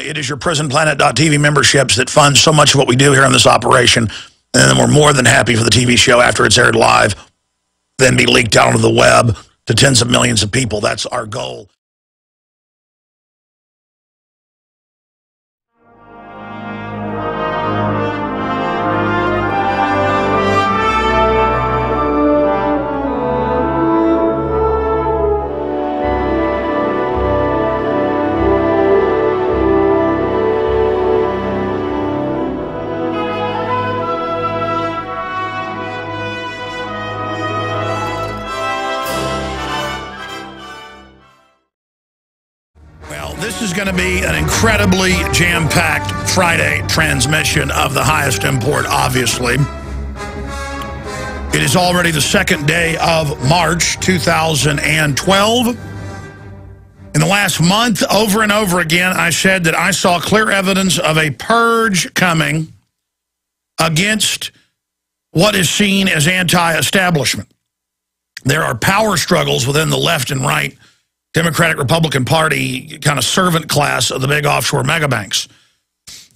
It is your PrisonPlanet.tv memberships that fund so much of what we do here on this operation. And then we're more than happy for the TV show after it's aired live, then be leaked out onto the web to tens of millions of people. That's our goal. This is going to be an incredibly jam-packed Friday transmission of the highest import, obviously. It is already the second day of March 2012. In the last month, over and over again, I said that I saw clear evidence of a purge coming against what is seen as anti-establishment. There are power struggles within the left and right Democratic Republican Party kind of servant class of the big offshore mega banks.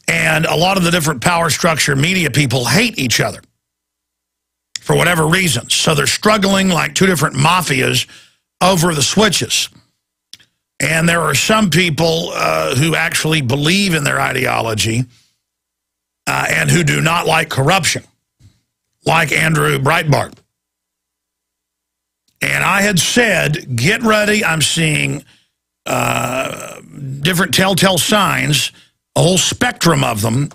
And a lot of the different power structure media people hate each other for whatever reasons. So they're struggling like two different mafias over the switches. And there are some people uh, who actually believe in their ideology uh, and who do not like corruption, like Andrew Breitbart. And I had said, get ready. I'm seeing uh, different telltale signs, a whole spectrum of them,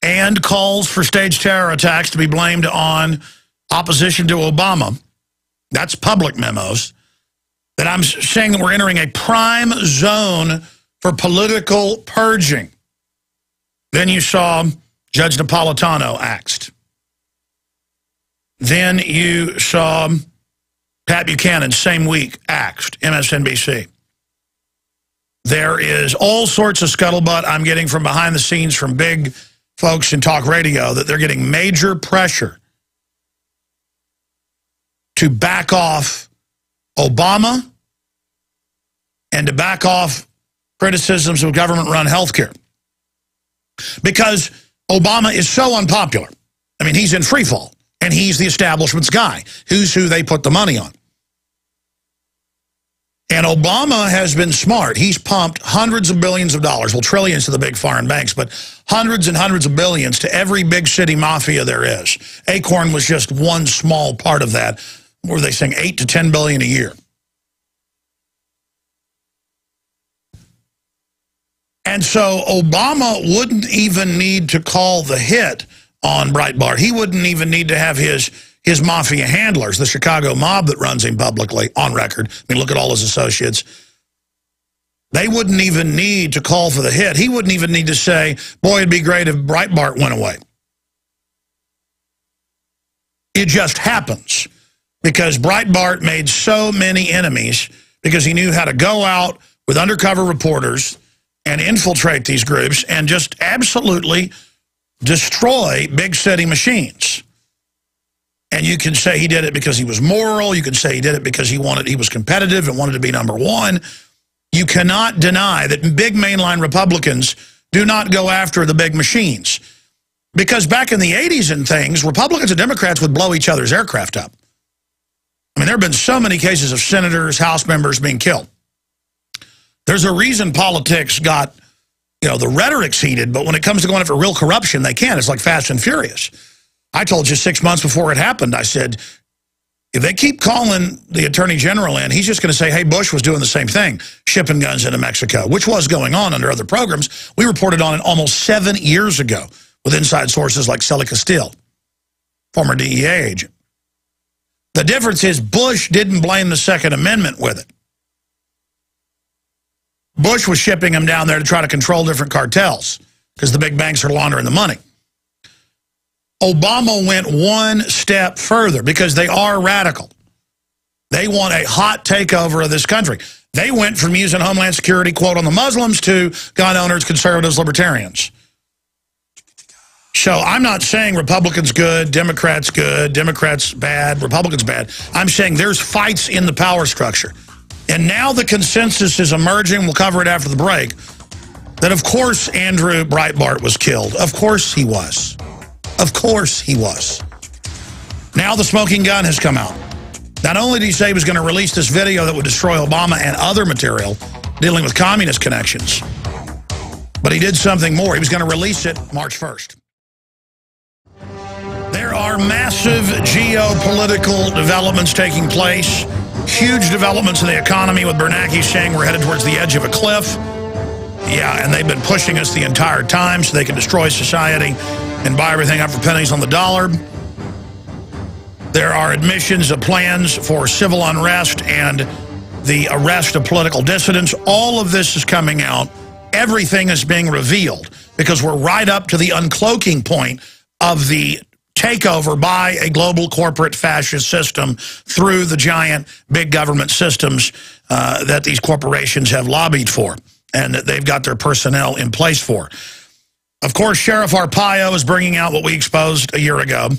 and calls for staged terror attacks to be blamed on opposition to Obama. That's public memos. That I'm saying that we're entering a prime zone for political purging. Then you saw Judge Napolitano axed. Then you saw Pat Buchanan, same week, axed, MSNBC. There is all sorts of scuttlebutt I'm getting from behind the scenes from big folks in talk radio that they're getting major pressure to back off Obama and to back off criticisms of government-run health care. Because Obama is so unpopular. I mean, he's in free fall. And he's the establishment's guy. Who's who they put the money on. And Obama has been smart. He's pumped hundreds of billions of dollars, well, trillions to the big foreign banks, but hundreds and hundreds of billions to every big city mafia there is. Acorn was just one small part of that, Were they saying 8 to 10 billion a year. And so Obama wouldn't even need to call the hit on Breitbart. He wouldn't even need to have his his mafia handlers, the Chicago mob that runs him publicly on record. I mean, look at all his associates. They wouldn't even need to call for the hit. He wouldn't even need to say, boy, it'd be great if Breitbart went away. It just happens because Breitbart made so many enemies because he knew how to go out with undercover reporters and infiltrate these groups and just absolutely destroy big city machines. And you can say he did it because he was moral. You can say he did it because he wanted he was competitive and wanted to be number one. You cannot deny that big mainline Republicans do not go after the big machines. Because back in the 80s and things, Republicans and Democrats would blow each other's aircraft up. I mean, there have been so many cases of senators, House members being killed. There's a reason politics got you know, the rhetoric's heated, but when it comes to going after real corruption, they can. It's like Fast and Furious. I told you six months before it happened, I said, if they keep calling the attorney general in, he's just going to say, hey, Bush was doing the same thing, shipping guns into Mexico, which was going on under other programs. We reported on it almost seven years ago with inside sources like Cele Castillo, former DEA agent. The difference is Bush didn't blame the Second Amendment with it. Bush was shipping them down there to try to control different cartels because the big banks are laundering the money. Obama went one step further because they are radical. They want a hot takeover of this country. They went from using Homeland Security, quote, on the Muslims to gun owners, conservatives, libertarians. So I'm not saying Republicans good, Democrats good, Democrats bad, Republicans bad. I'm saying there's fights in the power structure. And now the consensus is emerging. We'll cover it after the break. that of course Andrew Breitbart was killed. Of course he was. Of course he was. Now the smoking gun has come out. Not only did he say he was going to release this video that would destroy Obama and other material dealing with communist connections, but he did something more. He was going to release it March 1st. There are massive geopolitical developments taking place, huge developments in the economy with Bernanke saying we're headed towards the edge of a cliff. Yeah, and they've been pushing us the entire time so they can destroy society and buy everything up for pennies on the dollar. There are admissions of plans for civil unrest and the arrest of political dissidents. All of this is coming out. Everything is being revealed because we're right up to the uncloaking point of the takeover by a global corporate fascist system through the giant big government systems uh, that these corporations have lobbied for and that they've got their personnel in place for. Of course, Sheriff Arpaio is bringing out what we exposed a year ago,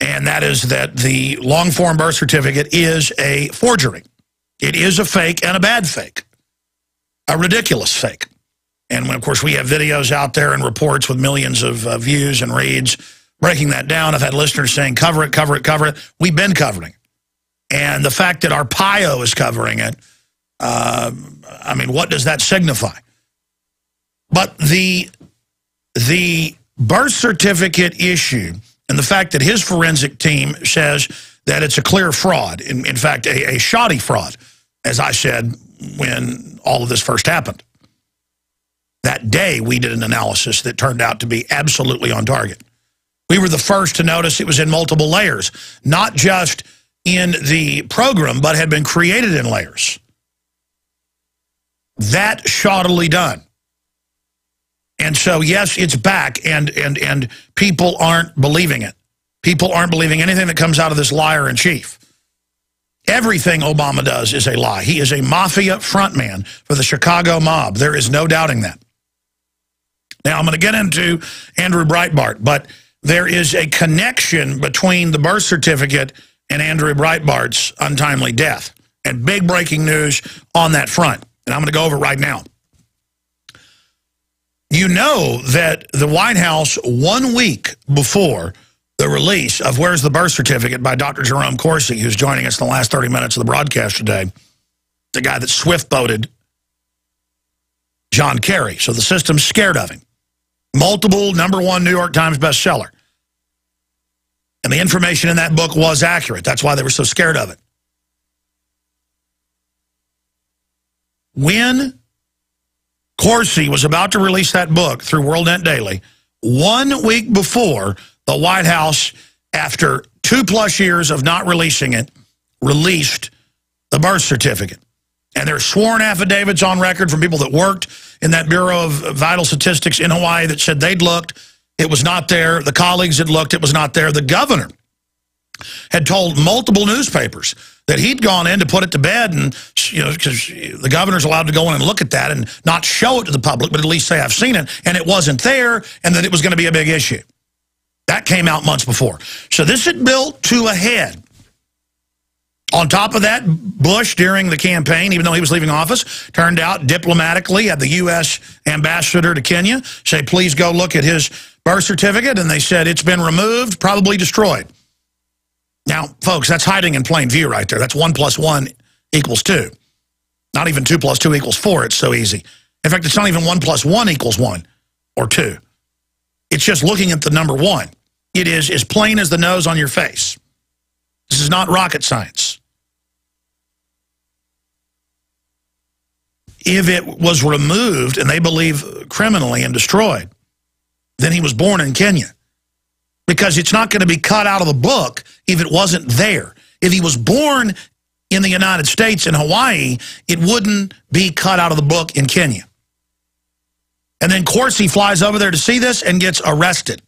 and that is that the long-form birth certificate is a forgery. It is a fake and a bad fake, a ridiculous fake. And, of course, we have videos out there and reports with millions of uh, views and reads breaking that down. I've had listeners saying, cover it, cover it, cover it. We've been covering And the fact that Arpaio is covering it, uh, I mean, what does that signify? But the, the birth certificate issue and the fact that his forensic team says that it's a clear fraud, in, in fact, a, a shoddy fraud, as I said when all of this first happened. That day, we did an analysis that turned out to be absolutely on target. We were the first to notice it was in multiple layers, not just in the program, but had been created in layers. That shoddily done. And so, yes, it's back, and, and, and people aren't believing it. People aren't believing anything that comes out of this liar in chief. Everything Obama does is a lie. He is a mafia frontman for the Chicago mob. There is no doubting that. Now, I'm going to get into Andrew Breitbart, but there is a connection between the birth certificate and Andrew Breitbart's untimely death. And big breaking news on that front. And I'm going to go over right now. You know that the White House, one week before the release of Where's the Birth Certificate by Dr. Jerome Corsi, who's joining us in the last 30 minutes of the broadcast today, the guy that swift-boated John Kerry. So the system's scared of him. Multiple number one New York Times bestseller. And the information in that book was accurate. That's why they were so scared of it. When Corsi was about to release that book through WorldNet Daily, one week before the White House, after two plus years of not releasing it, released the birth certificate. And there's sworn affidavits on record from people that worked in that Bureau of Vital Statistics in Hawaii that said they'd looked, it was not there. The colleagues had looked, it was not there. The governor had told multiple newspapers that he'd gone in to put it to bed and, you know, because the governor's allowed to go in and look at that and not show it to the public, but at least say I've seen it, and it wasn't there, and that it was going to be a big issue. That came out months before. So this had built to a head. On top of that, Bush, during the campaign, even though he was leaving office, turned out diplomatically, had the U.S. ambassador to Kenya say, please go look at his birth certificate. And they said, it's been removed, probably destroyed. Now, folks, that's hiding in plain view right there. That's one plus one equals two. Not even two plus two equals four. It's so easy. In fact, it's not even one plus one equals one or two. It's just looking at the number one. It is as plain as the nose on your face. This is not rocket science. If it was removed, and they believe criminally and destroyed, then he was born in Kenya. Because it's not going to be cut out of the book if it wasn't there. If he was born in the United States in Hawaii, it wouldn't be cut out of the book in Kenya. And then Corsi flies over there to see this and gets arrested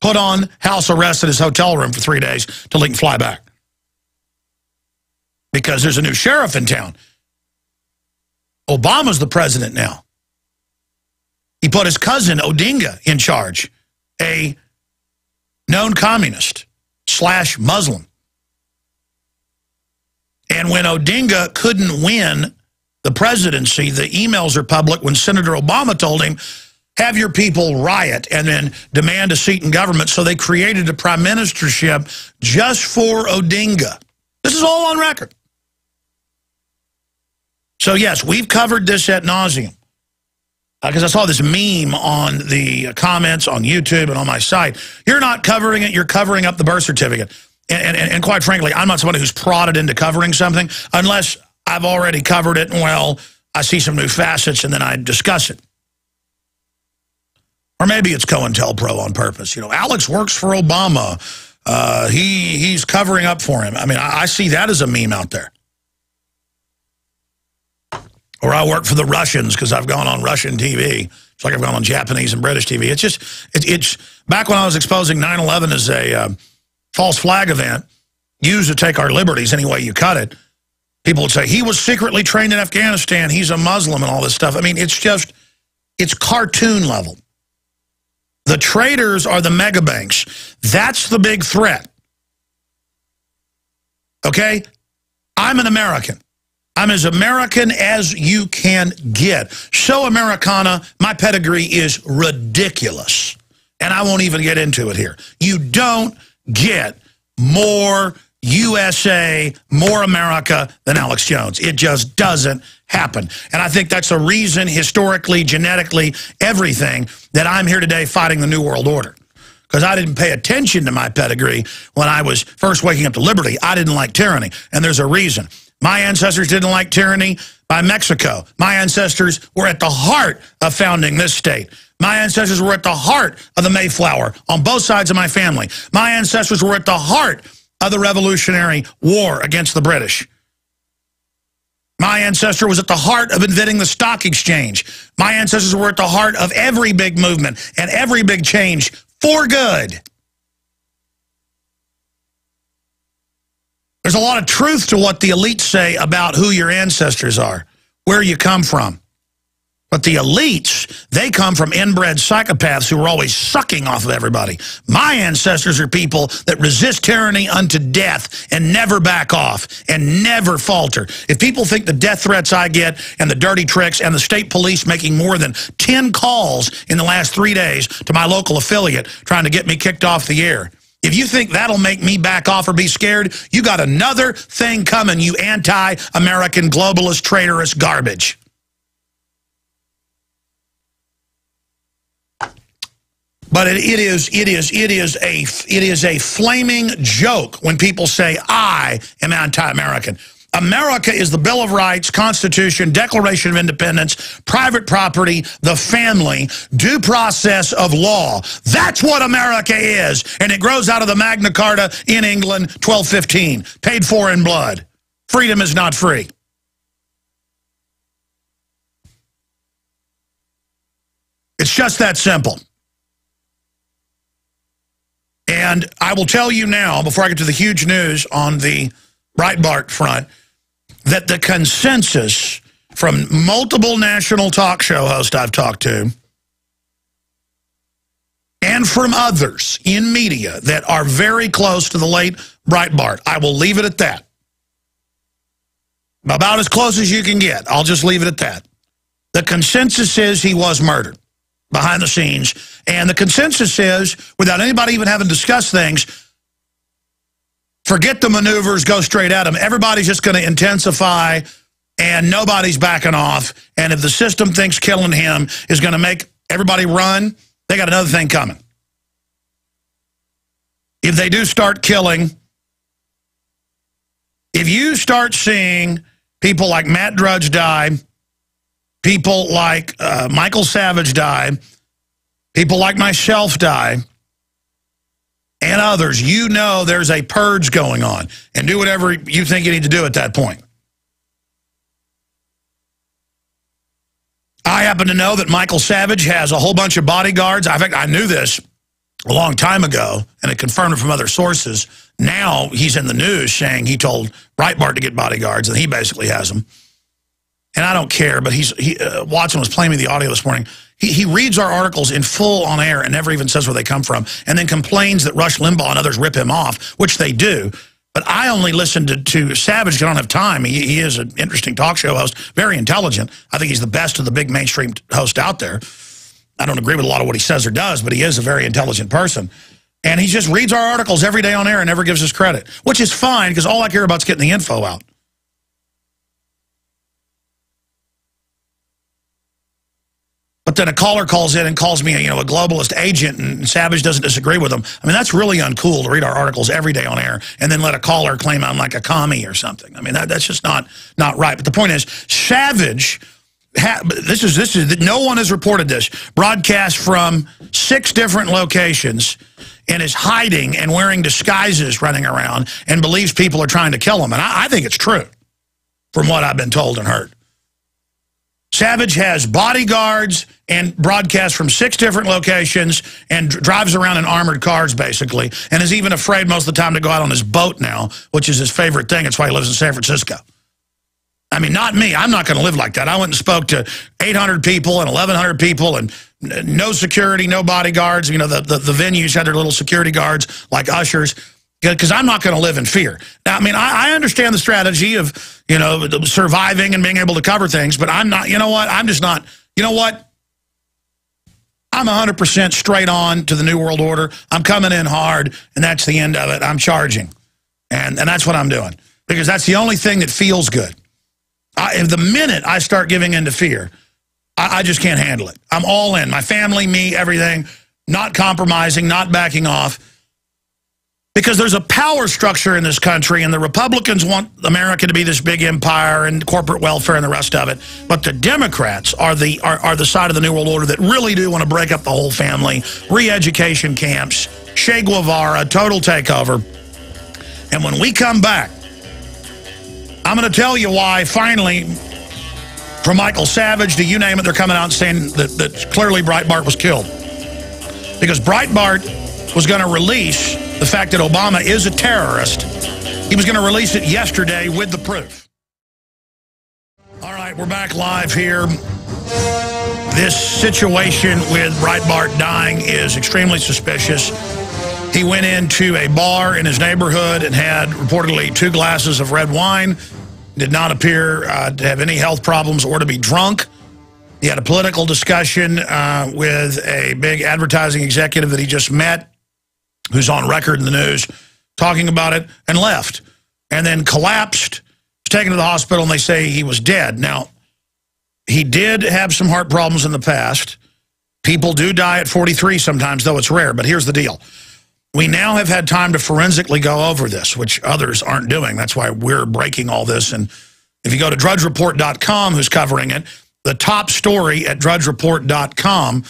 put on house arrest at his hotel room for three days till he can fly back. Because there's a new sheriff in town. Obama's the president now. He put his cousin Odinga in charge, a known communist slash Muslim. And when Odinga couldn't win the presidency. The emails are public when Senator Obama told him, have your people riot and then demand a seat in government. So they created a prime ministership just for Odinga. This is all on record. So yes, we've covered this at nauseum. Because uh, I saw this meme on the comments on YouTube and on my site. You're not covering it, you're covering up the birth certificate. And, and, and quite frankly, I'm not somebody who's prodded into covering something unless I've already covered it and, well, I see some new facets and then I discuss it. Or maybe it's COINTELPRO on purpose. You know, Alex works for Obama. Uh, he He's covering up for him. I mean, I, I see that as a meme out there. Or I work for the Russians because I've gone on Russian TV. It's like I've gone on Japanese and British TV. It's just, it, it's, back when I was exposing 9-11 as a uh, false flag event, used to take our liberties any way you cut it, people would say, he was secretly trained in Afghanistan, he's a Muslim and all this stuff. I mean, it's just, it's cartoon level. The traders are the mega banks. That's the big threat. Okay? I'm an American. I'm as American as you can get. So Americana, my pedigree is ridiculous. And I won't even get into it here. You don't get more USA, more America than Alex Jones. It just doesn't happen. And I think that's a reason, historically, genetically, everything, that I'm here today fighting the New World Order. Because I didn't pay attention to my pedigree when I was first waking up to liberty. I didn't like tyranny. And there's a reason. My ancestors didn't like tyranny by Mexico. My ancestors were at the heart of founding this state. My ancestors were at the heart of the Mayflower on both sides of my family. My ancestors were at the heart of the Revolutionary War against the British. My ancestor was at the heart of inventing the stock exchange. My ancestors were at the heart of every big movement and every big change for good. There's a lot of truth to what the elites say about who your ancestors are, where you come from. But the elites, they come from inbred psychopaths who are always sucking off of everybody. My ancestors are people that resist tyranny unto death and never back off and never falter. If people think the death threats I get and the dirty tricks and the state police making more than 10 calls in the last three days to my local affiliate trying to get me kicked off the air, if you think that'll make me back off or be scared, you got another thing coming, you anti-American globalist traitorous garbage. But it, it is it is it is a it is a flaming joke when people say I am anti-American. America is the Bill of Rights, Constitution, Declaration of Independence, private property, the family, due process of law. That's what America is. And it grows out of the Magna Carta in England, 1215, paid for in blood. Freedom is not free. It's just that simple. And I will tell you now, before I get to the huge news on the Breitbart front, that the consensus from multiple national talk show hosts I've talked to and from others in media that are very close to the late Breitbart. I will leave it at that. About as close as you can get. I'll just leave it at that. The consensus is he was murdered behind the scenes. And the consensus is, without anybody even having discussed things, Forget the maneuvers, go straight at them. Everybody's just going to intensify and nobody's backing off. And if the system thinks killing him is going to make everybody run, they got another thing coming. If they do start killing, if you start seeing people like Matt Drudge die, people like uh, Michael Savage die, people like myself die, and others, you know there's a purge going on. And do whatever you think you need to do at that point. I happen to know that Michael Savage has a whole bunch of bodyguards. In fact, I knew this a long time ago, and it confirmed it from other sources. Now he's in the news saying he told Breitbart to get bodyguards, and he basically has them. And I don't care, but he's he, uh, Watson was playing me the audio this morning. He, he reads our articles in full on air and never even says where they come from, and then complains that Rush Limbaugh and others rip him off, which they do. But I only listen to, to Savage. I don't have time. He, he is an interesting talk show host, very intelligent. I think he's the best of the big mainstream host out there. I don't agree with a lot of what he says or does, but he is a very intelligent person. And he just reads our articles every day on air and never gives us credit, which is fine because all I care about is getting the info out. But then a caller calls in and calls me, a, you know, a globalist agent, and Savage doesn't disagree with him. I mean, that's really uncool to read our articles every day on air and then let a caller claim I'm like a commie or something. I mean, that, that's just not not right. But the point is, Savage. this is this is no one has reported this broadcast from six different locations and is hiding and wearing disguises running around and believes people are trying to kill him and I, I think it's true from what I've been told and heard Savage has bodyguards and broadcasts from six different locations and drives around in armored cars, basically, and is even afraid most of the time to go out on his boat now, which is his favorite thing. That's why he lives in San Francisco. I mean, not me. I'm not going to live like that. I went and spoke to 800 people and 1,100 people and no security, no bodyguards. You know, the, the, the venues had their little security guards like ushers because I'm not going to live in fear. Now, I mean, I, I, understand the strategy of, you know, surviving and being able to cover things, but I'm not, you know what, I'm just not, you know what, I'm 100% straight on to the New World Order. I'm coming in hard, and that's the end of it. I'm charging, and, and that's what I'm doing, because that's the only thing that feels good. I, the minute I start giving into fear, I, I just can't handle it. I'm all in, my family, me, everything, not compromising, not backing off, because there's a power structure in this country, and the Republicans want America to be this big empire and corporate welfare and the rest of it. But the Democrats are the are, are the side of the New World Order that really do want to break up the whole family, re-education camps, Che Guevara, total takeover. And when we come back, I'm going to tell you why, finally, from Michael Savage to you name it, they're coming out saying that, that clearly Breitbart was killed. Because Breitbart was going to release the fact that Obama is a terrorist. He was going to release it yesterday with the proof. All right, we're back live here. This situation with Breitbart dying is extremely suspicious. He went into a bar in his neighborhood and had reportedly two glasses of red wine. Did not appear uh, to have any health problems or to be drunk. He had a political discussion uh, with a big advertising executive that he just met who's on record in the news talking about it and left and then collapsed, taken to the hospital, and they say he was dead. Now, he did have some heart problems in the past. People do die at 43 sometimes, though it's rare. But here's the deal. We now have had time to forensically go over this, which others aren't doing. That's why we're breaking all this. And if you go to drudgereport.com, who's covering it, the top story at drudgereport.com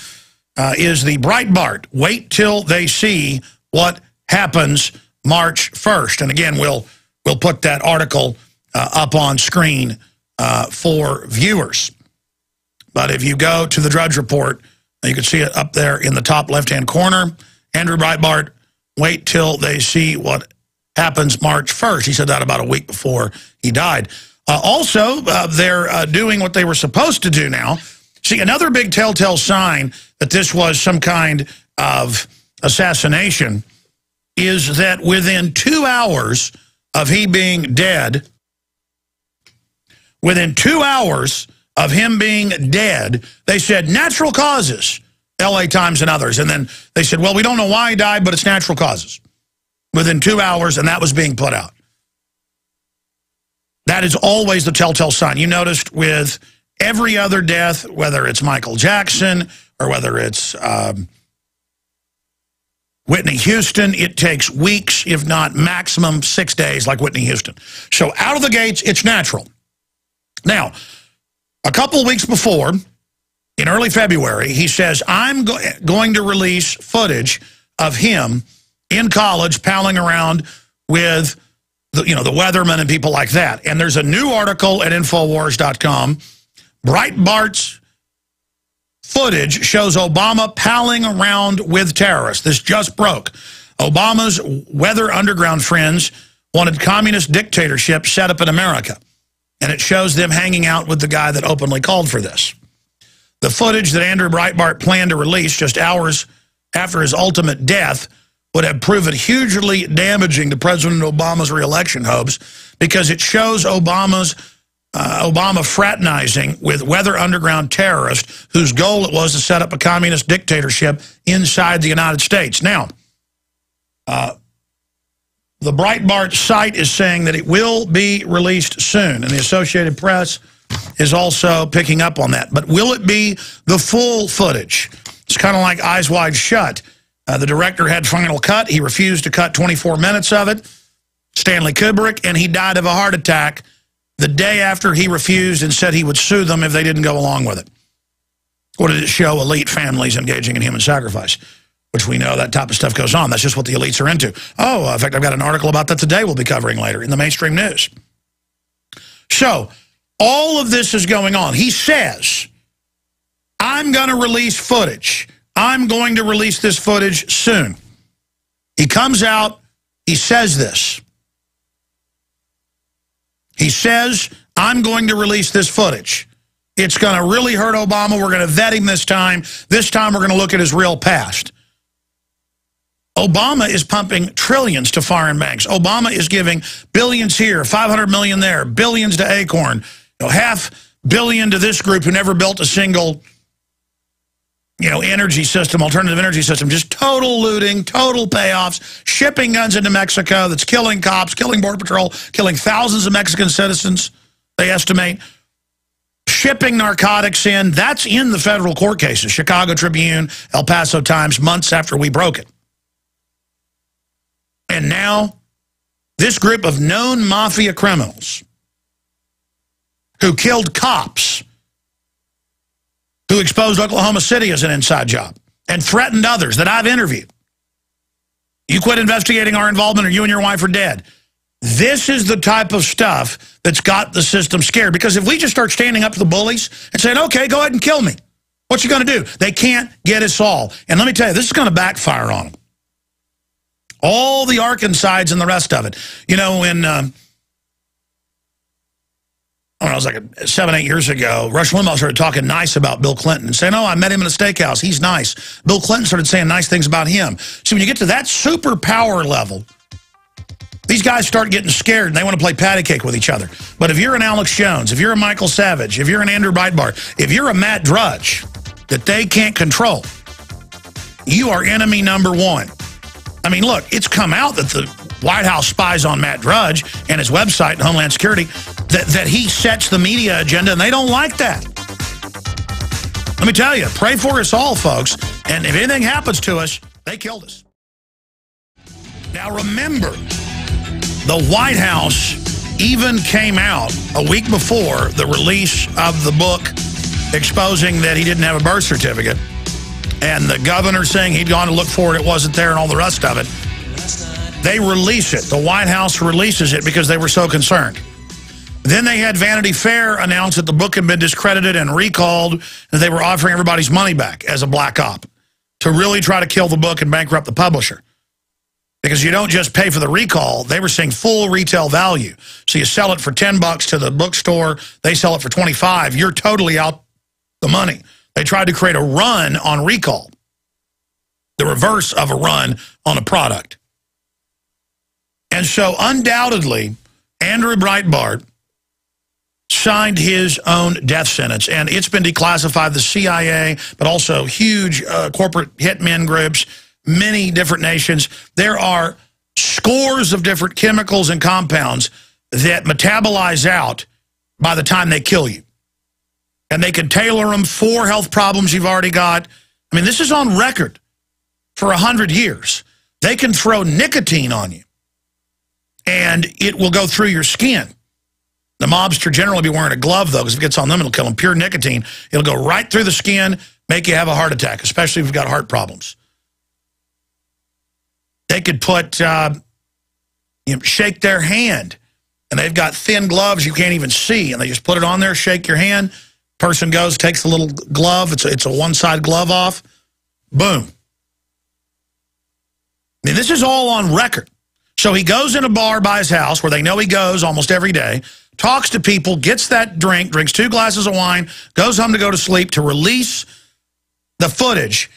uh, is the Breitbart. Wait till they see what happens March 1st. And again, we'll, we'll put that article uh, up on screen uh, for viewers. But if you go to the Drudge Report, you can see it up there in the top left-hand corner. Andrew Breitbart, wait till they see what happens March 1st. He said that about a week before he died. Uh, also, uh, they're uh, doing what they were supposed to do now. See, another big telltale sign that this was some kind of assassination is that within two hours of he being dead, within two hours of him being dead, they said natural causes, LA Times and others. And then they said, well, we don't know why he died, but it's natural causes. Within two hours, and that was being put out. That is always the telltale sign. You noticed with every other death, whether it's Michael Jackson or whether it's um, Whitney Houston, it takes weeks, if not maximum six days, like Whitney Houston. So out of the gates, it's natural. Now, a couple weeks before, in early February, he says, I'm go going to release footage of him in college palling around with the, you know, the weathermen and people like that. And there's a new article at Infowars.com. Breitbart's footage shows Obama palling around with terrorists. This just broke. Obama's weather underground friends wanted communist dictatorship set up in America. And it shows them hanging out with the guy that openly called for this. The footage that Andrew Breitbart planned to release just hours after his ultimate death would have proven hugely damaging to President Obama's reelection hopes because it shows Obama's uh, Obama fraternizing with weather underground terrorists whose goal it was to set up a communist dictatorship inside the United States. Now, uh, the Breitbart site is saying that it will be released soon, and the Associated Press is also picking up on that. But will it be the full footage? It's kind of like Eyes Wide Shut. Uh, the director had final cut. He refused to cut 24 minutes of it, Stanley Kubrick, and he died of a heart attack the day after he refused and said he would sue them if they didn't go along with it. What did it show? Elite families engaging in human sacrifice, which we know that type of stuff goes on. That's just what the elites are into. Oh, uh, in fact, I've got an article about that today we'll be covering later in the mainstream news. So, all of this is going on. He says, I'm going to release footage. I'm going to release this footage soon. He comes out, he says this. He says, I'm going to release this footage. It's going to really hurt Obama. We're going to vet him this time. This time we're going to look at his real past. Obama is pumping trillions to foreign banks. Obama is giving billions here, 500 million there, billions to Acorn, you know, half billion to this group who never built a single you know, energy system, alternative energy system, just total looting, total payoffs, shipping guns into Mexico that's killing cops, killing Border Patrol, killing thousands of Mexican citizens, they estimate. Shipping narcotics in, that's in the federal court cases, Chicago Tribune, El Paso Times, months after we broke it. And now, this group of known mafia criminals who killed cops who exposed Oklahoma City as an inside job and threatened others that I've interviewed. You quit investigating our involvement or you and your wife are dead. This is the type of stuff that's got the system scared. Because if we just start standing up to the bullies and saying, okay, go ahead and kill me, what you going to do? They can't get us all. And let me tell you, this is going to backfire on them. All the Arkancides and the rest of it. You know. Um, when I was like seven, eight years ago, Rush Limbaugh started talking nice about Bill Clinton and saying, oh, I met him in a steakhouse. He's nice. Bill Clinton started saying nice things about him. So when you get to that superpower level, these guys start getting scared and they want to play patty cake with each other. But if you're an Alex Jones, if you're a Michael Savage, if you're an Andrew Breitbart, if you're a Matt Drudge that they can't control, you are enemy number one. I mean, look, it's come out that the White House spies on Matt Drudge and his website and Homeland Security, that, that he sets the media agenda, and they don't like that. Let me tell you, pray for us all, folks. And if anything happens to us, they killed us. Now remember, the White House even came out a week before the release of the book exposing that he didn't have a birth certificate and the governor saying he'd gone to look for it, it wasn't there, and all the rest of it. They release it. The White House releases it because they were so concerned. Then they had Vanity Fair announce that the book had been discredited and recalled, and they were offering everybody's money back as a black op to really try to kill the book and bankrupt the publisher. Because you don't just pay for the recall, they were saying full retail value. So you sell it for 10 bucks to the bookstore, they sell it for 25, you're totally out the money. They tried to create a run on recall, the reverse of a run on a product. And so undoubtedly, Andrew Breitbart signed his own death sentence. And it's been declassified, the CIA, but also huge uh, corporate hitmen groups, many different nations. There are scores of different chemicals and compounds that metabolize out by the time they kill you. And they can tailor them for health problems you've already got. I mean, this is on record for 100 years. They can throw nicotine on you and it will go through your skin. The mobster generally be wearing a glove, though, because if it gets on them, it'll kill them. Pure nicotine, it'll go right through the skin, make you have a heart attack, especially if you've got heart problems. They could put, uh, you know, shake their hand, and they've got thin gloves you can't even see, and they just put it on there, shake your hand. Person goes, takes the little glove, it's a, it's a one-side glove off, boom. I mean, this is all on record. So he goes in a bar by his house where they know he goes almost every day, talks to people, gets that drink, drinks two glasses of wine, goes home to go to sleep to release the footage.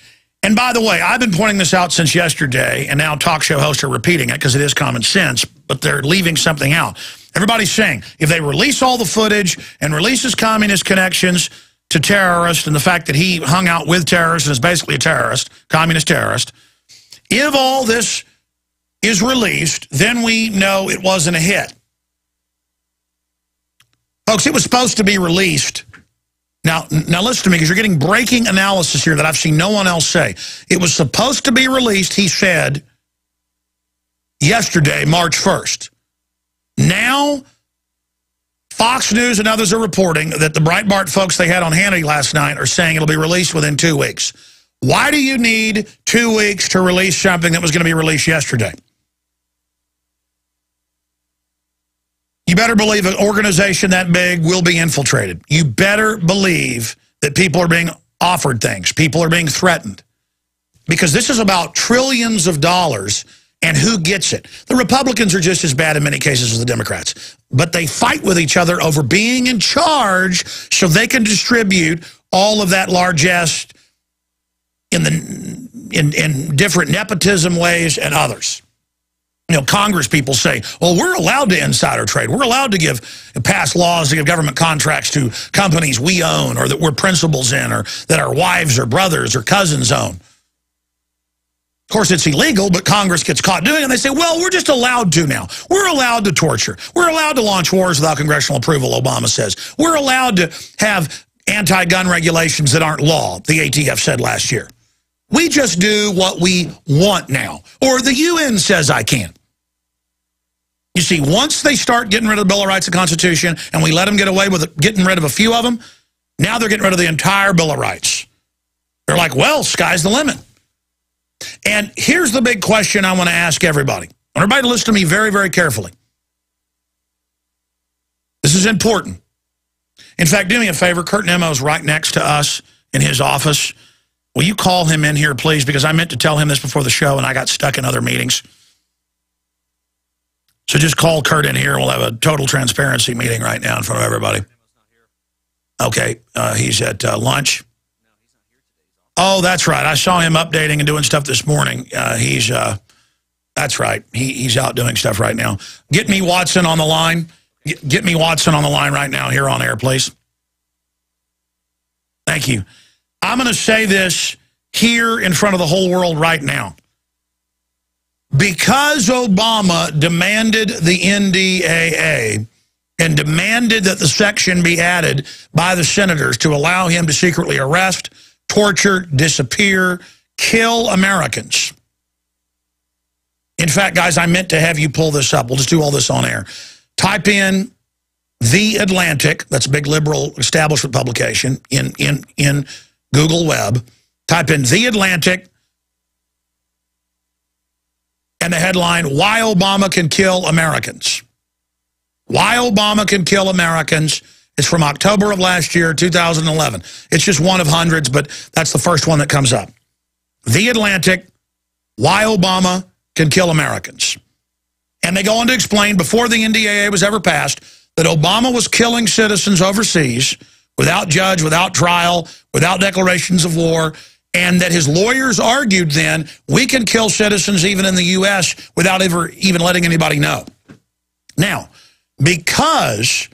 And by the way, I've been pointing this out since yesterday, and now talk show hosts are repeating it because it is common sense, but they're leaving something out. Everybody's saying if they release all the footage and releases communist connections to terrorists and the fact that he hung out with terrorists and is basically a terrorist, communist terrorist, if all this is released, then we know it wasn't a hit. Folks, it was supposed to be released. Now, now listen to me, because you're getting breaking analysis here that I've seen no one else say. It was supposed to be released, he said, yesterday, March 1st. Now, Fox News and others are reporting that the Breitbart folks they had on Hannity last night are saying it'll be released within two weeks. Why do you need two weeks to release something that was going to be released yesterday? You better believe an organization that big will be infiltrated. You better believe that people are being offered things. People are being threatened. Because this is about trillions of dollars and who gets it. The Republicans are just as bad in many cases as the Democrats. But they fight with each other over being in charge so they can distribute all of that largesse in, the, in, in different nepotism ways and others you know, Congress people say, well, we're allowed to insider trade. We're allowed to give, pass laws to give government contracts to companies we own or that we're principals in or that our wives or brothers or cousins own. Of course, it's illegal, but Congress gets caught doing it, and they say, well, we're just allowed to now. We're allowed to torture. We're allowed to launch wars without congressional approval, Obama says. We're allowed to have anti-gun regulations that aren't law, the ATF said last year. We just do what we want now, or the UN says I can. You see, once they start getting rid of the Bill of Rights and the Constitution, and we let them get away with getting rid of a few of them, now they're getting rid of the entire Bill of Rights. They're like, well, sky's the limit. And here's the big question I want to ask everybody. Everybody listen to me very, very carefully. This is important. In fact, do me a favor. Kurt Nimmo's right next to us in his office. Will you call him in here, please? Because I meant to tell him this before the show, and I got stuck in other meetings. So just call Kurt in here. We'll have a total transparency meeting right now in front of everybody. Okay, uh, he's at uh, lunch. Oh, that's right. I saw him updating and doing stuff this morning. Uh, he's, uh, that's right. He, he's out doing stuff right now. Get me Watson on the line. Get me Watson on the line right now here on air, please. Thank you. I'm going to say this here in front of the whole world right now. Because Obama demanded the NDAA and demanded that the section be added by the senators to allow him to secretly arrest, torture, disappear, kill Americans. In fact, guys, I meant to have you pull this up. We'll just do all this on air. Type in The Atlantic, that's a big liberal establishment publication, in, in, in Google Web. Type in The Atlantic, and the headline, Why Obama Can Kill Americans. Why Obama Can Kill Americans. is from October of last year, 2011. It's just one of hundreds, but that's the first one that comes up. The Atlantic, Why Obama Can Kill Americans. And they go on to explain, before the NDAA was ever passed, that Obama was killing citizens overseas without judge, without trial, without declarations of war, and that his lawyers argued then, we can kill citizens even in the U.S. without ever even letting anybody know. Now, because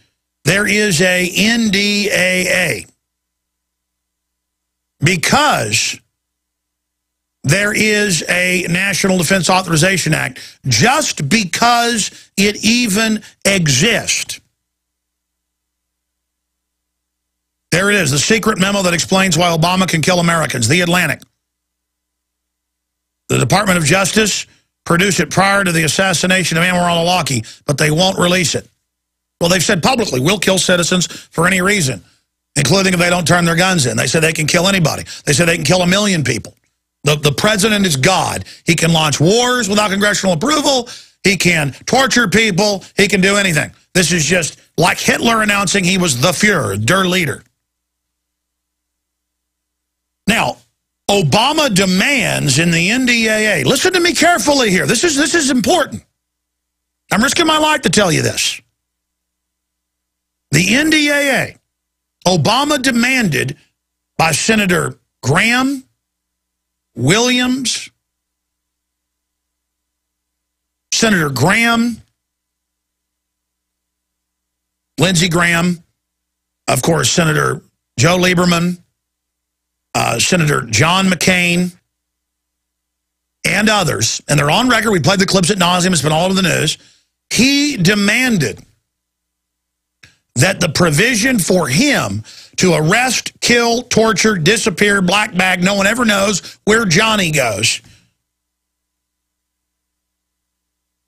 there is a NDAA, because there is a National Defense Authorization Act, just because it even exists, There it is, the secret memo that explains why Obama can kill Americans, The Atlantic. The Department of Justice produced it prior to the assassination of Anwar al-Awlaki, but they won't release it. Well, they've said publicly, we'll kill citizens for any reason, including if they don't turn their guns in. They said they can kill anybody. They said they can kill a million people. The, the president is God. He can launch wars without congressional approval. He can torture people. He can do anything. This is just like Hitler announcing he was the Fuhrer, der Leader. Now, Obama demands in the NDAA, listen to me carefully here. This is, this is important. I'm risking my life to tell you this. The NDAA, Obama demanded by Senator Graham, Williams, Senator Graham, Lindsey Graham, of course, Senator Joe Lieberman, uh, Senator John McCain, and others, and they're on record. We played the clips at nauseum. It's been all over the news. He demanded that the provision for him to arrest, kill, torture, disappear, black bag, no one ever knows where Johnny goes.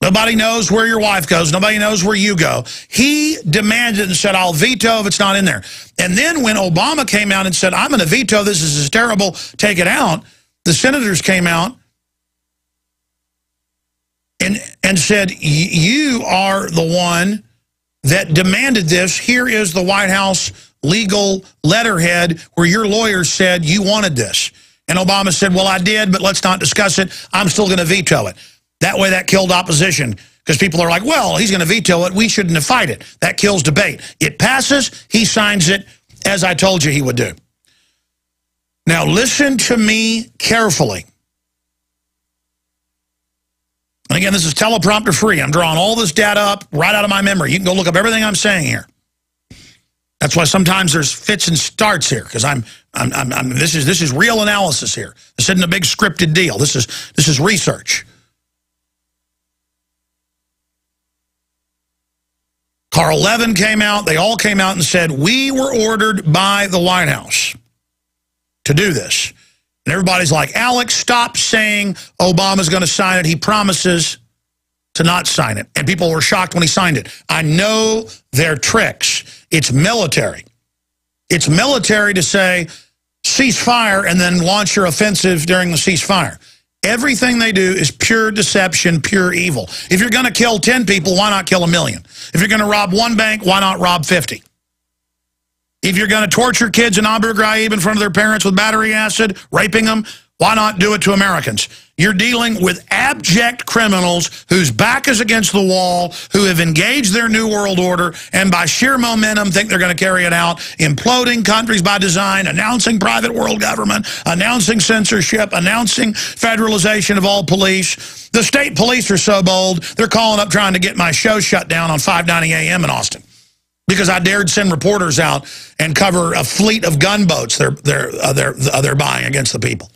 Nobody knows where your wife goes. Nobody knows where you go. He demanded and said, I'll veto if it's not in there. And then when Obama came out and said, I'm going to veto this, this is terrible, take it out, the senators came out and, and said, you are the one that demanded this. Here is the White House legal letterhead where your lawyer said you wanted this. And Obama said, well, I did, but let's not discuss it. I'm still going to veto it. That way that killed opposition because people are like, well, he's going to veto it. We shouldn't have fight it. That kills debate. It passes. He signs it as I told you he would do. Now listen to me carefully. And again, this is teleprompter free. I'm drawing all this data up right out of my memory. You can go look up everything I'm saying here. That's why sometimes there's fits and starts here because I'm, I'm, I'm, I'm, this is this is real analysis here. This isn't a big scripted deal. This is this is research. Carl Levin came out. They all came out and said we were ordered by the White House to do this. And everybody's like, Alex, stop saying Obama's going to sign it. He promises to not sign it. And people were shocked when he signed it. I know their tricks. It's military. It's military to say, cease fire, and then launch your offensive during the ceasefire. Everything they do is pure deception, pure evil. If you're going to kill 10 people, why not kill a million? If you're going to rob one bank, why not rob 50? If you're going to torture kids in Abu Ghraib in front of their parents with battery acid, raping them, why not do it to Americans? You're dealing with abject criminals whose back is against the wall, who have engaged their New World Order, and by sheer momentum think they're going to carry it out, imploding countries by design, announcing private world government, announcing censorship, announcing federalization of all police. The state police are so bold, they're calling up trying to get my show shut down on 590 AM in Austin because I dared send reporters out and cover a fleet of gunboats they're, they're, uh, they're, uh, they're buying against the people.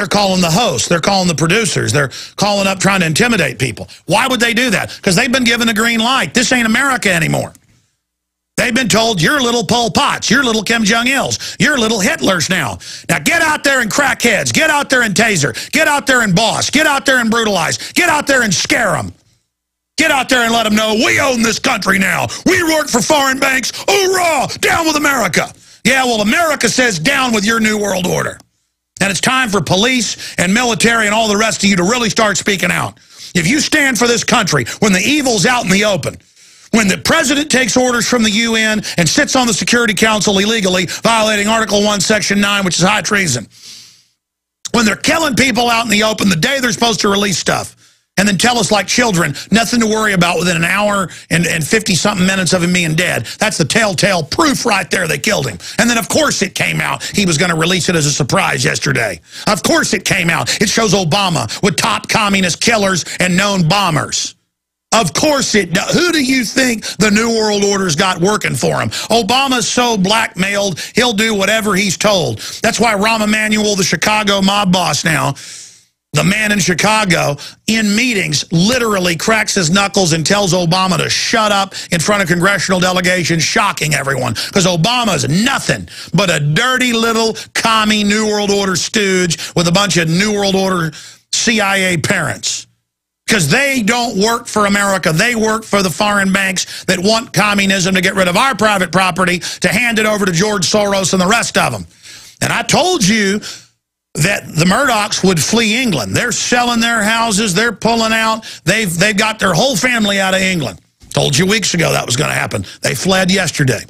They're calling the hosts. They're calling the producers. They're calling up trying to intimidate people. Why would they do that? Because they've been given a green light. This ain't America anymore. They've been told, you're little Pol Pots, you're little Kim Jong-ils, you're little Hitlers now. Now get out there and crack heads. Get out there and taser. Get out there and boss. Get out there and brutalize. Get out there and scare them. Get out there and let them know we own this country now. We work for foreign banks. Hoorah! Down with America. Yeah, well, America says down with your new world order. And it's time for police and military and all the rest of you to really start speaking out. If you stand for this country when the evil's out in the open, when the president takes orders from the UN and sits on the Security Council illegally, violating Article 1, Section 9, which is high treason, when they're killing people out in the open the day they're supposed to release stuff, and then tell us like children, nothing to worry about within an hour and, and 50-something minutes of him being dead. That's the telltale proof right there they killed him. And then, of course, it came out he was going to release it as a surprise yesterday. Of course it came out. It shows Obama with top communist killers and known bombers. Of course it does. Who do you think the New World Order's got working for him? Obama's so blackmailed, he'll do whatever he's told. That's why Rahm Emanuel, the Chicago mob boss now, the man in Chicago, in meetings, literally cracks his knuckles and tells Obama to shut up in front of congressional delegations, shocking everyone. Because Obama's nothing but a dirty little commie New World Order stooge with a bunch of New World Order CIA parents. Because they don't work for America. They work for the foreign banks that want communism to get rid of our private property, to hand it over to George Soros and the rest of them. And I told you that the Murdochs would flee England. They're selling their houses. They're pulling out. They've, they've got their whole family out of England. Told you weeks ago that was going to happen. They fled yesterday.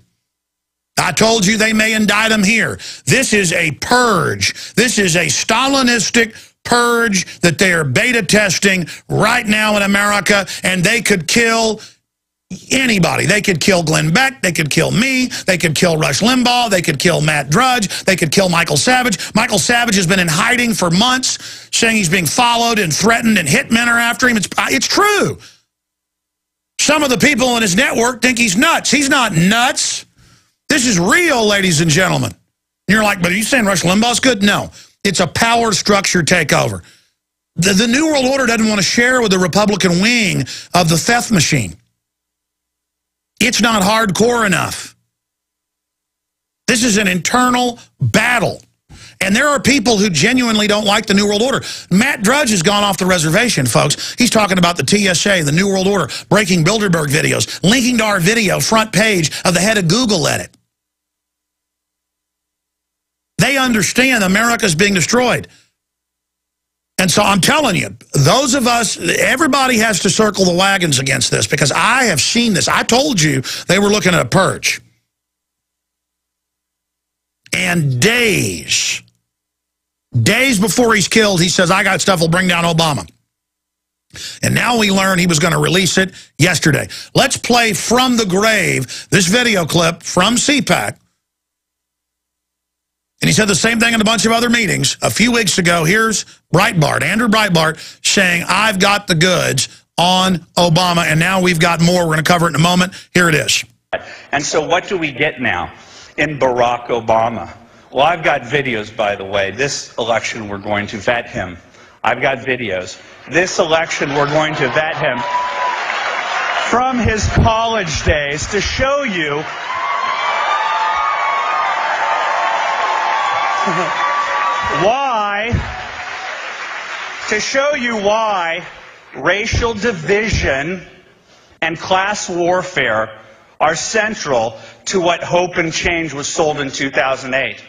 I told you they may indict them here. This is a purge. This is a Stalinistic purge that they are beta testing right now in America, and they could kill anybody. They could kill Glenn Beck. They could kill me. They could kill Rush Limbaugh. They could kill Matt Drudge. They could kill Michael Savage. Michael Savage has been in hiding for months, saying he's being followed and threatened and hitmen are after him. It's, it's true. Some of the people in his network think he's nuts. He's not nuts. This is real, ladies and gentlemen. you're like, but are you saying Rush Limbaugh's good? No. It's a power structure takeover. The, the New World Order doesn't want to share with the Republican wing of the theft machine. It's not hardcore enough. This is an internal battle. And there are people who genuinely don't like the New World Order. Matt Drudge has gone off the reservation, folks. He's talking about the TSA, the New World Order, breaking Bilderberg videos, linking to our video, front page of the head of Google edit. They understand America's being destroyed. And so I'm telling you, those of us, everybody has to circle the wagons against this because I have seen this. I told you they were looking at a purge. And days, days before he's killed, he says, I got stuff will bring down Obama. And now we learn he was going to release it yesterday. Let's play from the grave this video clip from CPAC and he said the same thing in a bunch of other meetings. A few weeks ago, here's Breitbart, Andrew Breitbart, saying, I've got the goods on Obama, and now we've got more. We're going to cover it in a moment. Here it is. And so what do we get now in Barack Obama? Well, I've got videos, by the way. This election, we're going to vet him. I've got videos. This election, we're going to vet him from his college days to show you why, to show you why racial division and class warfare are central to what Hope and Change was sold in 2008.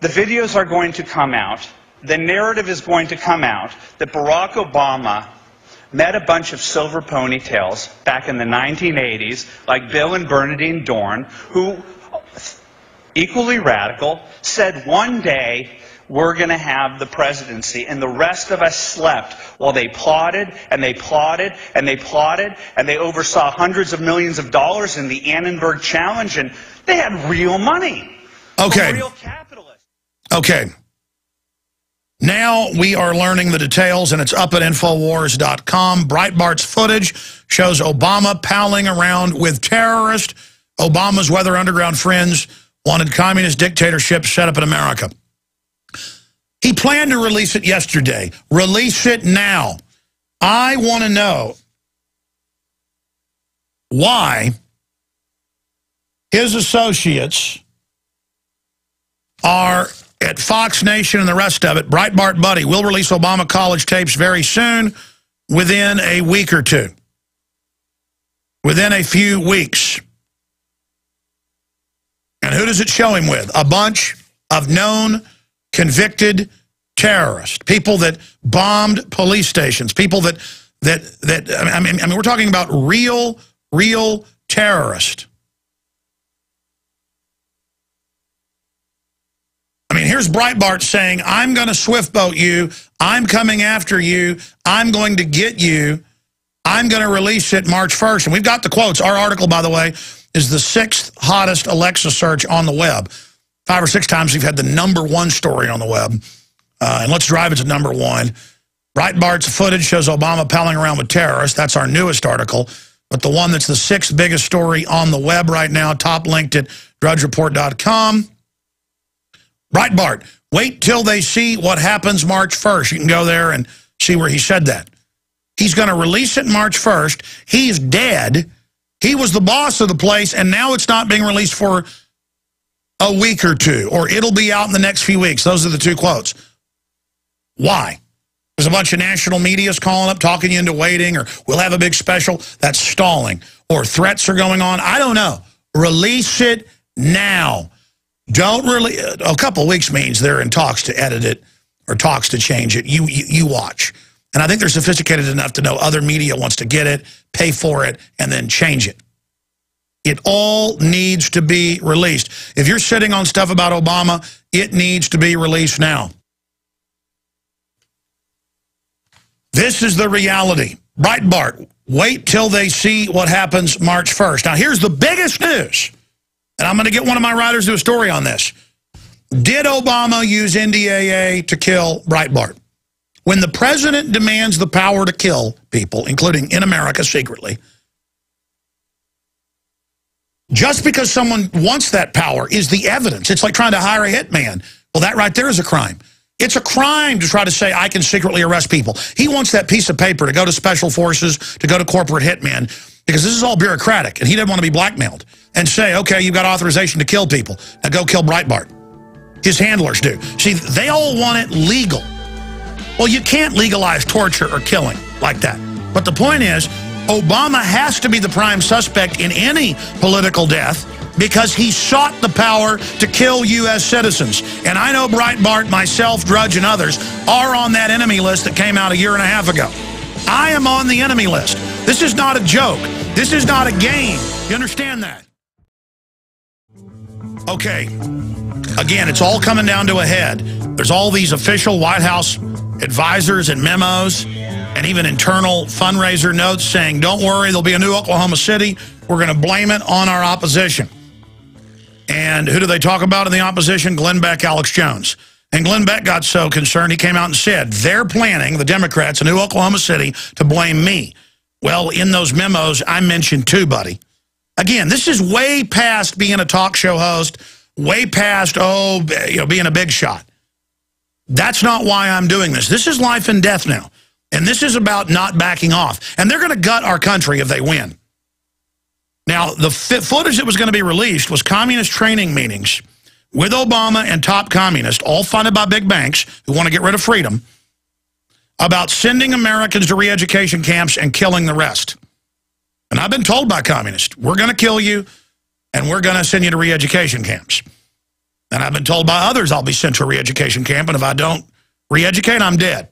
The videos are going to come out. The narrative is going to come out that Barack Obama met a bunch of silver ponytails back in the 1980s, like Bill and Bernardine Dohrn, who equally radical, said one day we're going to have the presidency. And the rest of us slept while they plotted and they plotted and they plotted and they oversaw hundreds of millions of dollars in the Annenberg Challenge and they had real money. Okay. Real capitalists. Okay. Now we are learning the details, and it's up at Infowars.com. Breitbart's footage shows Obama palling around with terrorists. Obama's Weather Underground friends wanted communist dictatorship set up in America. He planned to release it yesterday. Release it now. I want to know why his associates are at Fox Nation and the rest of it. Breitbart Buddy will release Obama college tapes very soon, within a week or two. Within a few weeks. And who does it show him with? A bunch of known, convicted terrorists, people that bombed police stations, people that, that, that I mean, I mean, we're talking about real, real terrorists. I mean, here's Breitbart saying, I'm going to swift boat you. I'm coming after you. I'm going to get you. I'm going to release it March 1st. And we've got the quotes. Our article, by the way, is the sixth hottest Alexa search on the web. Five or six times we've had the number one story on the web. Uh, and let's drive it to number one. Breitbart's footage shows Obama palling around with terrorists. That's our newest article. But the one that's the sixth biggest story on the web right now, top linked at drudgereport.com. Breitbart, wait till they see what happens March 1st. You can go there and see where he said that. He's going to release it March 1st. He's dead. He was the boss of the place, and now it's not being released for a week or two, or it'll be out in the next few weeks. Those are the two quotes. Why? There's a bunch of national media's calling up, talking you into waiting, or we'll have a big special. That's stalling. Or threats are going on. I don't know. Release it now. Don't really, a couple weeks means they're in talks to edit it or talks to change it. You, you, you watch. And I think they're sophisticated enough to know other media wants to get it, pay for it, and then change it. It all needs to be released. If you're sitting on stuff about Obama, it needs to be released now. This is the reality. Breitbart, Wait till they see what happens March 1st. Now, here's the biggest news, and I'm going to get one of my writers to do a story on this. Did Obama use NDAA to kill Breitbart? When the president demands the power to kill people, including in America secretly, just because someone wants that power is the evidence. It's like trying to hire a hitman. Well, that right there is a crime. It's a crime to try to say I can secretly arrest people. He wants that piece of paper to go to special forces, to go to corporate hitmen, because this is all bureaucratic, and he doesn't want to be blackmailed and say, okay, you've got authorization to kill people. Now go kill Breitbart. His handlers do. See, they all want it legal. Well, you can't legalize torture or killing like that. But the point is, Obama has to be the prime suspect in any political death because he sought the power to kill U.S. citizens. And I know Breitbart, myself, Drudge, and others are on that enemy list that came out a year and a half ago. I am on the enemy list. This is not a joke. This is not a game. You understand that? Okay. Again, it's all coming down to a head. There's all these official White House advisors and memos and even internal fundraiser notes saying, don't worry, there'll be a new Oklahoma City. We're going to blame it on our opposition. And who do they talk about in the opposition? Glenn Beck, Alex Jones. And Glenn Beck got so concerned, he came out and said, they're planning, the Democrats, a new Oklahoma City, to blame me. Well, in those memos, I mentioned too, buddy. Again, this is way past being a talk show host, way past, oh, you know, being a big shot. That's not why I'm doing this. This is life and death now. And this is about not backing off. And they're going to gut our country if they win. Now, the footage that was going to be released was communist training meetings with Obama and top communists, all funded by big banks who want to get rid of freedom, about sending Americans to re-education camps and killing the rest. And I've been told by communists, we're going to kill you and we're going to send you to re-education camps. And I've been told by others I'll be sent to a re-education camp, and if I don't re-educate, I'm dead.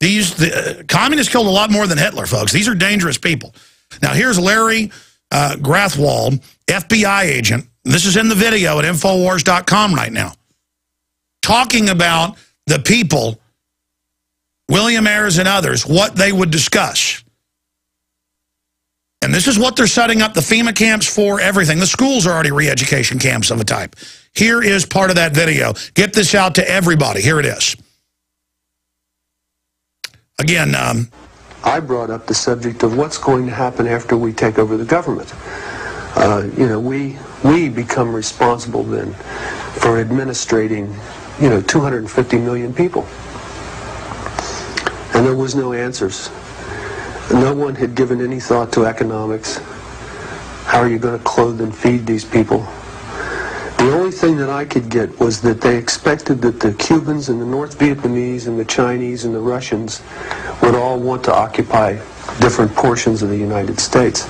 These the, uh, communists killed a lot more than Hitler, folks. These are dangerous people. Now, here's Larry uh, Grathwohl, FBI agent. This is in the video at Infowars.com right now. Talking about the people, William Ayers and others, what they would discuss. And this is what they're setting up the FEMA camps for, everything. The schools are already re-education camps of a type. Here is part of that video. Get this out to everybody. Here it is. Again, um, I brought up the subject of what's going to happen after we take over the government. Uh, you know, we we become responsible then for administrating, you know, 250 million people. And there was no answers. No one had given any thought to economics. How are you going to clothe and feed these people? The only thing that I could get was that they expected that the Cubans and the North Vietnamese and the Chinese and the Russians would all want to occupy different portions of the United States.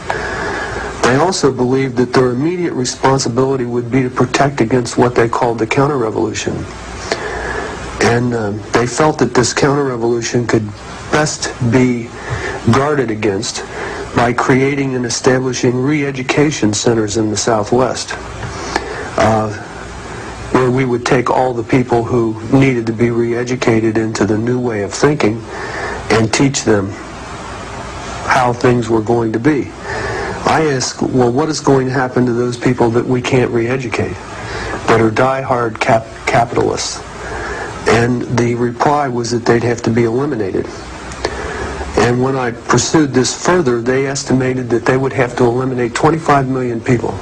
They also believed that their immediate responsibility would be to protect against what they called the counter-revolution. And uh, they felt that this counter-revolution could best be guarded against by creating and establishing re-education centers in the Southwest uh, where we would take all the people who needed to be re-educated into the new way of thinking and teach them how things were going to be. I ask, well, what is going to happen to those people that we can't re-educate, that are die-hard cap capitalists? And the reply was that they'd have to be eliminated. And when I pursued this further, they estimated that they would have to eliminate 25 million people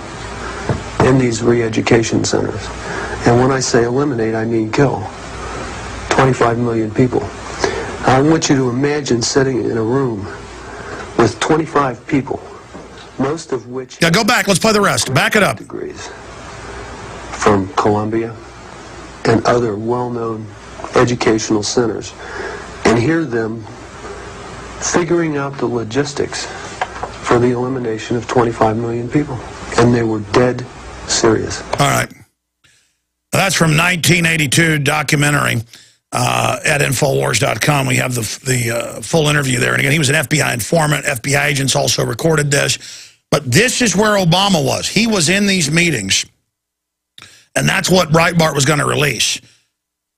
in these re-education centers. And when I say eliminate, I mean kill. 25 million people. I want you to imagine sitting in a room with 25 people, most of which... Yeah, go back. Let's play the rest. Back it up. Degrees from Columbia and other well-known educational centers and hear them figuring out the logistics for the elimination of 25 million people. And they were dead serious. All right. That's from 1982 documentary uh, at Infowars.com. We have the, the uh, full interview there. And again, he was an FBI informant. FBI agents also recorded this. But this is where Obama was. He was in these meetings. And that's what Breitbart was going to release.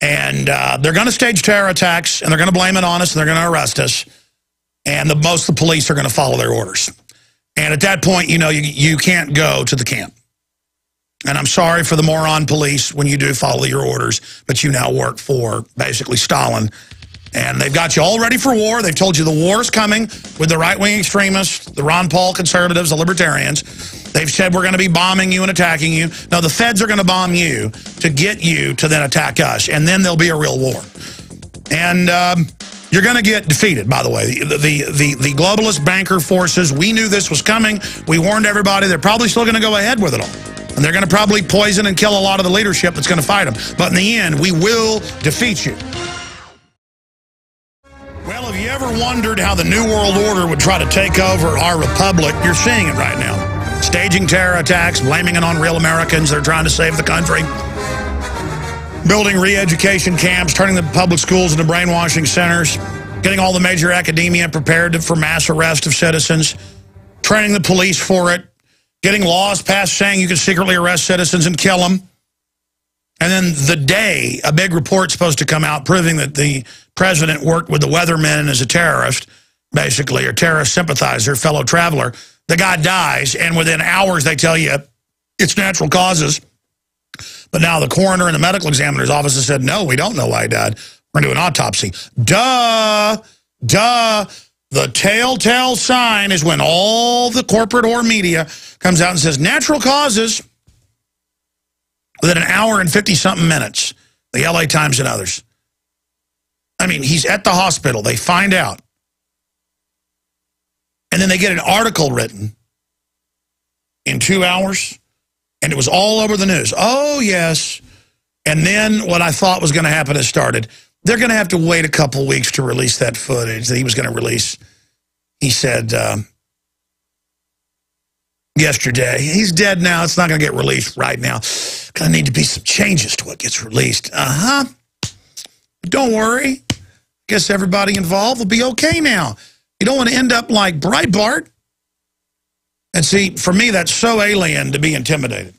And uh, they're going to stage terror attacks, and they're going to blame it on us, and they're going to arrest us. And the most of the police are going to follow their orders. And at that point, you know, you, you can't go to the camp. And I'm sorry for the moron police when you do follow your orders, but you now work for basically Stalin. And they've got you all ready for war. They've told you the war is coming with the right-wing extremists, the Ron Paul conservatives, the libertarians. They've said we're going to be bombing you and attacking you. No, the feds are going to bomb you to get you to then attack us. And then there'll be a real war. And um, you're going to get defeated, by the way. The, the, the, the globalist banker forces, we knew this was coming. We warned everybody. They're probably still going to go ahead with it all. And they're going to probably poison and kill a lot of the leadership that's going to fight them. But in the end, we will defeat you. Well, have you ever wondered how the New World Order would try to take over our republic? You're seeing it right now. Staging terror attacks, blaming it on real Americans. They're trying to save the country. Building re-education camps, turning the public schools into brainwashing centers, getting all the major academia prepared for mass arrest of citizens, training the police for it, getting laws passed saying you can secretly arrest citizens and kill them. And then the day a big report's supposed to come out proving that the president worked with the weathermen as a terrorist, basically, or terrorist sympathizer, fellow traveler, the guy dies, and within hours they tell you it's natural causes. But now the coroner and the medical examiner's office has said, no, we don't know why he died. We're going to do an autopsy. Duh, duh. The telltale sign is when all the corporate or media comes out and says natural causes within an hour and 50-something minutes. The LA Times and others. I mean, he's at the hospital. They find out. And then they get an article written in two hours, and it was all over the news. Oh, yes. And then what I thought was going to happen has started. They're going to have to wait a couple weeks to release that footage that he was going to release. He said um, yesterday. He's dead now. It's not going to get released right now. Going to need to be some changes to what gets released. Uh-huh. Don't worry. Guess everybody involved will be okay now. You don't want to end up like Breitbart. And see, for me, that's so alien to be intimidated.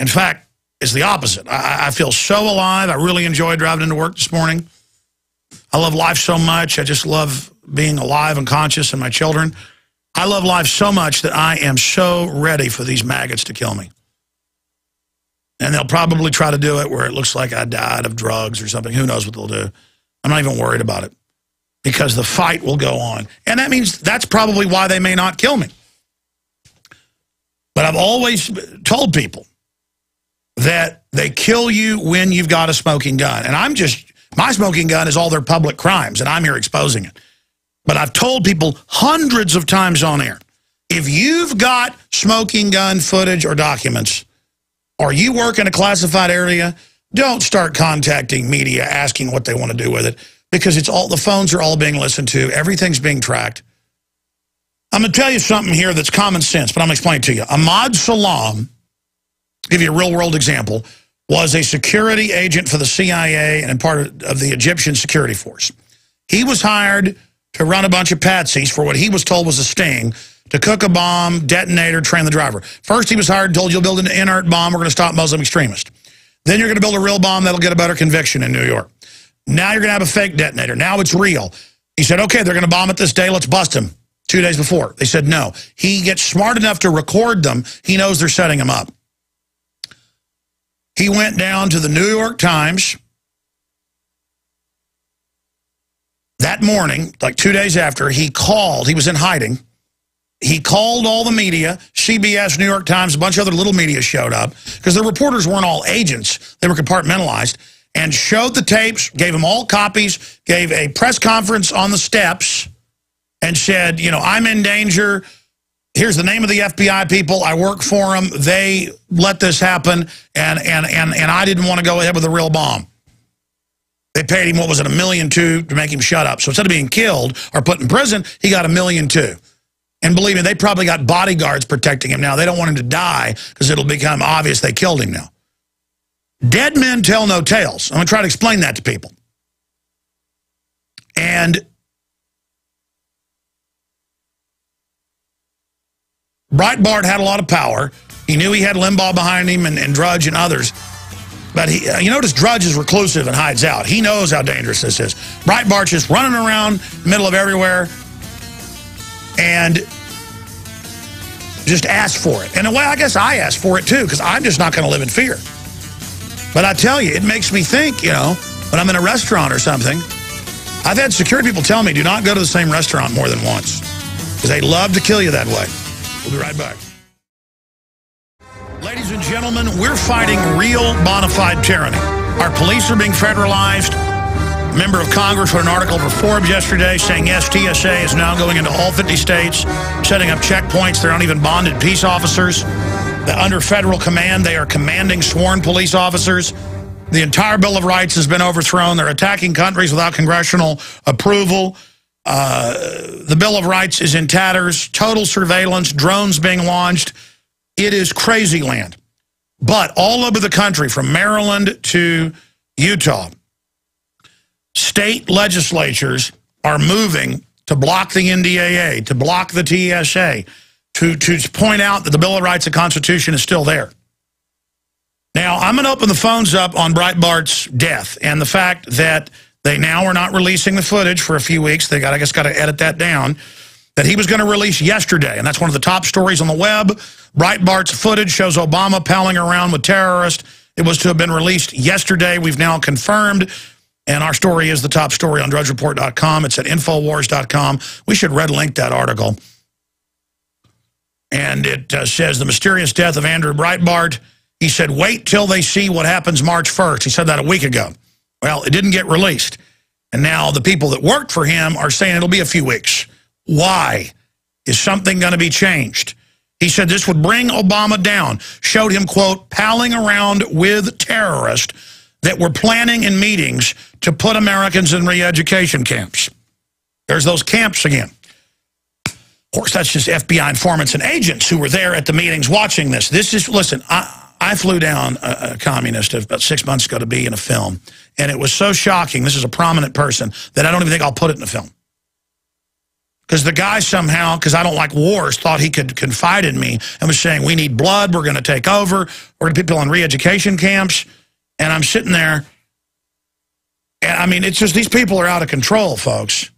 In fact, it's the opposite. I, I feel so alive. I really enjoy driving into work this morning. I love life so much. I just love being alive and conscious and my children. I love life so much that I am so ready for these maggots to kill me. And they'll probably try to do it where it looks like I died of drugs or something. Who knows what they'll do. I'm not even worried about it because the fight will go on. And that means that's probably why they may not kill me. But I've always told people that they kill you when you've got a smoking gun. And I'm just, my smoking gun is all their public crimes, and I'm here exposing it. But I've told people hundreds of times on air, if you've got smoking gun footage or documents, or you work in a classified area, don't start contacting media asking what they want to do with it because it's all the phones are all being listened to. Everything's being tracked. I'm going to tell you something here that's common sense, but I'm going to explain it to you. Emad Salem, give you a real-world example, was a security agent for the CIA and part of the Egyptian security force. He was hired to run a bunch of patsies for what he was told was a sting, to cook a bomb, detonator, train the driver. First, he was hired and told, you'll build an inert bomb, we're going to stop Muslim extremists. Then you're going to build a real bomb that'll get a better conviction in New York. Now you're going to have a fake detonator. Now it's real. He said, okay, they're going to bomb it this day, let's bust him. Two days before. They said no. He gets smart enough to record them. He knows they're setting him up. He went down to the New York Times that morning, like two days after, he called. He was in hiding. He called all the media, CBS, New York Times, a bunch of other little media showed up because the reporters weren't all agents. They were compartmentalized and showed the tapes, gave them all copies, gave a press conference on the steps and said, you know, I'm in danger. Here's the name of the FBI people. I work for them. They let this happen, and, and, and, and I didn't want to go ahead with a real bomb. They paid him, what was it, a million two to make him shut up. So instead of being killed or put in prison, he got a million two. And believe me, they probably got bodyguards protecting him now. They don't want him to die because it'll become obvious they killed him now. Dead men tell no tales. I'm going to try to explain that to people. And Breitbart had a lot of power. He knew he had Limbaugh behind him and, and Drudge and others. But he, uh, you notice Drudge is reclusive and hides out. He knows how dangerous this is. Breitbart's just running around middle of everywhere. and just ask for it. In a way, I guess I ask for it too, because I'm just not going to live in fear. But I tell you, it makes me think, you know, when I'm in a restaurant or something, I've had security people tell me, do not go to the same restaurant more than once. Because they love to kill you that way. We'll be right back. Ladies and gentlemen, we're fighting real bona fide tyranny. Our police are being federalized. A member of Congress wrote an article for Forbes yesterday saying, yes, TSA is now going into all 50 states, setting up checkpoints. They're not even bonded peace officers. Under federal command, they are commanding sworn police officers. The entire Bill of Rights has been overthrown. They're attacking countries without congressional approval. Uh, the Bill of Rights is in tatters. Total surveillance, drones being launched. It is crazy land. But all over the country, from Maryland to Utah, state legislatures are moving to block the NDAA, to block the TSA, to, to point out that the Bill of Rights and Constitution is still there. Now, I'm going to open the phones up on Breitbart's death and the fact that they now are not releasing the footage for a few weeks. They got, I guess, got to edit that down. That he was going to release yesterday, and that's one of the top stories on the web. Breitbart's footage shows Obama palling around with terrorists. It was to have been released yesterday. We've now confirmed, and our story is the top story on DrudgeReport.com. It's at Infowars.com. We should red link that article. And it uh, says, the mysterious death of Andrew Breitbart he said, wait till they see what happens March 1st. He said that a week ago. Well, it didn't get released. And now the people that worked for him are saying it'll be a few weeks. Why? Is something going to be changed? He said this would bring Obama down. Showed him, quote, palling around with terrorists that were planning in meetings to put Americans in re-education camps. There's those camps again. Of course, that's just FBI informants and agents who were there at the meetings watching this. This is, listen, I, I flew down a, a, communist about six months ago to be in a film, and it was so shocking, this is a prominent person, that I don't even think I'll put it in the film. Because the guy somehow, because I don't like wars, thought he could confide in me and was saying, we need blood, we're going to take over, we're going to people in re-education camps. And I'm sitting there, and I mean, it's just, these people are out of control, folks.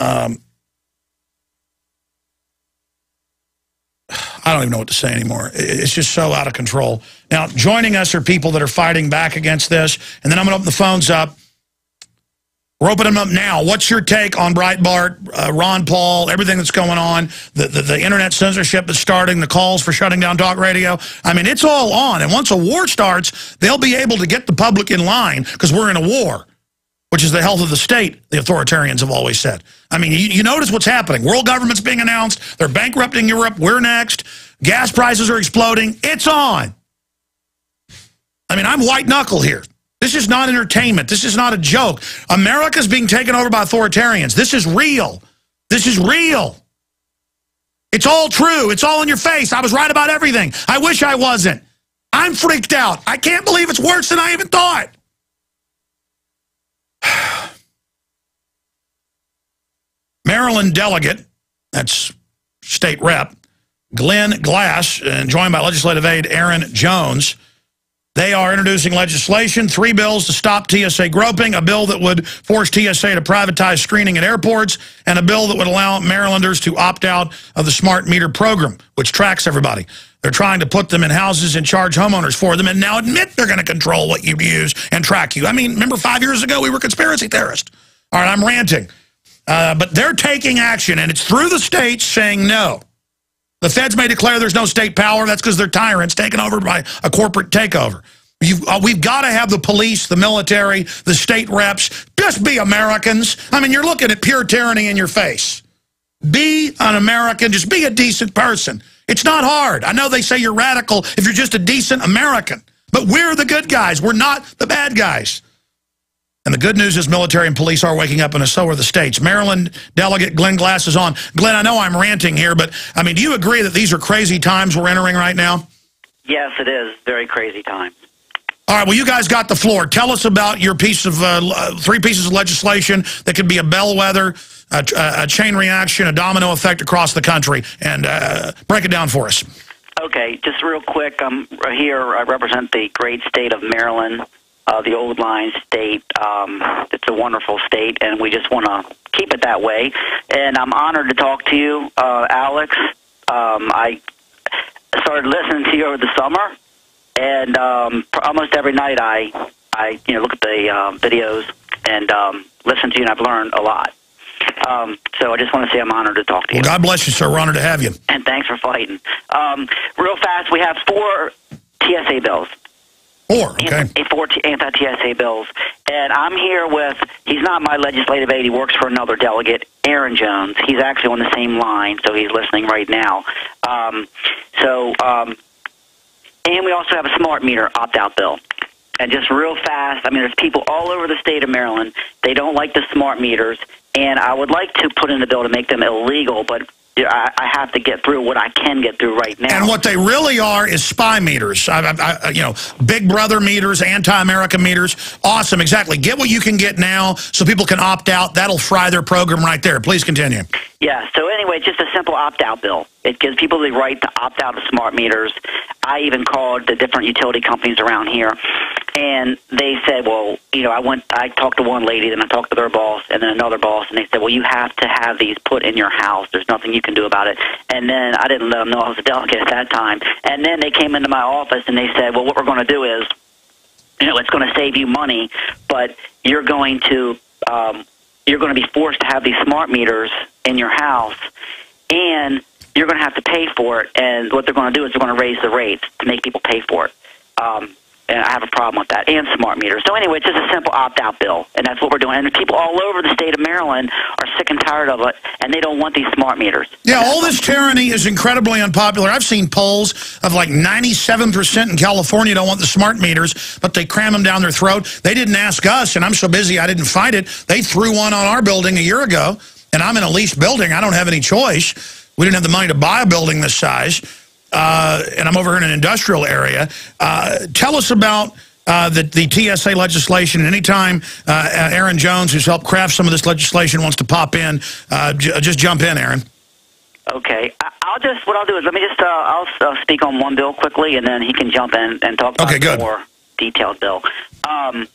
Um, I don't even know what to say anymore. It's just so out of control. Now, joining us are people that are fighting back against this. And then I'm going to open the phones up. We're opening them up now. What's your take on Breitbart, uh, Ron Paul, everything that's going on, the, the, the internet censorship that's starting, the calls for shutting down talk radio? I mean, it's all on. And once a war starts, they'll be able to get the public in line because we're in a war which is the health of the state, the authoritarians have always said. I mean, you, you, notice what's happening. World government's being announced. They're bankrupting Europe. We're next. Gas prices are exploding. It's on. I mean, I'm white knuckle here. This is not entertainment. This is not a joke. America's being taken over by authoritarians. This is real. This is real. It's all true. It's all in your face. I was right about everything. I wish I wasn't. I'm freaked out. I can't believe it's worse than I even thought. Maryland delegate, that's state rep, Glen Glass, and joined by legislative aide Aaron Jones. They are introducing legislation, three bills to stop TSA groping, a bill that would force TSA to privatize screening at airports, and a bill that would allow Marylanders to opt out of the smart meter program, which tracks everybody. They're trying to put them in houses and charge homeowners for them and now admit they're going to control what you use and track you. I mean, remember five years ago we were conspiracy theorists. All right, I'm ranting. Uh, but they're taking action, and it's through the states saying no. The feds may declare there's no state power. That's because they're tyrants taken over by a corporate takeover. Uh, we've got to have the police, the military, the state reps. Just be Americans. I mean, you're looking at pure tyranny in your face. Be an American. Just be a decent person. It's not hard. I know they say you're radical if you're just a decent American. But we're the good guys. We're not the bad guys. And the good news is military and police are waking up, and so are the states. Maryland delegate Glen Glass is on. Glen, I know I'm ranting here, but, I mean, do you agree that these are crazy times we're entering right now? Yes, it is. Very crazy times. All right, well, you guys got the floor. Tell us about your piece of, uh, uh three pieces of legislation that could be a bellwether, a, a chain reaction, a domino effect across the country, and uh, break it down for us. Okay, just real quick, I'm here. I represent the great state of Maryland uh, the old line state. Um, it's a wonderful state, and we just want to keep it that way. And I'm honored to talk to you, uh, Alex. Um, I started listening to you over the summer, and um, almost every night I, I you know, look at the uh, videos and um, listen to you, and I've learned a lot. Um, so I just want to say I'm honored to talk to you. Well, God bless you, sir. We're honored to have you. And thanks for fighting. Um, real fast, we have four TSA bills. Four, okay. A four anti-TSA bills. And I'm here with, he's not my legislative aide, he works for another delegate, Aaron Jones. He's actually on the same line, so he's listening right now. Um, so, um, and we also have a smart meter opt-out bill. And just real fast, I mean, there's people all over the state of Maryland. They don't like the smart meters, and I would like to put in a bill to make them illegal, but I, I have to get through what I can get through right now. And what they really are is spy meters. I, I, you know, Big Brother meters, anti-America meters. Awesome, exactly. Get what you can get now so people can opt out. That'll fry their program right there. Please continue. Yeah, so anyway, just a simple opt-out bill. It gives people the right to opt out of smart meters. I even called the different utility companies around here, and they said, well, you know, I went, I talked to one lady, then I talked to their boss, and then another boss, and they said, well, you have to have these put in your house. There's nothing you can do about it. And then I didn't let them know I was a delegate at that time. And then they came into my office and they said, well, what we're going to do is, you know, it's going to save you money, but you're going to, um, you're going to be forced to have these smart meters in your house, and you're going to have to pay for it. And what they're going to do is they're going to raise the rates to make people pay for it. Um, and I have a problem with that, and smart meters. So anyway, it's just a simple opt-out bill, and that's what we're doing. And people all over the state of Maryland are sick and tired of it, and they don't want these smart meters. Yeah, all this tyranny is incredibly unpopular. I've seen polls of like 97% in California don't want the smart meters, but they cram them down their throat. They didn't ask us, and I'm so busy I didn't fight it. They threw one on our building a year ago, and I'm in a leased building. I don't have any choice. We didn't have the money to buy a building this size uh, and I'm over here in an industrial area. Uh, tell us about uh, the, the TSA legislation. And anytime uh, Aaron Jones, who's helped craft some of this legislation, wants to pop in, uh, just jump in, Aaron. Okay, I'll just what I'll do is let me just uh, I'll uh, speak on one bill quickly, and then he can jump in and talk about okay, good. more detailed bill. Um,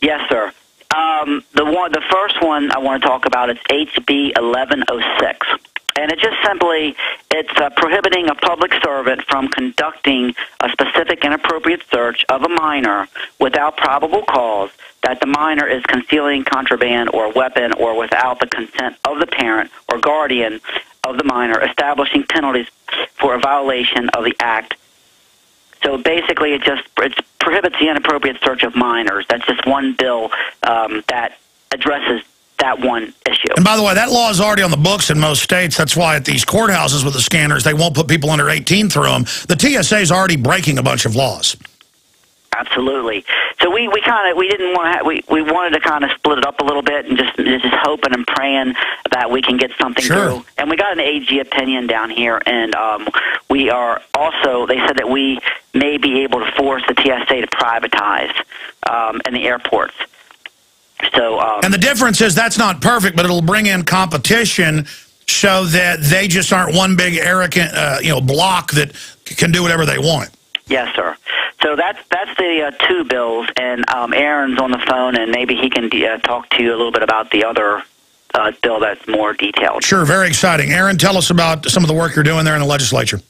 yes, sir. Um, the one, the first one I want to talk about is HB 1106 and it just simply it's uh, prohibiting a public servant from conducting a specific inappropriate search of a minor without probable cause that the minor is concealing contraband or weapon or without the consent of the parent or guardian of the minor, establishing penalties for a violation of the act. So basically, it just it prohibits the inappropriate search of minors. That's just one bill um, that addresses that one issue. And by the way, that law is already on the books in most states. That's why at these courthouses with the scanners, they won't put people under 18 through them. The TSA is already breaking a bunch of laws. Absolutely. So we, we kind of we didn't want to we we wanted to kind of split it up a little bit and just just hoping and praying that we can get something sure. through. And we got an AG opinion down here, and um, we are also they said that we may be able to force the TSA to privatize um, in the airports. So, um, and the difference is that's not perfect, but it'll bring in competition so that they just aren't one big arrogant, uh, you know, block that can do whatever they want. Yes, sir. So that's that's the uh, two bills, and um, Aaron's on the phone, and maybe he can uh, talk to you a little bit about the other uh, bill that's more detailed. Sure, very exciting. Aaron, tell us about some of the work you're doing there in the legislature.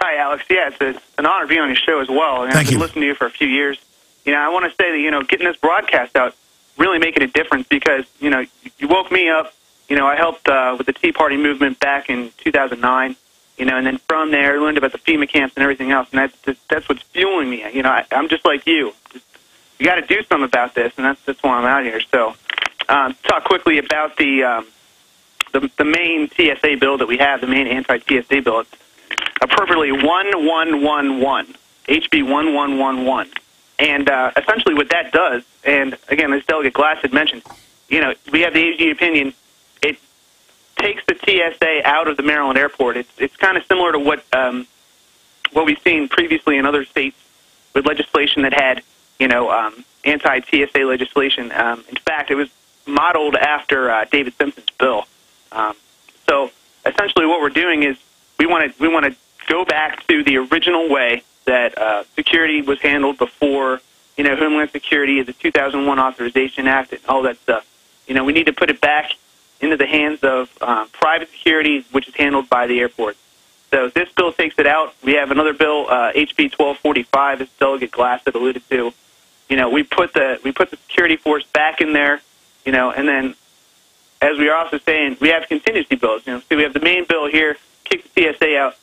Hi, Alex. Yeah, it's, it's an honor being on your show as well. And Thank I've you. listened to you for a few years. You know, I want to say that you know getting this broadcast out really making a difference because you know you woke me up. You know, I helped uh, with the Tea Party movement back in 2009. You know, and then from there, I learned about the FEMA camps and everything else, and that's that's what's fueling me. You know, I, I'm just like you. You got to do something about this, and that's that's why I'm out here. So, um, talk quickly about the um, the the main TSA bill that we have, the main anti-TSA bill. It's appropriately one one one one HB one one one one. And uh, essentially, what that does, and again, as Delegate Glass had mentioned, you know, we have the AG opinion. It takes the TSA out of the Maryland airport. It's it's kind of similar to what um, what we've seen previously in other states with legislation that had, you know, um, anti-TSA legislation. Um, in fact, it was modeled after uh, David Simpson's bill. Um, so essentially, what we're doing is we want to we want to go back to the original way that uh, security was handled before you know, Homeland Security, is the 2001 Authorization Act, and all that stuff. You know, we need to put it back into the hands of uh, private security, which is handled by the airports. So this bill takes it out. We have another bill, uh, HB 1245, as Delegate Glass had alluded to. You know, we put the we put the security force back in there. You know, and then as we are also saying, we have contingency bills. You know, see, we have the main bill here, kick the TSA out.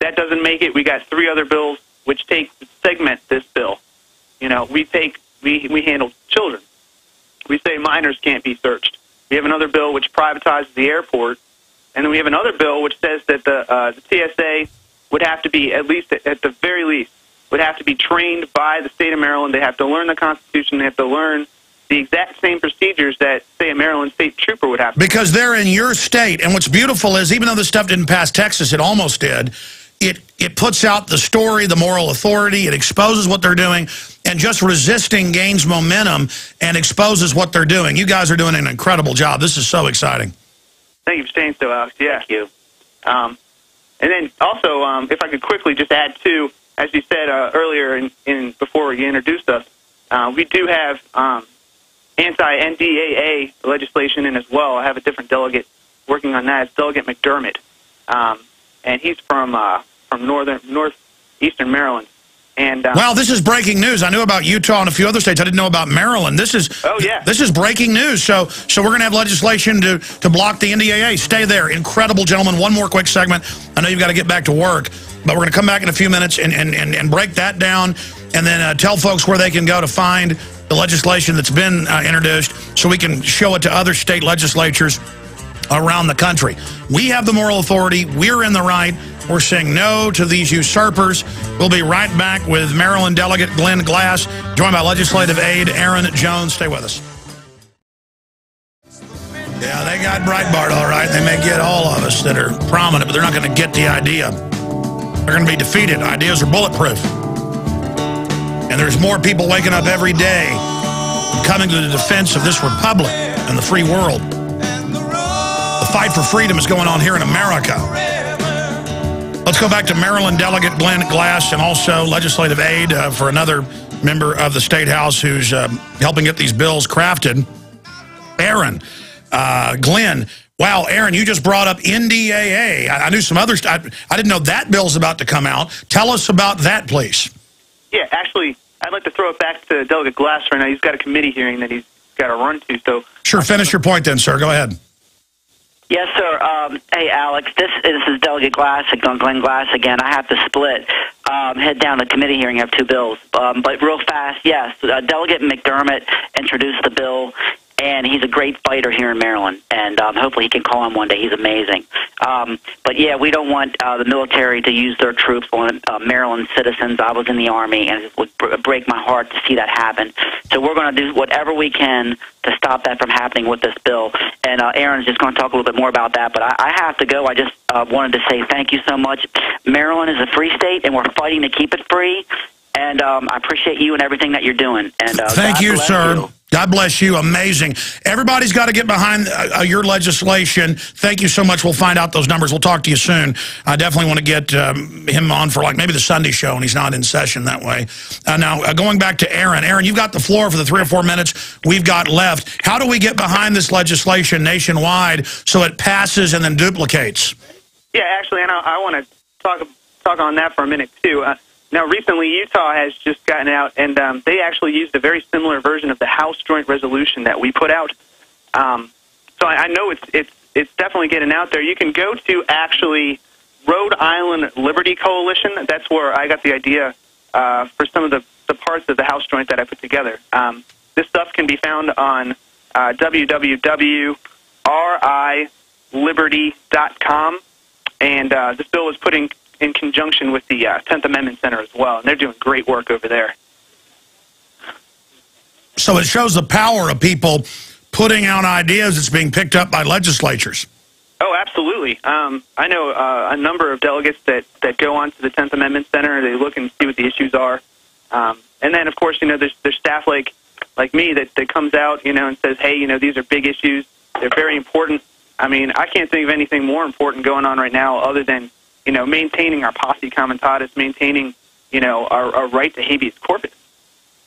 That doesn't make it. We got three other bills which take segment this bill. You know, we take we we handle children. We say minors can't be searched. We have another bill which privatizes the airport, and then we have another bill which says that the uh, the TSA would have to be at least at the very least would have to be trained by the state of Maryland. They have to learn the Constitution. They have to learn the exact same procedures that, say, a Maryland state trooper would have. To Because they're in your state. And what's beautiful is even though this stuff didn't pass Texas, it almost did, it, it puts out the story, the moral authority, it exposes what they're doing, and just resisting gains momentum and exposes what they're doing. You guys are doing an incredible job. This is so exciting. Thank you for staying so, Alex. Yeah. Thank you. Um, and then also, um, if I could quickly just add to, as you said uh, earlier in, in, before you introduced us, uh, we do have um, anti-NDAA legislation in as well. I have a different delegate working on that. It's Delegate McDermott, um, and he's from uh, from northern northeastern Maryland. And um, wow, this is breaking news. I knew about Utah and a few other states. I didn't know about Maryland. This is oh yeah, this is breaking news. So so we're going to have legislation to to block the NDAA. Stay there, incredible gentlemen. One more quick segment. I know you've got to get back to work, but we're going to come back in a few minutes and and and, and break that down, and then uh, tell folks where they can go to find the legislation that's been uh, introduced so we can show it to other state legislatures around the country. We have the moral authority. We're in the right. We're saying no to these usurpers. We'll be right back with Maryland Delegate Glen Glass, joined by legislative aide Aaron Jones. Stay with us. Yeah, they got Breitbart all right. They may get all of us that are prominent, but they're not going to get the idea. They're going to be defeated. Ideas are bulletproof. And there's more people waking up every day coming to the defense of this republic and the free world. The fight for freedom is going on here in America. Let's go back to Maryland Delegate Glen Glass and also legislative aide uh, for another member of the State House who's uh, helping get these bills crafted. Aaron, uh, Glen, wow, Aaron, you just brought up NDAA. I, I knew some others. I, I didn't know that bill's about to come out. Tell us about that, please. Yeah, actually, I'd like to throw it back to Delegate Glass right now. He's got a committee hearing that he's got to run to. So Sure, finish your point then, sir. Go ahead. Yes, sir. Um, hey, Alex, this, this is Delegate Glass, Glen Glass again. I have to split, um, head down to committee hearing. I have two bills. Um, but real fast, yes, uh, Delegate McDermott introduced the bill and he's a great fighter here in Maryland. And um, hopefully he can call him one day. He's amazing. Um, but yeah, we don't want uh, the military to use their troops on uh, Maryland citizens. I was in the army, and it would break my heart to see that happen. So we're going to do whatever we can to stop that from happening with this bill. And uh, Aaron's just going to talk a little bit more about that. But I, I have to go. I just uh, wanted to say thank you so much. Maryland is a free state, and we're fighting to keep it free. And um, I appreciate you and everything that you're doing. And uh, thank God you, sir. You. God bless you. Amazing. Everybody's got to get behind uh, your legislation. Thank you so much. We'll find out those numbers. We'll talk to you soon. I definitely want to get um, him on for like maybe the Sunday show, and he's not in session that way. Uh, now, uh, going back to Aaron. Aaron, you've got the floor for the three or four minutes we've got left. How do we get behind this legislation nationwide so it passes and then duplicates? Yeah, actually, and I, I want to talk talk on that for a minute, too. Now, recently, Utah has just gotten out, and um, they actually used a very similar version of the House Joint Resolution that we put out. Um, so I, I know it's it's it's definitely getting out there. You can go to actually Rhode Island Liberty Coalition. That's where I got the idea uh, for some of the, the parts of the House Joint that I put together. Um, this stuff can be found on uh, www.riliberty.com, and uh, this bill was put in conjunction with the uh, 10th Amendment Center as well, and they're doing great work over there. So it shows the power of people putting out ideas that's being picked up by legislatures. Oh, absolutely. Um, I know uh, a number of delegates that, that go on to the 10th Amendment Center. They look and see what the issues are. Um, and then, of course, you know, there's, there's staff like, like me that, that comes out, you know, and says, hey, you know, these are big issues. They're very important. I mean, I can't think of anything more important going on right now other than you know, maintaining our posse comitatus, maintaining, you know, our, our right to habeas corpus.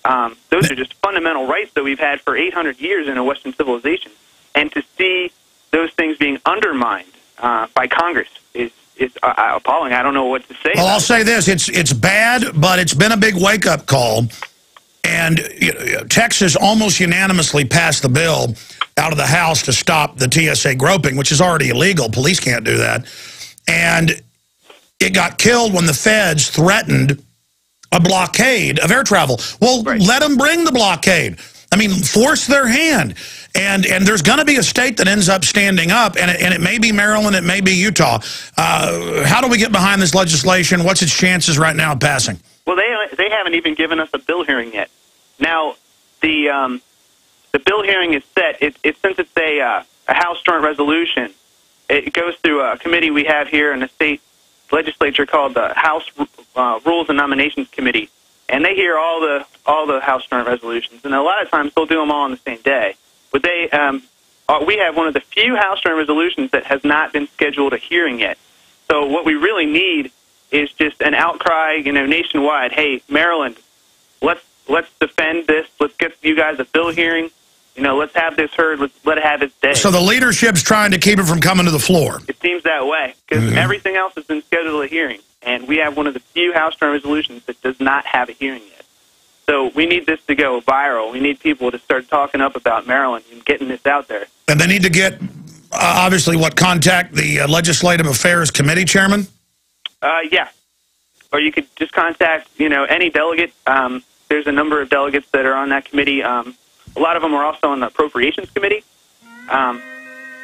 Um, those are just fundamental rights that we've had for 800 years in a Western civilization. And to see those things being undermined uh, by Congress is, is uh, appalling. I don't know what to say. Well, I'll say this. It's, it's bad, but it's been a big wake-up call. And you know, Texas almost unanimously passed the bill out of the House to stop the TSA groping, which is already illegal. Police can't do that. And it got killed when the feds threatened a blockade of air travel. Well, right. let them bring the blockade. I mean, force their hand. And and there's going to be a state that ends up standing up, and it, and it may be Maryland, it may be Utah. Uh, how do we get behind this legislation? What's its chances right now of passing? Well, they they haven't even given us a bill hearing yet. Now, the um, the bill hearing is set. It, it since it's a uh, a House joint resolution, it goes through a committee we have here in the state legislature called the House uh, Rules and Nominations Committee, and they hear all the all the House joint resolutions, and a lot of times they'll do them all on the same day. But they, um, uh, we have one of the few House joint resolutions that has not been scheduled a hearing yet. So what we really need is just an outcry, you know, nationwide. Hey, Maryland, let's let's defend this. Let's get you guys a bill hearing. You know, let's have this heard. Let's let it have its day. So the leadership's trying to keep it from coming to the floor. It seems that way because mm -hmm. everything else has been scheduled a hearing, and we have one of the few House joint resolutions that does not have a hearing yet. So we need this to go viral. We need people to start talking up about Maryland and getting this out there. And they need to get, uh, obviously, what contact the uh, Legislative Affairs Committee chairman. Uh, yeah, or you could just contact you know any delegate. Um, there's a number of delegates that are on that committee. Um, a lot of them are also on the Appropriations Committee. Um,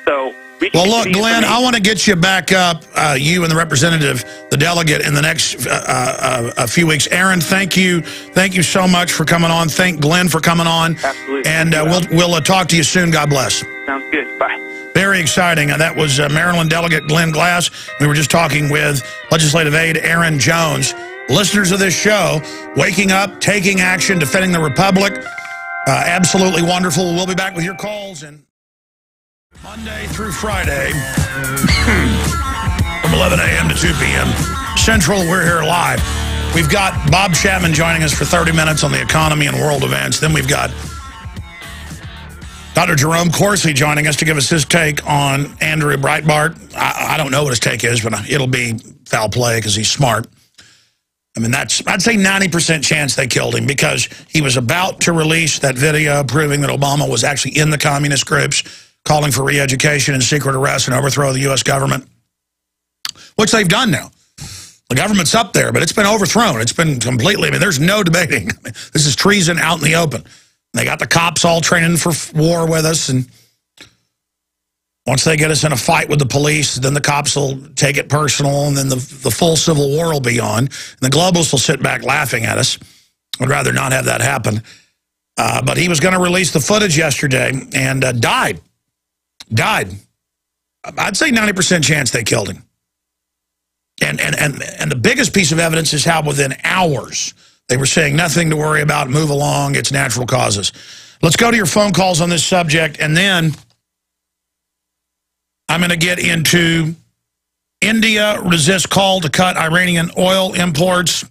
so we well, look, Glen, I want to get you back up, uh, you and the representative, the delegate, in the next uh, uh, a few weeks. Aaron, thank you, thank you so much for coming on. Thank Glen for coming on. Absolutely. And uh, we'll we'll uh, talk to you soon. God bless. Sounds good. Bye. Very exciting. Uh, that was Maryland delegate Glen Glass. We were just talking with legislative aide Aaron Jones. Listeners of this show, waking up, taking action, defending the Republic. Uh, absolutely wonderful. We'll be back with your calls and Monday through Friday from 11 a.m. to 2 p.m. Central. We're here live. We've got Bob Chapman joining us for 30 minutes on the economy and world events. Then we've got Dr. Jerome Corsi joining us to give us his take on Andrew Breitbart. I, I don't know what his take is, but it'll be foul play because he's smart. I mean, that's I'd say 90% chance they killed him because he was about to release that video proving that Obama was actually in the communist groups, calling for re-education and secret arrest and overthrow of the U.S. government, which they've done now. The government's up there, but it's been overthrown. It's been completely, I mean, there's no debating. this is treason out in the open. They got the cops all training for war with us, and once they get us in a fight with the police, then the cops will take it personal, and then the, the full civil war will be on. And the globalists will sit back laughing at us. I'd rather not have that happen. Uh, but he was going to release the footage yesterday and uh, died. Died. I'd say 90% chance they killed him. And, and, and, and the biggest piece of evidence is how within hours they were saying nothing to worry about, move along, it's natural causes. Let's go to your phone calls on this subject, and then... I'm going to get into India resists call to cut Iranian oil imports.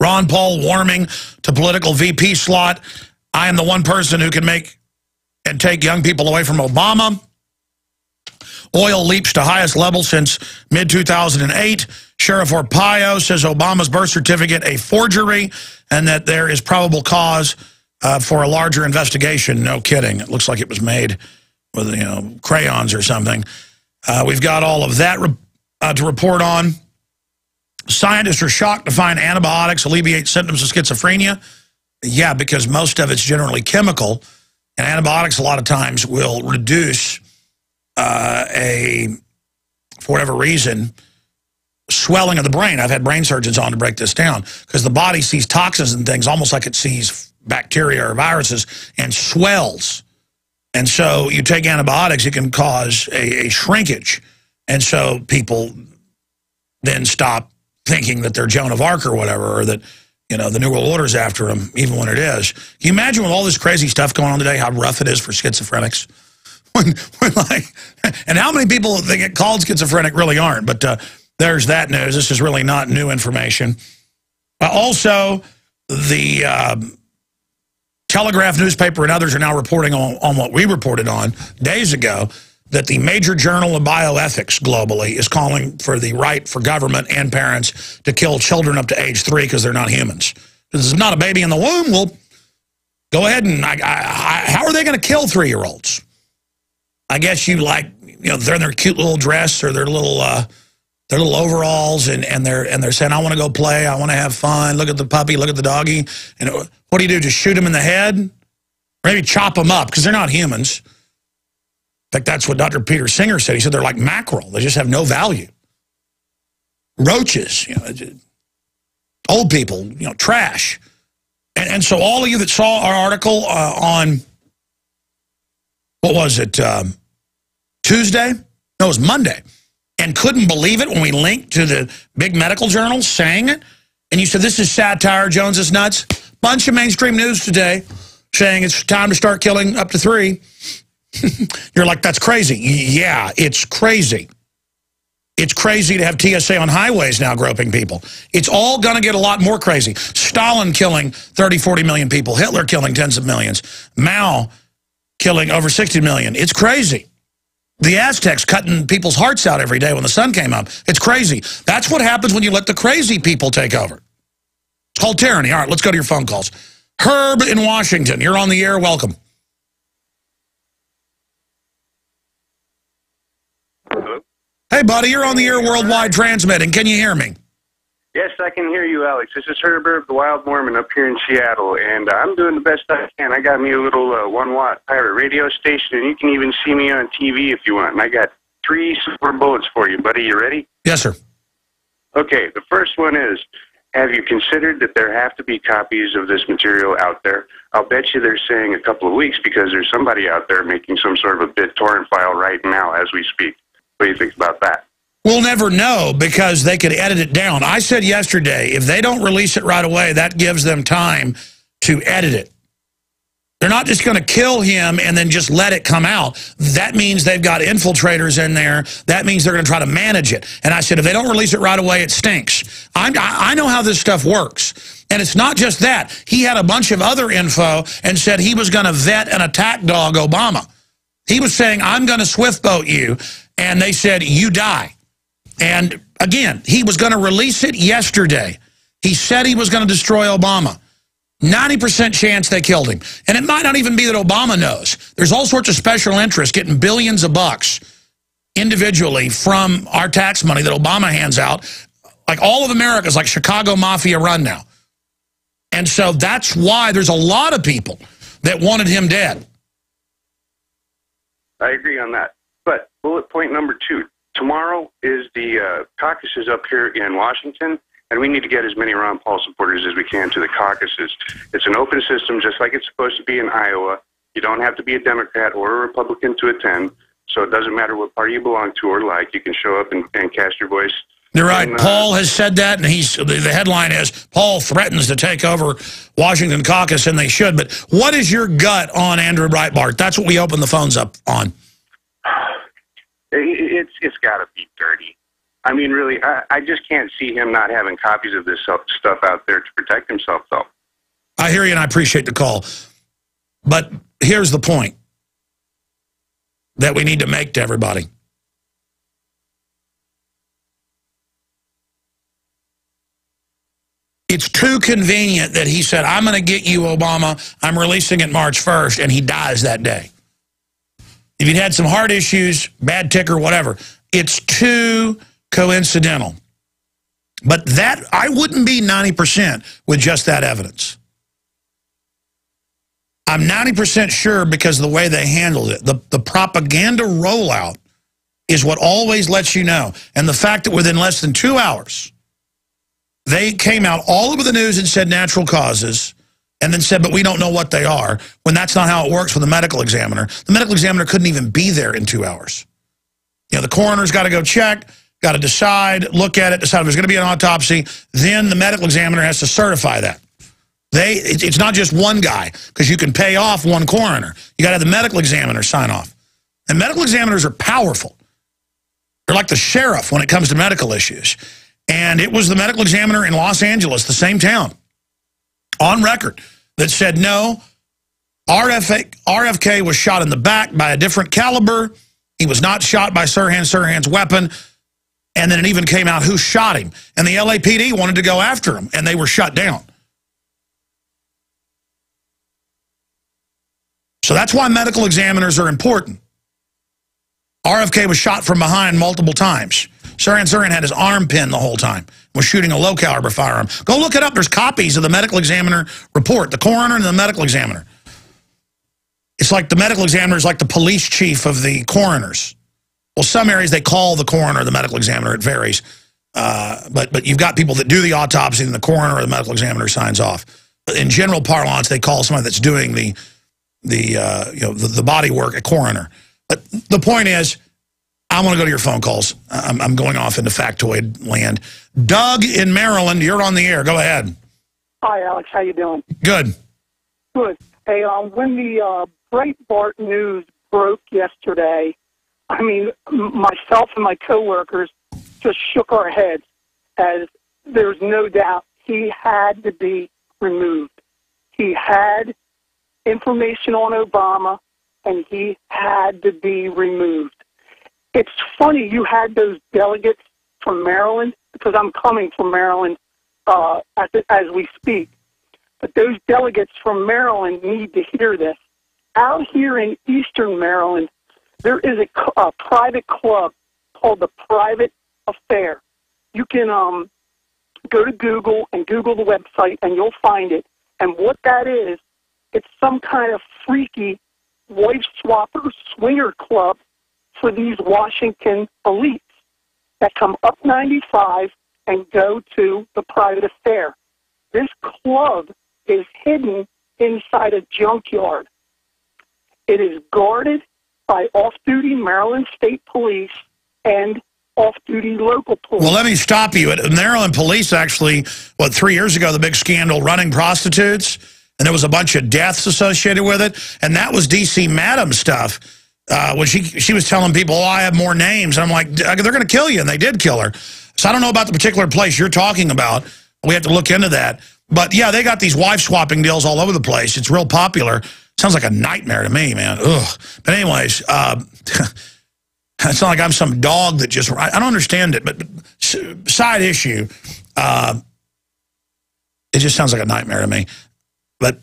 Ron Paul warming to political VP slot. I am the one person who can make and take young people away from Obama. Oil leaps to highest level since mid-2008. Sheriff Arpaio says Obama's birth certificate a forgery and that there is probable cause uh, for a larger investigation. No kidding. It looks like it was made with you know crayons or something. Uh, we've got all of that re uh, to report on. Scientists are shocked to find antibiotics alleviate symptoms of schizophrenia. Yeah, because most of it's generally chemical, and antibiotics a lot of times will reduce uh, a, for whatever reason, swelling of the brain. I've had brain surgeons on to break this down because the body sees toxins and things almost like it sees bacteria or viruses and swells and so you take antibiotics, it can cause a, a shrinkage. And so people then stop thinking that they're Joan of Arc or whatever, or that, you know, the New World Order's after them, even when it is. Can you imagine with all this crazy stuff going on today, how rough it is for schizophrenics? When, when like, and how many people that get called schizophrenic really aren't? But uh, there's that news. This is really not new information. Uh, also, the uh, Telegraph newspaper and others are now reporting on, on what we reported on days ago, that the major journal of bioethics globally is calling for the right for government and parents to kill children up to age three because they're not humans. This is not a baby in the womb. Well, go ahead and I, I, I, how are they going to kill three-year-olds? I guess you like, you know, they're in their cute little dress or their little uh, their little overalls and, and they're and they're saying, I want to go play, I want to have fun, look at the puppy, look at the doggy. And what do you do, just shoot them in the head? maybe chop them up, because they're not humans. In fact, that's what Dr. Peter Singer said. He said they're like mackerel. They just have no value. Roaches, you know, old people, you know, trash. And, and so all of you that saw our article uh, on, what was it, um, Tuesday? No, it was Monday and couldn't believe it when we linked to the big medical journals saying it. And you said, this is satire, Jones is nuts. Bunch of mainstream news today saying it's time to start killing up to three. You're like, that's crazy. Yeah, it's crazy. It's crazy to have TSA on highways now groping people. It's all going to get a lot more crazy. Stalin killing 30, 40 million people. Hitler killing tens of millions. Mao killing over 60 million. It's crazy. The Aztecs cutting people's hearts out every day when the sun came up. It's crazy. That's what happens when you let the crazy people take over. It's called tyranny. All right, let's go to your phone calls. Herb in Washington, you're on the air. Welcome. Hello? Hey, buddy, you're on the air worldwide transmitting. Can you hear me? Yes, I can hear you, Alex. This is Herbert, the Wild Mormon, up here in Seattle, and uh, I'm doing the best I can. I got me a little uh, one-watt pirate radio station, and you can even see me on TV if you want. And I got three super bullets for you, buddy. You ready? Yes, sir. Okay, the first one is, have you considered that there have to be copies of this material out there? I'll bet you they're saying a couple of weeks because there's somebody out there making some sort of a BitTorrent file right now as we speak. What do you think about that? We'll never know because they could edit it down. I said yesterday, if they don't release it right away, that gives them time to edit it. They're not just going to kill him and then just let it come out. That means they've got infiltrators in there. That means they're going to try to manage it. And I said, if they don't release it right away, it stinks. I'm, I know how this stuff works. And it's not just that. He had a bunch of other info and said he was going to vet an attack dog Obama. He was saying, I'm going to swift boat you. And they said, you die. And again, he was going to release it yesterday. He said he was going to destroy Obama. 90% chance they killed him. And it might not even be that Obama knows. There's all sorts of special interests getting billions of bucks individually from our tax money that Obama hands out. Like all of America is like Chicago Mafia run now. And so that's why there's a lot of people that wanted him dead. I agree on that. But bullet point number two, tomorrow is the uh, caucuses up here in Washington, and we need to get as many Ron Paul supporters as we can to the caucuses. It's an open system, just like it's supposed to be in Iowa. You don't have to be a Democrat or a Republican to attend, so it doesn't matter what party you belong to or like. You can show up and, and cast your voice. You're right. And, uh, Paul has said that, and he's the, the headline is Paul threatens to take over Washington caucus, and they should. But what is your gut on Andrew Breitbart? That's what we open the phones up on. It's it's got to be dirty. I mean, really, I, I just can't see him not having copies of this stuff out there to protect himself, though. I hear you, and I appreciate the call. But here's the point that we need to make to everybody. It's too convenient that he said, I'm going to get you, Obama. I'm releasing it March 1st, and he dies that day. If you'd had some heart issues, bad ticker, whatever, it's too coincidental. But that, I wouldn't be 90% with just that evidence. I'm 90% sure because of the way they handled it. The, the propaganda rollout is what always lets you know. And the fact that within less than two hours, they came out all over the news and said natural causes, and then said, but we don't know what they are, when that's not how it works with the medical examiner. The medical examiner couldn't even be there in two hours. You know, the coroner's got to go check, got to decide, look at it, decide if there's going to be an autopsy. Then the medical examiner has to certify that. They, it's not just one guy, because you can pay off one coroner. You got to have the medical examiner sign off. And medical examiners are powerful. They're like the sheriff when it comes to medical issues. And it was the medical examiner in Los Angeles, the same town, on record, that said, no, RFK, was shot in the back by a different caliber. He was not shot by Sirhan Sirhan's weapon. And then it even came out who shot him. And the LAPD wanted to go after him, and they were shut down. So that's why medical examiners are important. RFK was shot from behind multiple times. Sirhan Sirhan had his arm pinned the whole time, was shooting a low-caliber firearm. Go look it up. There's copies of the medical examiner report, the coroner and the medical examiner. It's like the medical examiner is like the police chief of the coroners. Well, some areas they call the coroner the medical examiner. It varies. Uh, but, but you've got people that do the autopsy and the coroner or the medical examiner signs off. In general parlance, they call somebody that's doing the, the, uh, you know, the, the body work a coroner. But the point is, I want to go to your phone calls. I'm, I'm going off into factoid land. Doug in Maryland, you're on the air. Go ahead. Hi, Alex. How you doing? Good. Good. Hey, um, when the uh, Breitbart news broke yesterday, I mean, myself and my coworkers just shook our heads as there's no doubt he had to be removed. He had information on Obama, and he had to be removed. It's funny you had those delegates from Maryland because I'm coming from Maryland uh, as, as we speak. But those delegates from Maryland need to hear this. Out here in Eastern Maryland, there is a, a private club called the Private Affair. You can um, go to Google and Google the website, and you'll find it. And what that is, it's some kind of freaky wife swapper swinger club for these Washington elites that come up 95 and go to the private affair. This club is hidden inside a junkyard. It is guarded by off-duty Maryland State Police and off-duty local police. Well, let me stop you. Maryland police actually, what, three years ago, the big scandal running prostitutes, and there was a bunch of deaths associated with it, and that was D.C. Madam stuff. Uh, when she she was telling people, oh, I have more names. And I'm like, they're going to kill you. And they did kill her. So I don't know about the particular place you're talking about. We have to look into that. But, yeah, they got these wife swapping deals all over the place. It's real popular. Sounds like a nightmare to me, man. Ugh. But anyways, uh, it's not like I'm some dog that just, I don't understand it. But side issue, uh, it just sounds like a nightmare to me. But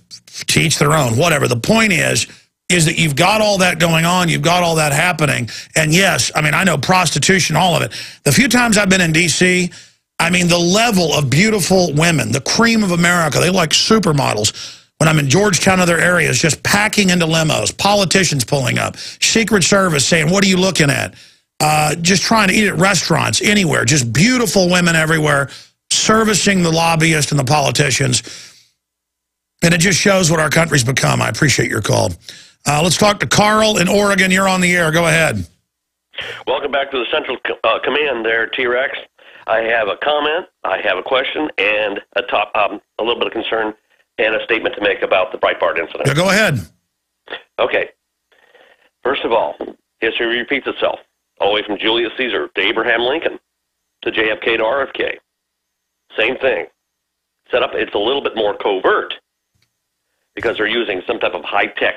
teach their own, whatever. The point is, is that you've got all that going on, you've got all that happening. And yes, I mean, I know prostitution, all of it. The few times I've been in D.C., I mean, the level of beautiful women, the cream of America, they like supermodels. When I'm in Georgetown, other areas, just packing into limos, politicians pulling up, Secret Service saying, what are you looking at? Uh, just trying to eat at restaurants, anywhere. Just beautiful women everywhere, servicing the lobbyists and the politicians. And it just shows what our country's become. I appreciate your call. Uh, let's talk to Carl in Oregon. You're on the air. Go ahead. Welcome back to the Central uh, Command there, T-Rex. I have a comment, I have a question, and a top, um, a little bit of concern, and a statement to make about the Breitbart incident. Yeah, go ahead. Okay. First of all, history repeats itself, all the way from Julius Caesar to Abraham Lincoln to JFK to RFK. Same thing. Set up, it's a little bit more covert because they're using some type of high-tech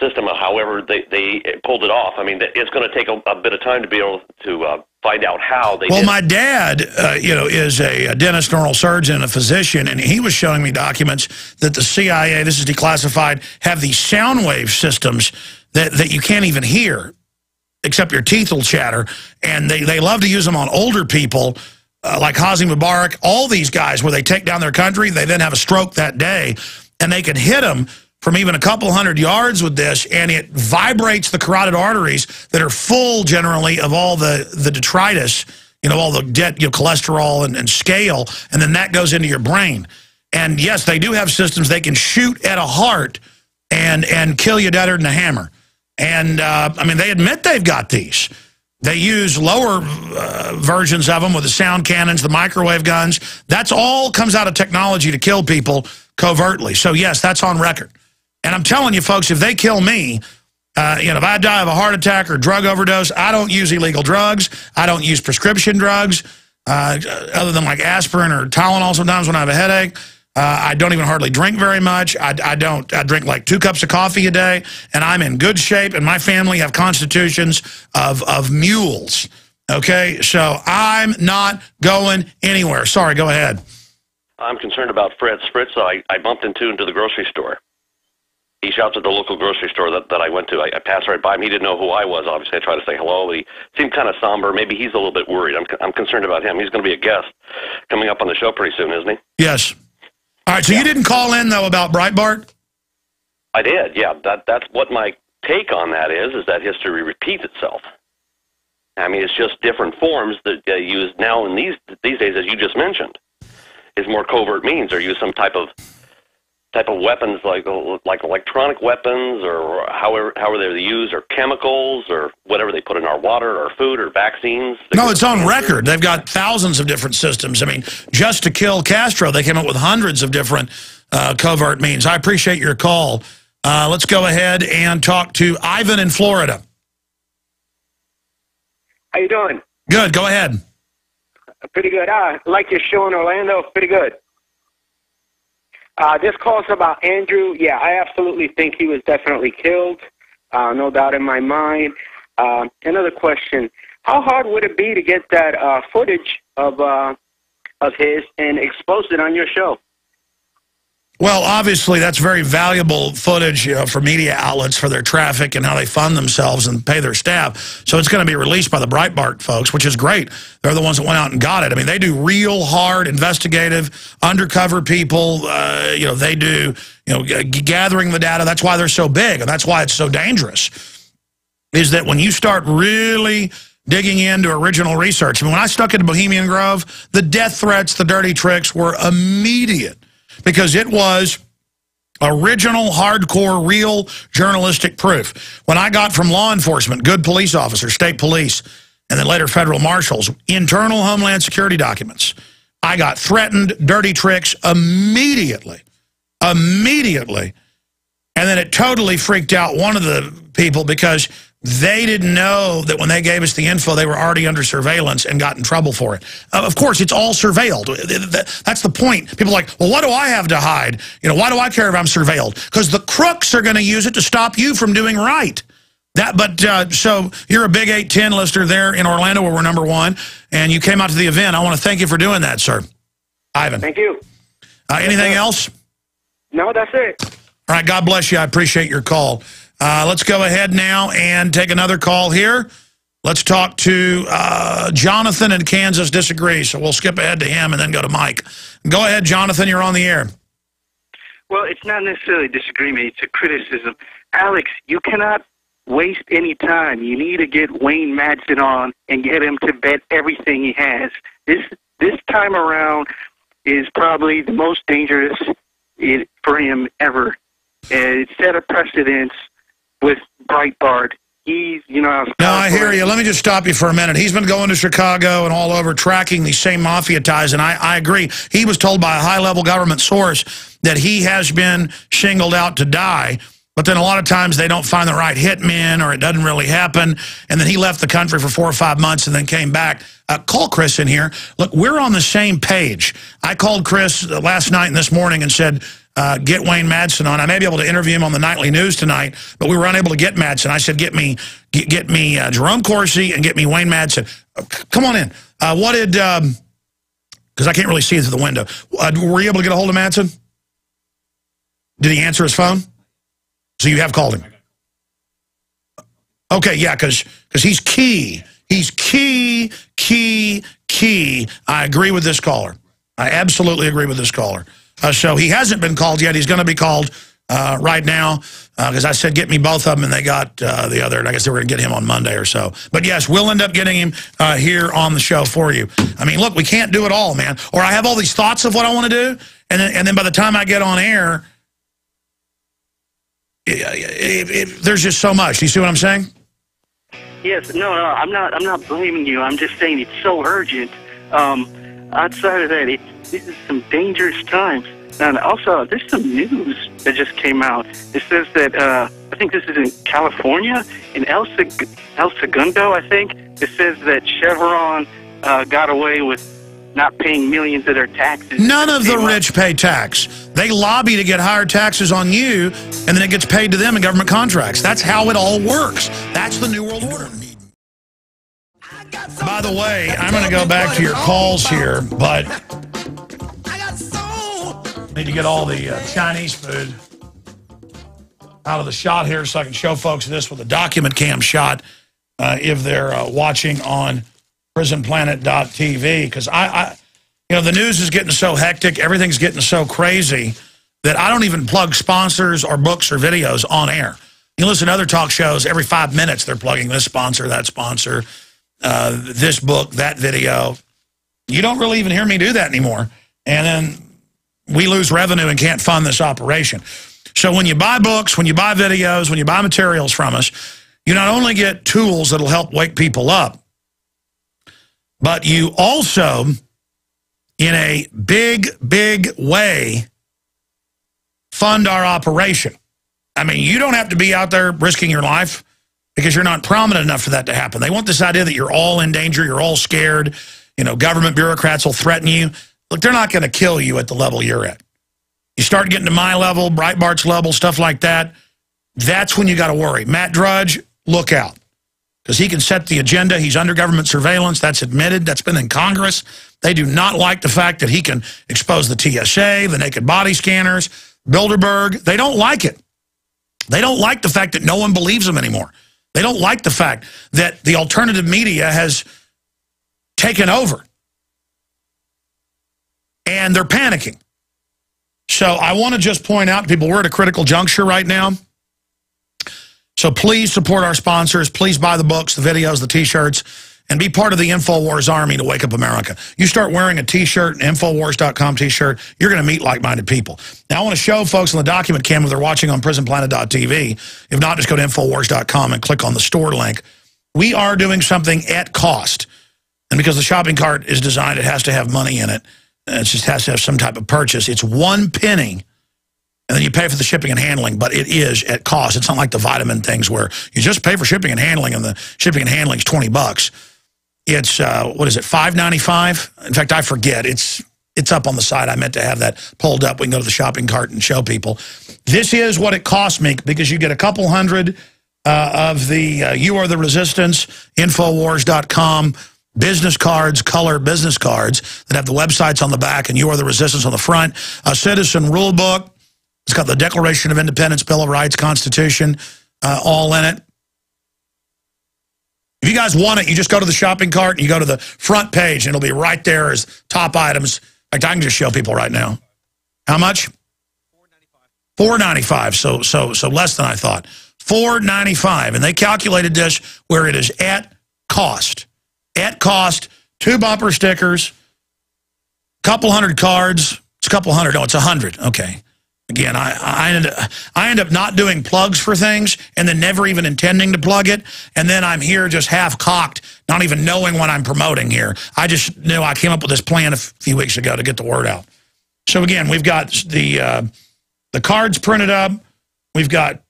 system. However, they, they pulled it off. I mean, it's going to take a, a bit of time to be able to uh, find out how they. Well, my dad, uh, you know, is a, a dentist, neurosurgeon, a physician, and he was showing me documents that the CIA, this is declassified, have these sound wave systems that that you can't even hear, except your teeth will chatter, and they they love to use them on older people. Uh, like Hosni Mubarak, all these guys where they take down their country, they then have a stroke that day, and they can hit them from even a couple hundred yards with this, and it vibrates the carotid arteries that are full generally of all the, the detritus, you know, all the dead, you know, cholesterol and, and scale, and then that goes into your brain. And yes, they do have systems they can shoot at a heart and and kill you deader than a hammer. And, uh, I mean, they admit they've got these. They use lower uh, versions of them with the sound cannons, the microwave guns. That's all comes out of technology to kill people covertly. So, yes, that's on record. And I'm telling you, folks, if they kill me, uh, you know, if I die of a heart attack or drug overdose, I don't use illegal drugs. I don't use prescription drugs, uh, other than like aspirin or Tylenol sometimes when I have a headache. Uh, I don't even hardly drink very much. I, I, don't. I drink like two cups of coffee a day, and I'm in good shape. And my family have constitutions of of mules. Okay, so I'm not going anywhere. Sorry, go ahead. I'm concerned about Fred Spritz. I, I bumped into into the grocery store. He shops at the local grocery store that, that I went to. I, I passed right by him. He didn't know who I was. Obviously, I tried to say hello, but he seemed kind of somber. Maybe he's a little bit worried. I'm, I'm concerned about him. He's going to be a guest coming up on the show pretty soon, isn't he? Yes. All right, so yeah. you didn't call in, though, about Breitbart? I did, yeah. That That's what my take on that is, is that history repeats itself. I mean, it's just different forms that uh, used now in these these days, as you just mentioned, is more covert means or use some type of type of weapons like like electronic weapons or however however they're used or chemicals or whatever they put in our water or food or vaccines. No, it's on record. They've got thousands of different systems. I mean, just to kill Castro, they came up with hundreds of different uh, covert means. I appreciate your call. Uh, let's go ahead and talk to Ivan in Florida. How you doing? Good. Go ahead. Pretty good. I like your show in Orlando. Pretty good. Uh, this calls about Andrew. Yeah, I absolutely think he was definitely killed. Uh, no doubt in my mind. Uh, another question: How hard would it be to get that uh, footage of uh, of his and expose it on your show? Well, obviously, that's very valuable footage you know, for media outlets for their traffic and how they fund themselves and pay their staff. So it's going to be released by the Breitbart folks, which is great. They're the ones that went out and got it. I mean, they do real hard, investigative, undercover people. Uh, you know, they do, you know, gathering the data. That's why they're so big, and that's why it's so dangerous, is that when you start really digging into original research. I mean, when I stuck into Bohemian Grove, the death threats, the dirty tricks were immediate because it was original, hardcore, real journalistic proof. When I got from law enforcement, good police officers, state police, and then later federal marshals, internal Homeland Security documents, I got threatened, dirty tricks immediately. Immediately. And then it totally freaked out one of the people because they didn't know that when they gave us the info, they were already under surveillance and got in trouble for it. Uh, of course, it's all surveilled. That's the point. People are like, well, what do I have to hide? You know, why do I care if I'm surveilled? Because the crooks are going to use it to stop you from doing right. That, But uh, so you're a big 810 listener there in Orlando where we're number one, and you came out to the event. I want to thank you for doing that, sir. Ivan. Thank you. Uh, anything else? No, that's it. All right, God bless you. I appreciate your call. Uh, let's go ahead now and take another call here. Let's talk to uh, Jonathan in Kansas disagree, so we'll skip ahead to him and then go to Mike. Go ahead, Jonathan, you're on the air. Well, it's not necessarily disagreement, it's a criticism. Alex, you cannot waste any time. You need to get Wayne Madsen on and get him to bet everything he has. This this time around is probably the most dangerous for him ever. And it set a precedence with Breitbart. He's, you know... No, I hear you. Let me just stop you for a minute. He's been going to Chicago and all over tracking these same mafia ties, and I, I agree. He was told by a high-level government source that he has been shingled out to die, but then a lot of times they don't find the right hitmen or it doesn't really happen, and then he left the country for four or five months and then came back. Uh, call Chris in here. Look, we're on the same page. I called Chris last night and this morning and said, uh, get Wayne Madsen on. I may be able to interview him on the nightly news tonight, but we were unable to get Madsen. I said, get me get, get me uh, Jerome Corsi and get me Wayne Madsen. Uh, come on in. Uh, what did, because um, I can't really see through the window. Uh, were you able to get a hold of Madsen? Did he answer his phone? So you have called him. Okay, yeah, because he's key. He's key, key, key. I agree with this caller. I absolutely agree with this caller. Uh, so he hasn't been called yet. He's going to be called uh, right now because uh, I said get me both of them, and they got uh, the other. And I guess they were going to get him on Monday or so. But yes, we'll end up getting him uh, here on the show for you. I mean, look, we can't do it all, man. Or I have all these thoughts of what I want to do, and then, and then by the time I get on air, it, it, there's just so much. You see what I'm saying? Yes. No, no. I'm not. I'm not blaming you. I'm just saying it's so urgent. Um, outside of that, it, this is some dangerous times. And also, there's some news that just came out. It says that uh, I think this is in California, in El, Seg- El Segundo, I think. It says that Chevron uh, got away with not paying millions of their taxes. None of the rich pay tax. They lobby to get higher taxes on you, and then it gets paid to them in government contracts. That's how it all works. That's the New World Order. By the way, I'm going to go back to your calls here, but I need to get all the uh, Chinese food out of the shot here so I can show folks this with a document cam shot uh, if they're uh, watching on prisonplanet.tv because I, I, you know, the news is getting so hectic, everything's getting so crazy that I don't even plug sponsors or books or videos on air. You listen to other talk shows, every five minutes they're plugging this sponsor, that sponsor, uh, this book, that video. You don't really even hear me do that anymore. And then we lose revenue and can't fund this operation. So when you buy books, when you buy videos, when you buy materials from us, you not only get tools that'll help wake people up, but you also, in a big, big way, fund our operation. I mean, you don't have to be out there risking your life because you're not prominent enough for that to happen. They want this idea that you're all in danger, you're all scared, you know, government bureaucrats will threaten you. Look, they're not going to kill you at the level you're at. You start getting to my level, Breitbart's level, stuff like that, that's when you got to worry. Matt Drudge, look out. Because he can set the agenda. He's under government surveillance. That's admitted. That's been in Congress. They do not like the fact that he can expose the TSA, the naked body scanners, Bilderberg. They don't like it. They don't like the fact that no one believes him anymore. They don't like the fact that the alternative media has taken over. And they're panicking. So I want to just point out, people, we're at a critical juncture right now. So please support our sponsors. Please buy the books, the videos, the T-shirts, and be part of the InfoWars army to wake up America. You start wearing a T-shirt, an Infowars.com T-shirt, you're going to meet like-minded people. Now, I want to show folks on the document cam if they're watching on prisonplanet.tv. If not, just go to Infowars.com and click on the store link. We are doing something at cost. And because the shopping cart is designed, it has to have money in it. It just has to have some type of purchase. It's one penny and then you pay for the shipping and handling, but it is at cost. It's not like the vitamin things where you just pay for shipping and handling, and the shipping and handling is 20 bucks. It's, uh, what is it, 5.95? In fact, I forget. It's it's up on the side. I meant to have that pulled up. We can go to the shopping cart and show people. This is what it costs me because you get a couple hundred uh, of the uh, You Are the Resistance, Infowars.com business cards, color business cards that have the websites on the back and You Are the Resistance on the front, a citizen rule book, it's got the Declaration of Independence, Bill of Rights, Constitution, uh, all in it. If you guys want it, you just go to the shopping cart and you go to the front page and it'll be right there as top items. Fact, I can just show people right now. How much? Four ninety five. So so so less than I thought. Four ninety five, and they calculated this where it is at cost. At cost, two bumper stickers, a couple hundred cards. It's a couple hundred. No, it's a hundred. Okay. Again, I, I, end, I end up not doing plugs for things and then never even intending to plug it. And then I'm here just half-cocked, not even knowing what I'm promoting here. I just knew I came up with this plan a few weeks ago to get the word out. So again, we've got the, uh, the cards printed up. We've got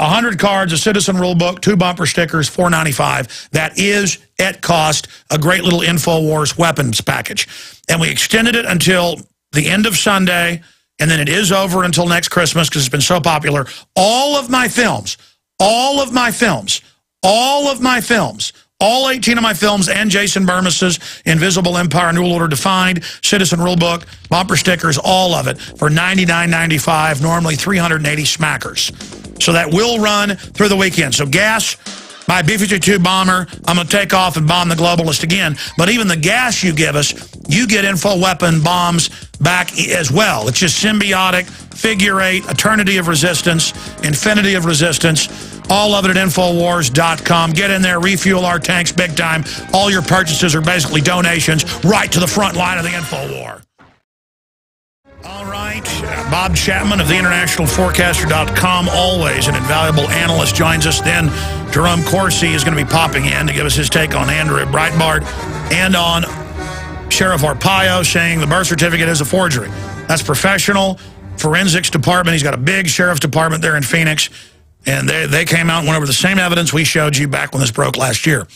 100 cards, a citizen rule book, two bumper stickers, 495. That is, at cost, a great little InfoWars weapons package. And we extended it until the end of Sunday, and then it is over until next Christmas because it's been so popular. All of my films, all of my films, all of my films, all 18 of my films and Jason Bermas's Invisible Empire, New Order Defined, Citizen Rulebook, bumper stickers, all of it for $99.95, normally 380 smackers. So that will run through the weekend. So gas, my B-52 bomber, I'm going to take off and bomb the globalist again. But even the gas you give us, you get info weapon bombs back as well. It's just symbiotic, figure eight, eternity of resistance, infinity of resistance. All of it at Infowars.com. Get in there, refuel our tanks big time. All your purchases are basically donations right to the front line of the info war. All right. Bob Chapman of the internationalforecaster.com, always an invaluable analyst, joins us. Then Jerome Corsi is going to be popping in to give us his take on Andrew Breitbart and on Sheriff Arpaio saying the birth certificate is a forgery. That's professional. Forensics department. He's got a big sheriff's department there in Phoenix. And they, they came out and went over the same evidence we showed you back when this broke last year.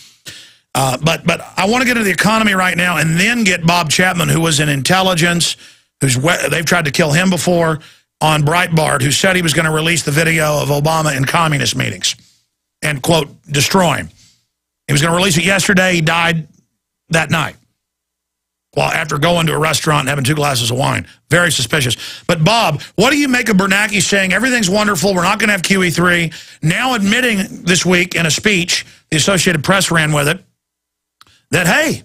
Uh, but but I want to get into the economy right now and then get Bob Chapman, who was in intelligence, who's they've tried to kill him before on Breitbart, who said he was going to release the video of Obama in communist meetings and, quote, destroy him. He was going to release it yesterday. He died that night. Well, after going to a restaurant and having two glasses of wine. Very suspicious. But, Bob, what do you make of Bernanke saying everything's wonderful, we're not going to have QE3, now admitting this week in a speech, the Associated Press ran with it, that, hey,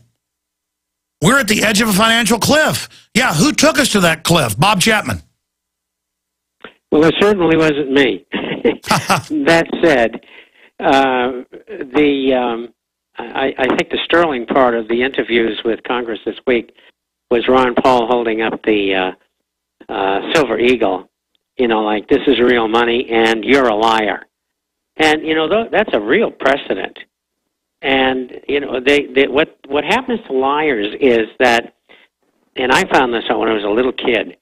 we're at the edge of a financial cliff. Yeah, who took us to that cliff? Bob Chapman. Well, it certainly wasn't me. that said, uh, the um, I, I think the sterling part of the interviews with Congress this week was Ron Paul holding up the uh, uh, silver eagle, you know, like this is real money and you're a liar, and you know th- that's a real precedent. And you know, they, they what what happens to liars is that, and I found this out when I was a little kid.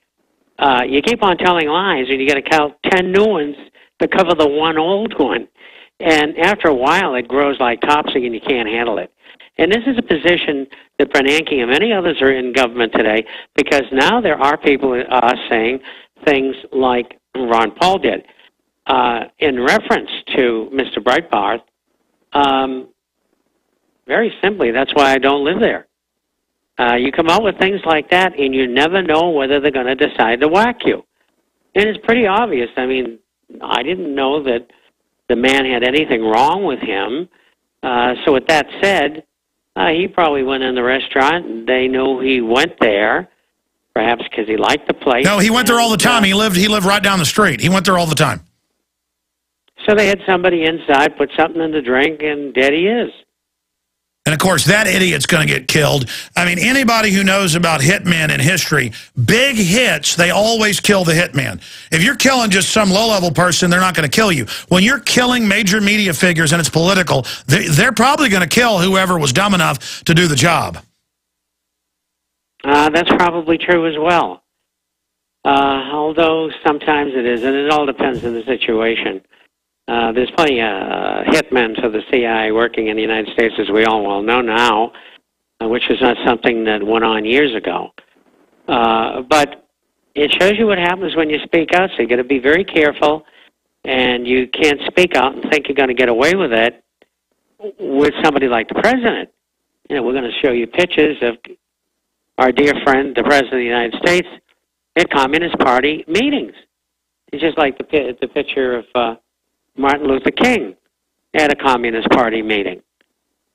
Uh, you keep on telling lies, and you got to count ten new ones to cover the one old one. And after a while, it grows like topsy and you can't handle it. And this is a position that Bernanke and many others are in government today because now there are people uh, saying things like Ron Paul did. Uh, in reference to Mr. Breitbart, um, very simply, that's why I don't live there. Uh, you come out with things like that, and you never know whether they're going to decide to whack you. And it's pretty obvious. I mean, I didn't know that the man had anything wrong with him. Uh, so with that said, uh, he probably went in the restaurant. And they knew he went there, perhaps because he liked the place. No, he went there all the time. he lived he lived right down the street. He went there all the time. So they had somebody inside put something in the drink, and dead he is. And of course, that idiot's going to get killed. I mean, anybody who knows about hitmen in history, big hits, they always kill the hitman. If you're killing just some low-level person, they're not going to kill you. When you're killing major media figures and it's political, they're probably going to kill whoever was dumb enough to do the job. Uh, that's probably true as well. Uh, although sometimes it is, and it all depends on the situation. Uh, there's plenty of uh, hitmen for the CIA working in the United States, as we all well know now, uh, which is not something that went on years ago. Uh, but it shows you what happens when you speak out. So you got to be very careful, and you can't speak out and think you're going to get away with it with somebody like the president. You know, we're going to show you pictures of our dear friend, the president of the United States, at Communist Party meetings. It's just like the the picture of. Uh, Martin Luther King at a Communist Party meeting.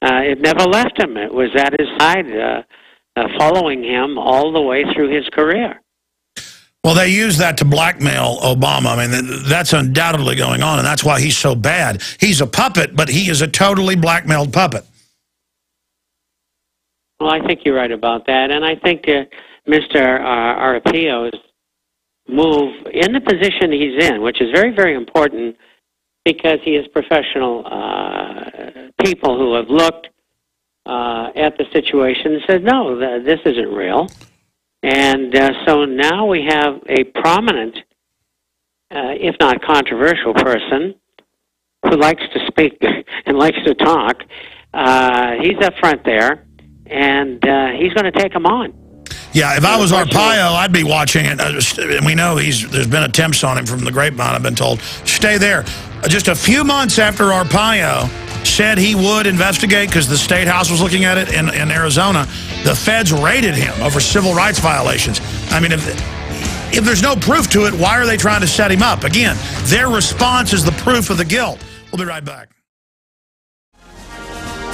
Uh, it never left him. It was at his side, uh, uh, following him all the way through his career. Well, they use that to blackmail Obama. I mean, that's undoubtedly going on, and that's why he's so bad. He's a puppet, but he is a totally blackmailed puppet. Well, I think you're right about that, and I think uh, Mr. Uh, Arpaio's move in the position he's in, which is very, very important because he has professional uh, people who have looked uh, at the situation and said, no, th- this isn't real. And uh, so now we have a prominent, uh, if not controversial person who likes to speak and likes to talk. Uh, he's up front there, and uh, he's going to take him on. Yeah, if I was Arpaio, I'd be watching it. Uh, and we know he's there's been attempts on him from the grapevine, I've been told. Stay there. Uh, just a few months after Arpaio said he would investigate because the state house was looking at it in, in Arizona, the feds raided him over civil rights violations. I mean, if, if there's no proof to it, why are they trying to set him up? Again, their response is the proof of the guilt. We'll be right back.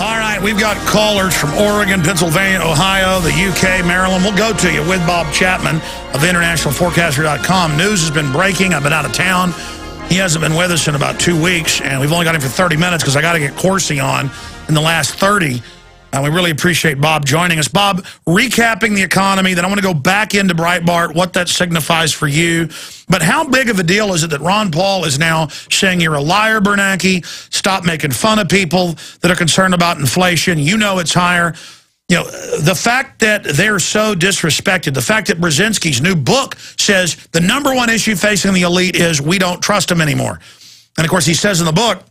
All right, we've got callers from Oregon, Pennsylvania, Ohio, the UK, Maryland. We'll go to you with Bob Chapman of InternationalForecaster.com. News has been breaking. I've been out of town. He hasn't been with us in about two weeks, and we've only got him for 30 minutes because I got to get Corsi on in the last 30. And we really appreciate Bob joining us. Bob, recapping the economy, then I want to go back into Breitbart, what that signifies for you. But how big of a deal is it that Ron Paul is now saying you're a liar, Bernanke, stop making fun of people that are concerned about inflation, you know it's higher. You know, the fact that they're so disrespected, the fact that Brzezinski's new book says the number one issue facing the elite is we don't trust them anymore. And, of course, he says in the book, I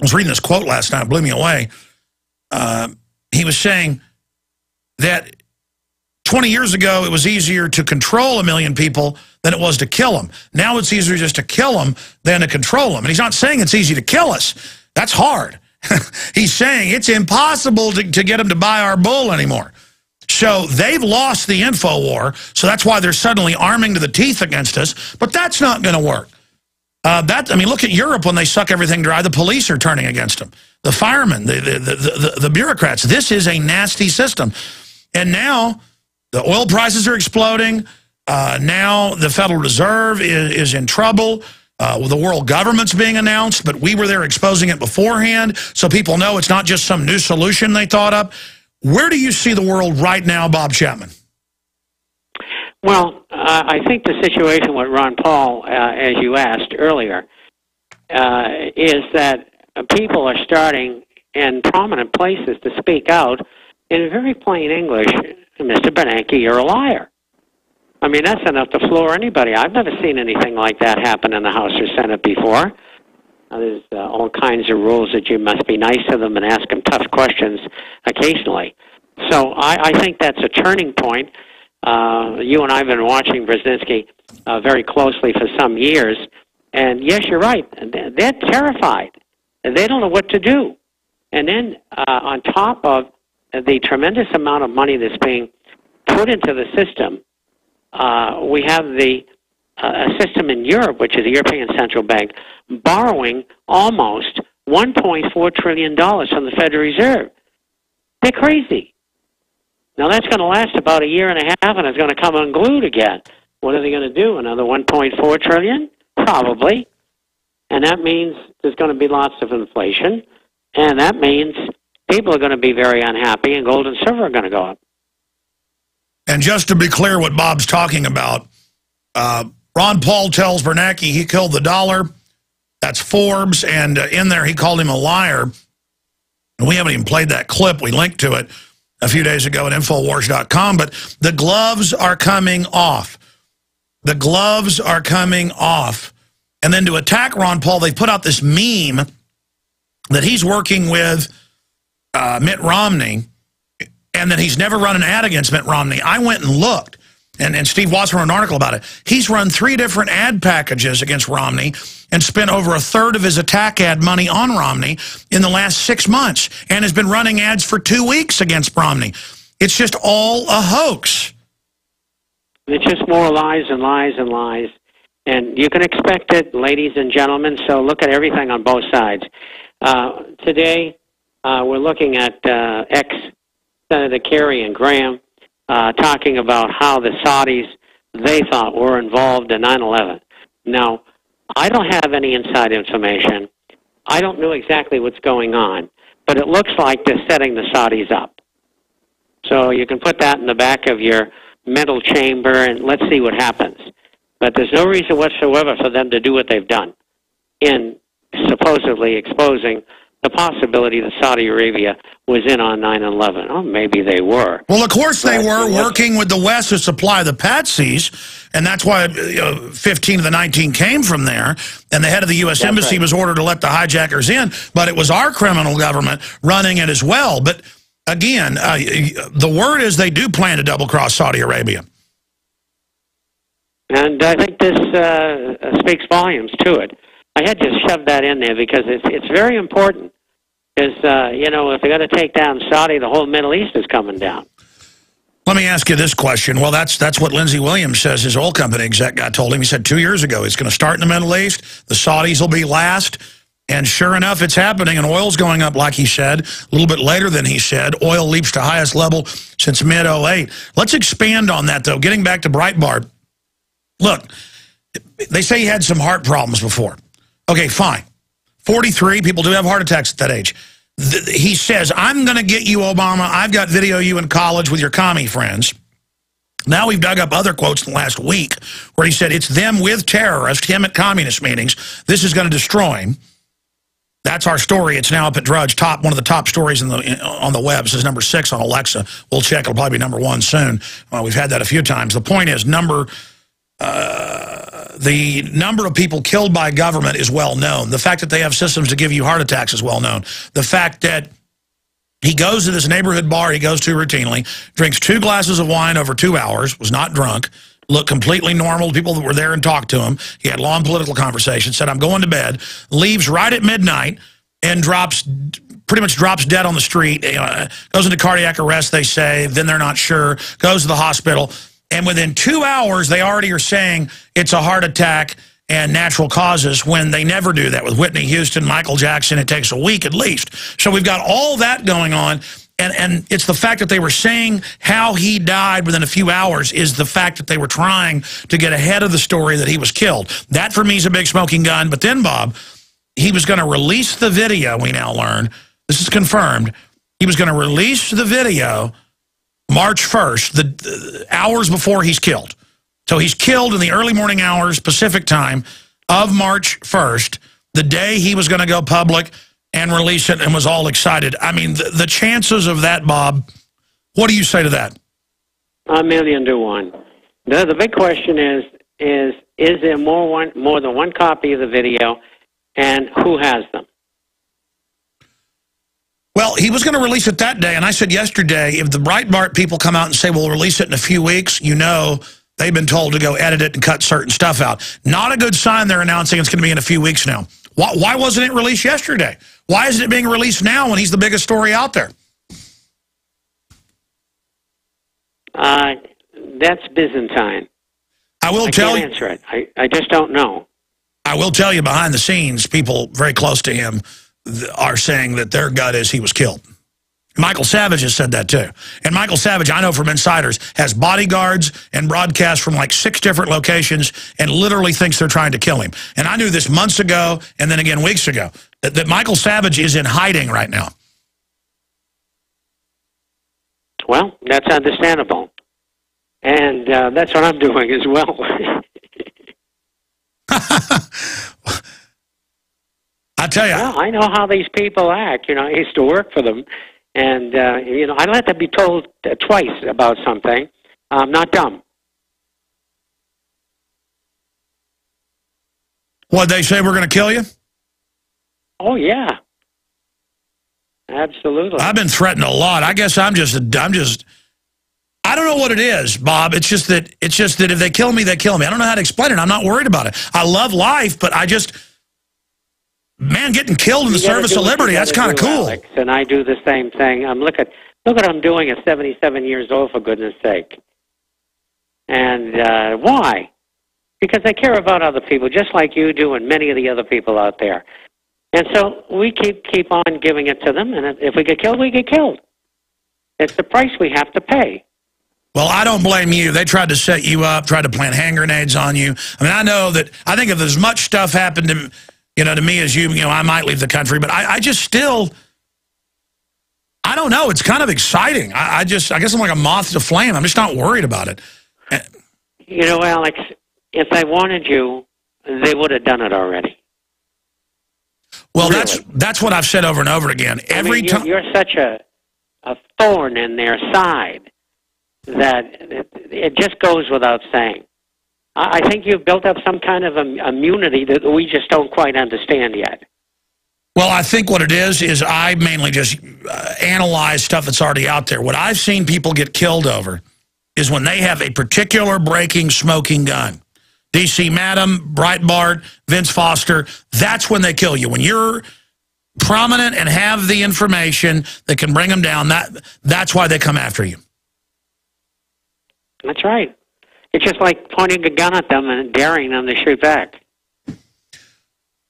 was reading this quote last night, blew me away, uh, he was saying that 20 years ago, it was easier to control a million people than it was to kill them. Now it's easier just to kill them than to control them. And he's not saying it's easy to kill us. That's hard. he's saying it's impossible to, to get them to buy our bull anymore. So they've lost the info war, so that's why they're suddenly arming to the teeth against us. But that's not going to work. Uh, that I mean, look at Europe when they suck everything dry. The police are turning against them. The firemen, the, the, the, the, bureaucrats. This is a nasty system. And now the oil prices are exploding. Uh, now the Federal Reserve is, is in trouble. Uh, the world government's being announced, but we were there exposing it beforehand so people know it's not just some new solution they thought up. Where do you see the world right now, Bob Chapman? Well, uh, I think the situation with Ron Paul, uh, as you asked earlier, uh, is that people are starting in prominent places to speak out in very plain English, Mr. Bernanke, you're a liar. I mean, that's enough to floor anybody. I've never seen anything like that happen in the House or Senate before. Uh, there's uh, all kinds of rules that you must be nice to them and ask them tough questions occasionally. So I, I think that's a turning point. Uh, you and I have been watching Brzezinski uh, very closely for some years, and yes, you're right. They're terrified. They don't know what to do. And then uh, on top of the tremendous amount of money that's being put into the system, uh, we have the uh, a system in Europe, which is the European Central Bank, borrowing almost $1.4 trillion from the Federal Reserve. They're crazy. Now that's going to last about a year and a half, and it's going to come unglued again. What are they going to do? Another 1.4 trillion? Probably. And that means there's going to be lots of inflation, and that means people are going to be very unhappy, and gold and silver are going to go up. And just to be clear what Bob's talking about, uh, Ron Paul tells Bernanke he killed the dollar. That's Forbes, and uh, in there he called him a liar. And we haven't even played that clip. We linked to it a few days ago at Infowars.com. But the gloves are coming off. The gloves are coming off. And then to attack Ron Paul, they put out this meme that he's working with uh, Mitt Romney and that he's never run an ad against Mitt Romney. I went and looked, and, and Steve Watson wrote an article about it. He's run three different ad packages against Romney and spent over a third of his attack ad money on Romney in the last six months and has been running ads for two weeks against Romney. It's just all a hoax. It's just more lies and lies and lies. And you can expect it, ladies and gentlemen, so look at everything on both sides. Uh, today, uh, we're looking at uh, ex-Senator Kerry and Graham uh, talking about how the Saudis, they thought, were involved in 9-11. Now, I don't have any inside information. I don't know exactly what's going on, but it looks like they're setting the Saudis up. So you can put that in the back of your mental chamber and let's see what happens. But there's no reason whatsoever for them to do what they've done in supposedly exposing the possibility that Saudi Arabia was in on 9-11. Oh, maybe they were. Well, of course they were working with the West to supply the patsies, and that's why you know, 15 of the 19 came from there, and the head of the U.S. That's Embassy right. was ordered to let the hijackers in, but it was our criminal government running it as well. But again, uh, the word is they do plan to double-cross Saudi Arabia. And I think this uh, speaks volumes to it. I had to shove that in there because it's it's very important. Because uh, you know, if they're going to take down Saudi, the whole Middle East is coming down. Let me ask you this question. Well, that's that's what Lindsey Williams says his oil company exec got told him. He said two years ago it's going to start in the Middle East. The Saudis will be last. And sure enough, it's happening, and oil's going up, like he said, a little bit later than he said. Oil leaps to highest level since mid-08. Let's expand on that, though. Getting back to Breitbart. Look, they say he had some heart problems before. Okay, fine. 43, people do have heart attacks at that age. He says, I'm going to get you, Obama. I've got video you in college with your commie friends. Now we've dug up other quotes in the last week where he said, it's them with terrorists, him at communist meetings. This is going to destroy him. That's our story. It's now up at Drudge, top one of the top stories in the on the web. This is number six on Alexa. We'll check. It'll probably be number one soon. Uh, we've had that a few times. The point is, number uh, the number of people killed by government is well known. The fact that they have systems to give you heart attacks is well known. The fact that He goes to this neighborhood bar he goes to routinely, drinks two glasses of wine over two hours, was not drunk, looked completely normal. People that were there and talked to him. He had long political conversations, said, I'm going to bed, leaves right at midnight and drops pretty much drops dead on the street, goes into cardiac arrest, they say, then they're not sure, goes to the hospital. And within two hours, they already are saying it's a heart attack and natural causes when they never do that with Whitney Houston, Michael Jackson. It takes a week at least. So we've got all that going on. And, and it's the fact that they were saying how he died within a few hours is the fact that they were trying to get ahead of the story that he was killed. That, for me, is a big smoking gun. But then, Bob, he was going to release the video, we now learn. This is confirmed. He was going to release the video March 1st, the, hours before he's killed. So he's killed in the early morning hours, Pacific time, of March 1st, the day he was going to go public and release it and was all excited. I mean, the, the chances of that, Bob, what do you say to that? A million to one. The, the big question is, is, is there more, one, more than one copy of the video, and who has them? Well, he was going to release it that day, and I said yesterday, if the Breitbart people come out and say, we'll release it in a few weeks, you know they've been told to go edit it and cut certain stuff out. Not a good sign they're announcing it's going to be in a few weeks now. Why, why wasn't it released yesterday? Why isn't it being released now when he's the biggest story out there? Uh, that's Byzantine. I will I tell can't you. answer it. I, I just don't know. I will tell you behind the scenes, people very close to him are saying that their gut is he was killed. Michael Savage has said that too. And Michael Savage, I know from insiders, has bodyguards and broadcasts from like six different locations and literally thinks they're trying to kill him. And I knew this months ago and then again weeks ago, that, that Michael Savage is in hiding right now. Well, that's understandable. And uh, that's what I'm doing as well. I tell you. Well, I know how these people act. You know, I used to work for them. And, uh, you know, I let them be told uh, twice about something. I'm not dumb. What, they say we're going to kill you? Oh, yeah. Absolutely. I've been threatened a lot. I guess I'm just, I'm just, I don't know what it is, Bob. It's just that, it's just that if they kill me, they kill me. I don't know how to explain it. I'm not worried about it. I love life, but I just, man, getting killed in the service of liberty, that's kind of cool. Alex, and I do the same thing. I'm look at look what I'm doing at 77 years old, for goodness sake. And uh, why? Because I care about other people, just like you do, and many of the other people out there. And so we keep keep on giving it to them, and if we get killed, we get killed. It's the price we have to pay. Well, I don't blame you. They tried to set you up, tried to plant hand grenades on you. I mean, I know that, I think if as much stuff happened to, you know, to me as you, you know, I might leave the country, but I, I just still, I don't know. It's kind of exciting. I, I just, I guess I'm like a moth to flame. I'm just not worried about it. You know, Alex, if they wanted you, they would have done it already. Well, that's that's what I've said over and over again. Every I mean, time. you're, you're such a a thorn in their side that it, it just goes without saying. I, think you've built up some kind of immunity that we just don't quite understand yet. Well, I think what it is, is I mainly just uh, analyze stuff that's already out there. What I've seen people get killed over is when they have a particular breaking smoking gun. D.C. Madam, Breitbart, Vince Foster, that's when they kill you. When you're prominent and have the information that can bring them down, that that's why they come after you. That's right. It's just like pointing a gun at them and daring them to shoot back.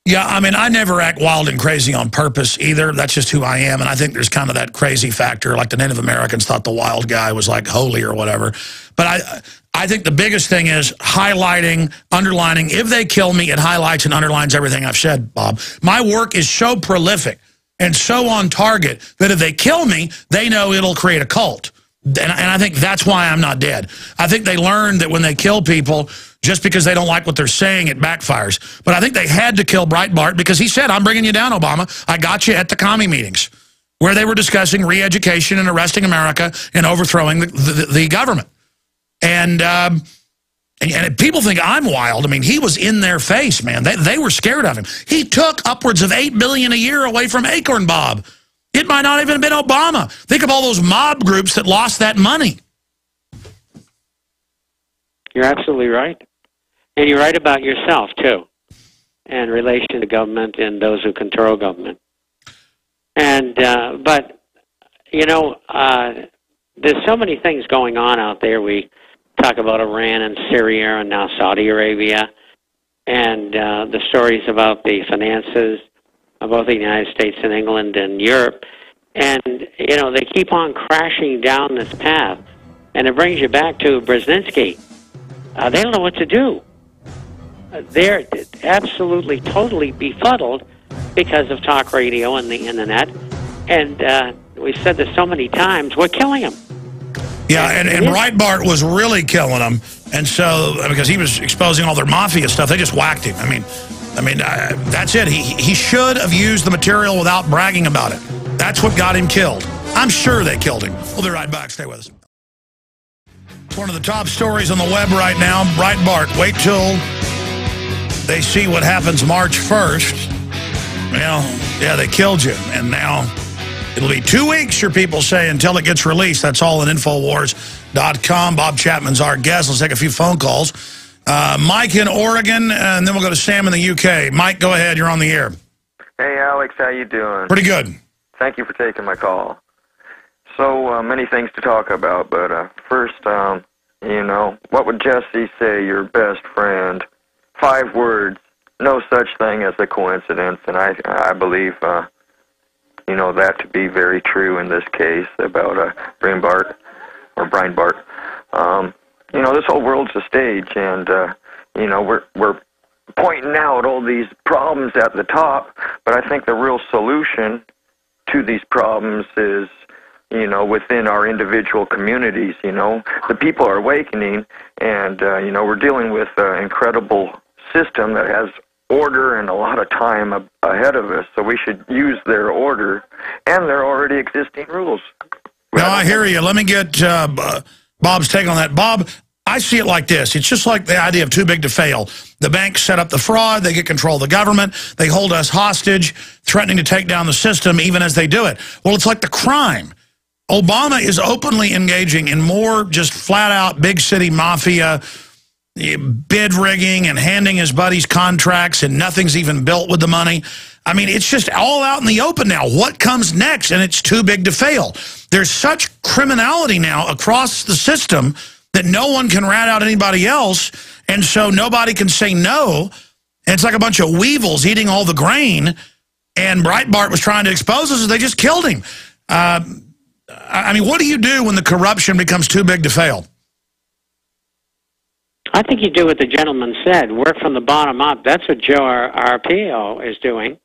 Yeah, I mean, I never act wild and crazy on purpose either. That's just who I am. And I think there's kind of that crazy factor. Like the Native Americans thought the wild guy was like holy or whatever. But I, I think the biggest thing is highlighting, underlining. If they kill me, it highlights and underlines everything I've said, Bob. My work is so prolific and so on target that if they kill me, they know it'll create a cult. And, and I think that's why I'm not dead. I think they learned that when they kill people, just because they don't like what they're saying, it backfires. But I think they had to kill Breitbart because he said, I'm bringing you down, Obama. I got you at the commie meetings where they were discussing re-education and arresting America and overthrowing the, the, the government. And, um, and, and people think I'm wild. I mean, he was in their face, man. They, they were scared of him. He took upwards of 8 billion a year away from Acorn Bob It might not even have been Obama. Think of all those mob groups that lost that money. You're absolutely right. And you're right about yourself, too, in relation to government and those who control government. And, uh, but, you know, uh, there's so many things going on out there. We talk about Iran and Syria and now Saudi Arabia and uh, the stories about the finances both the United States and England and Europe. And, you know, they keep on crashing down this path. And it brings you back to Brzezinski. Uh, they don't know what to do. Uh, they're absolutely, totally befuddled because of talk radio and the internet. And uh, we've said this so many times, we're killing them. Yeah, and, and Breitbart was really killing them. And so, because he was exposing all their mafia stuff, they just whacked him. I mean, I mean, uh, that's it. He, he should have used the material without bragging about it. That's what got him killed. I'm sure they killed him. We'll be right back. Stay with us. It's one of the top stories on the web right now. Breitbart, wait till they see what happens March 1st. Well, yeah, they killed you. And now it'll be two weeks, your people say, until it gets released. That's all at Infowars.com. Bob Chapman's our guest. Let's take a few phone calls. Uh, Mike in Oregon, and then we'll go to Sam in the UK. Mike, go ahead. You're on the air. Hey, Alex. How you doing? Pretty good. Thank you for taking my call. So uh, many things to talk about, but uh, first, um, you know, what would Jesse say, your best friend? Five words. No such thing as a coincidence, and I I believe uh, you know that to be very true in this case about uh, Brian Bart or Brian Bart. Um, you know, this whole world's a stage, and uh, you know we're we're pointing out all these problems at the top, but I think the real solution to these problems is you know, within our individual communities. You know, the people are awakening, and uh, you know, we're dealing with an incredible system that has order and a lot of time a- ahead of us. So we should use their order and their already existing rules. No, I hear you. Let me get uh, Bob's take on that. Bob, I see it like this. It's just like the idea of too big to fail. The banks set up the fraud. They get control of the government. They hold us hostage, threatening to take down the system even as they do it. Well, it's like the crime. Obama is openly engaging in more just flat out big city mafia eh, bid rigging and handing his buddies contracts and nothing's even built with the money. I mean, it's just all out in the open now. What comes next? And it's too big to fail. There's such criminality now across the system that no one can rat out anybody else. And so nobody can say no. And it's like a bunch of weevils eating all the grain. And Breitbart was trying to expose us, and they just killed him. Uh, I mean, what do you do when the corruption becomes too big to fail? I think you do what the gentleman said, work from the bottom up. That's what Joe Arpaio is doing.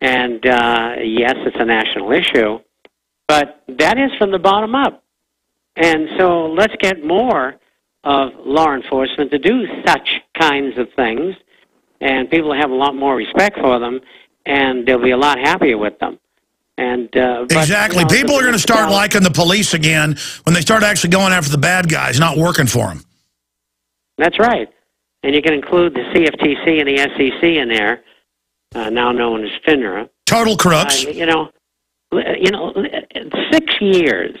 And uh, yes, it's a national issue, but that is from the bottom up. And so let's get more of law enforcement to do such kinds of things, and people will have a lot more respect for them, and they'll be a lot happier with them. And uh, but, Exactly. you know, People are going to start liking the police again when they start actually going after the bad guys, not working for them. That's right. And you can include the CFTC and the SEC in there, uh, now known as FINRA. Total crooks. Uh, you know, you know, six years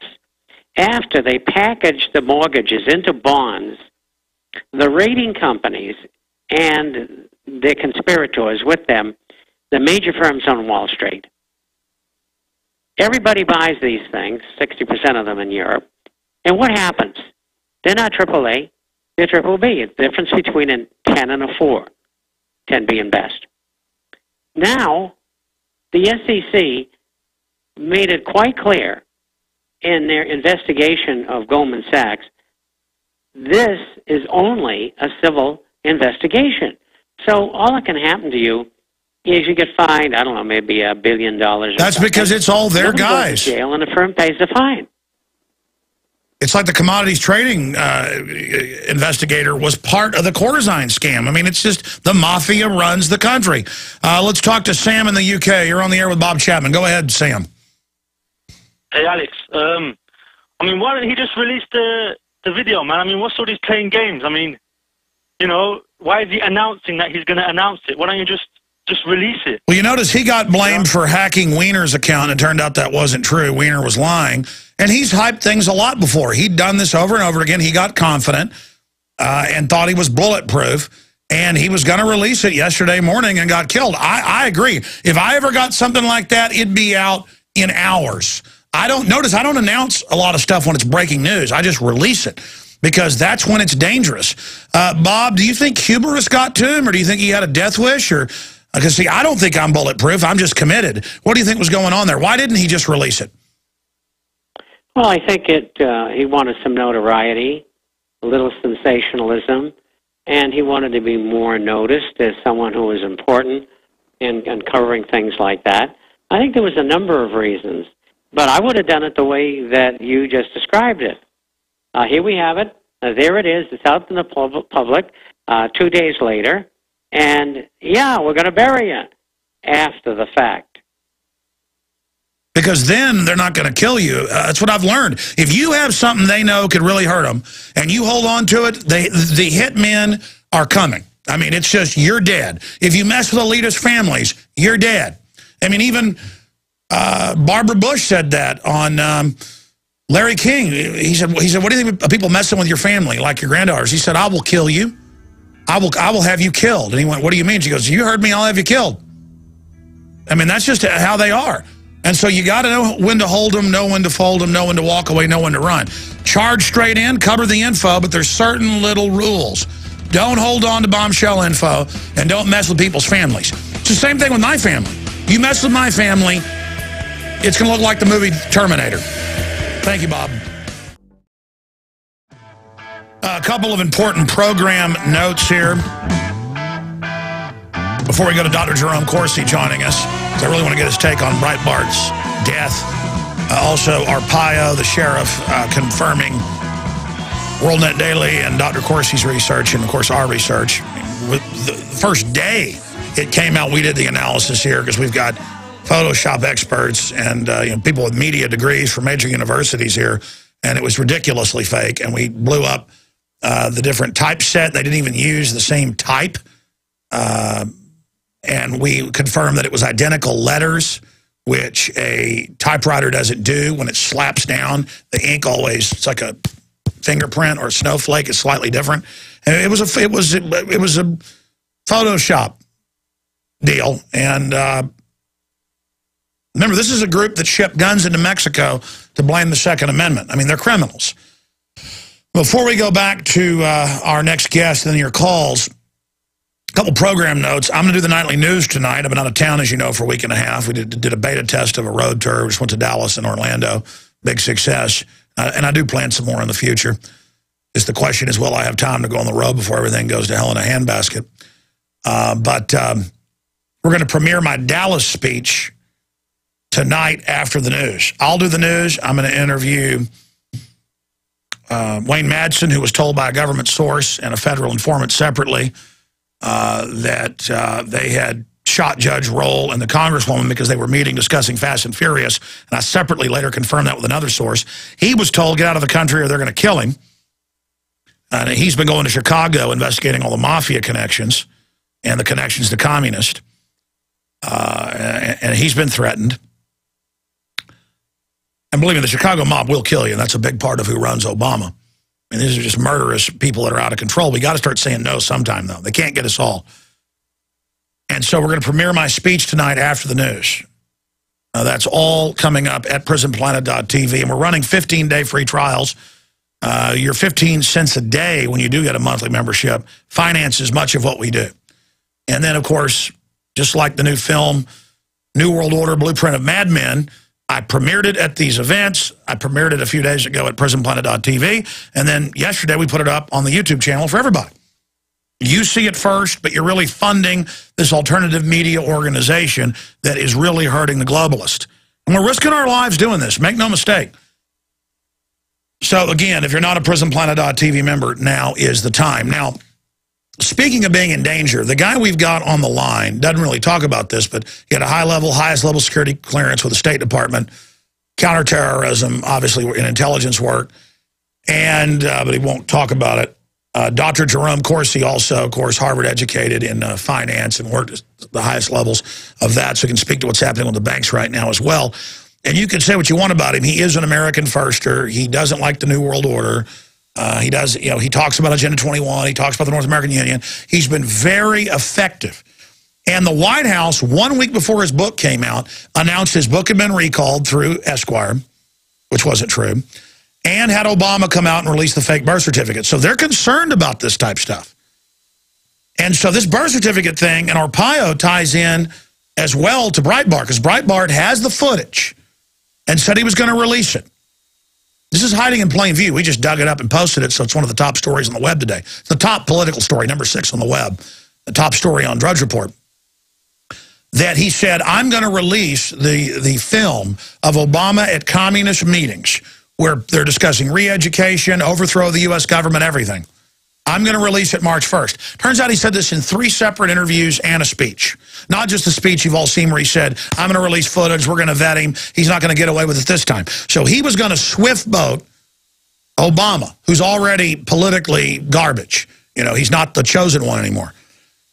after they packaged the mortgages into bonds, the rating companies and their conspirators with them, the major firms on Wall Street, everybody buys these things, 60% of them in Europe. And what happens? They're not AAA, they're triple B. The difference between a 10 and a 4, 10 being best. Now, the SEC made it quite clear in their investigation of Goldman Sachs this is only a civil investigation. So all that can happen to you is you get fined, I don't know, maybe a billion dollars. That's because it's all their Nobody goes to guys. jail and the firm pays the fine. It's like the commodities trading uh, investigator was part of the Corzine scam. I mean, it's just the mafia runs the country. Uh, let's talk to Sam in the UK. You're on the air with Bob Chapman. Go ahead, Sam. Hey Alex, um, I mean, why didn't he just release the the video, man? I mean, what's all these playing games? I mean, you know, why is he announcing that he's going to announce it? Why don't you just just release it. Well, you notice he got blamed for hacking Weiner's account, and it turned out that wasn't true. Weiner was lying. And he's hyped things a lot before. He'd done this over and over again. He got confident uh, and thought he was bulletproof. And he was going to release it yesterday morning and got killed. I, I agree. If I ever got something like that, it'd be out in hours. I don't notice I don't announce a lot of stuff when it's breaking news. I just release it because that's when it's dangerous. Uh, Bob, do you think hubris got to him or do you think he had a death wish or because see, I don't think I'm bulletproof. I'm just committed. What do you think was going on there? Why didn't he just release it? Well, I think it. Uh, he wanted some notoriety, a little sensationalism, and he wanted to be more noticed as someone who was important in, in covering things like that. I think there was a number of reasons, but I would have done it the way that you just described it. Uh, here we have it. Uh, there it is. It's out in the pub- public. Uh, two days later, and yeah, we're going to bury you after the fact. Because then they're not going to kill you. Uh, that's what I've learned. If you have something they know could really hurt them, and you hold on to it, they, the hitmen are coming. I mean, it's just, you're dead. If you mess with elitist families, you're dead. I mean, even uh, Barbara Bush said that on um, Larry King. He said, he said, what do you think of people messing with your family, like your granddaughters? He said, I will kill you. I will, I will have you killed. And he went, what do you mean? She goes, you heard me, I'll have you killed. I mean, that's just how they are. And so you got to know when to hold them, know when to fold them, know when to walk away, know when to run. Charge straight in, cover the info, but there's certain little rules. Don't hold on to bombshell info, and don't mess with people's families. It's the same thing with my family. You mess with my family, it's going to look like the movie Terminator. Thank you, Bob. A couple of important program notes here. Before we go to Dr. Jerome Corsi joining us, I really want to get his take on Breitbart's death. Uh, also, Arpaio, the sheriff, uh, confirming WorldNet Daily and Dr. Corsi's research, and of course our research. The first day it came out, we did the analysis here because we've got Photoshop experts and uh, you know, people with media degrees from major universities here, and it was ridiculously fake, and we blew up uh, the different typeset. They didn't even use the same type. Uh, and we confirmed that it was identical letters, which a typewriter doesn't do. When it slaps down, the ink always, it's like a fingerprint or a snowflake. It's slightly different. And it was a, it was, it was a Photoshop deal. And uh, remember, this is a group that shipped guns into Mexico to blame the Second Amendment. I mean, they're criminals. Before we go back to uh, our next guest and your calls, couple program notes. I'm going to do the nightly news tonight. I've been out of town, as you know, for a week and a half. We did, did a beta test of a road tour. We just went to Dallas and Orlando. Big success. Uh, and I do plan some more in the future. Just the question is, will I have time to go on the road before everything goes to hell in a handbasket? Uh, but um, we're going to premiere my Dallas speech tonight after the news. I'll do the news. I'm going to interview uh, Wayne Madsen, who was told by a government source and a federal informant separately uh, that uh, they had shot Judge Roll and the Congresswoman because they were meeting discussing Fast and Furious. And I separately later confirmed that with another source. He was told, get out of the country or they're going to kill him. And he's been going to Chicago investigating all the mafia connections and the connections to communists. Uh, and, and he's been threatened. And believe me, the Chicago mob will kill you. And that's a big part of who runs Obama. Mean, these are just murderous people that are out of control. We got to start saying no sometime, though. They can't get us all. And so we're going to premiere my speech tonight after the news. Uh, that's all coming up at prisonplanet.tv. And we're running 15-day free trials. Uh, your 15 cents a day when you do get a monthly membership finances much of what we do. And then, of course, just like the new film, New World Order Blueprint of Mad Men, I premiered it at these events. I premiered it a few days ago at prisonplanet.tv. And then yesterday we put it up on the YouTube channel for everybody. You see it first, but you're really funding this alternative media organization that is really hurting the globalist. And we're risking our lives doing this. Make no mistake. So again, if you're not a prisonplanet.tv member, now is the time. Now, Speaking of being in danger, the guy we've got on the line doesn't really talk about this, but he had a high-level, highest-level security clearance with the State Department, counterterrorism, obviously in intelligence work, and uh, but he won't talk about it. Uh, Dr. Jerome Corsi also, of course, Harvard educated in uh, finance and worked at the highest levels of that, so he can speak to what's happening with the banks right now as well. And you can say what you want about him. He is an American firster. He doesn't like the New World Order. Uh, he does, you know, he talks about Agenda 21. He talks about the North American Union. He's been very effective. And the White House, one week before his book came out, announced his book had been recalled through Esquire, which wasn't true and had Obama come out and release the fake birth certificate. So they're concerned about this type stuff. And so this birth certificate thing and Arpaio ties in as well to Breitbart because Breitbart has the footage and said he was going to release it. This is hiding in plain view. We just dug it up and posted it, so it's one of the top stories on the web today. It's the top political story, number six on the web, the top story on Drudge Report. That he said, I'm going to release the, the film of Obama at communist meetings where they're discussing re-education, overthrow of the U.S. government, everything. I'm going to release it March 1st. Turns out he said this in three separate interviews and a speech. Not just a speech you've all seen where he said, I'm going to release footage, we're going to vet him, he's not going to get away with it this time. So he was going to swift boat Obama, who's already politically garbage. You know, he's not the chosen one anymore.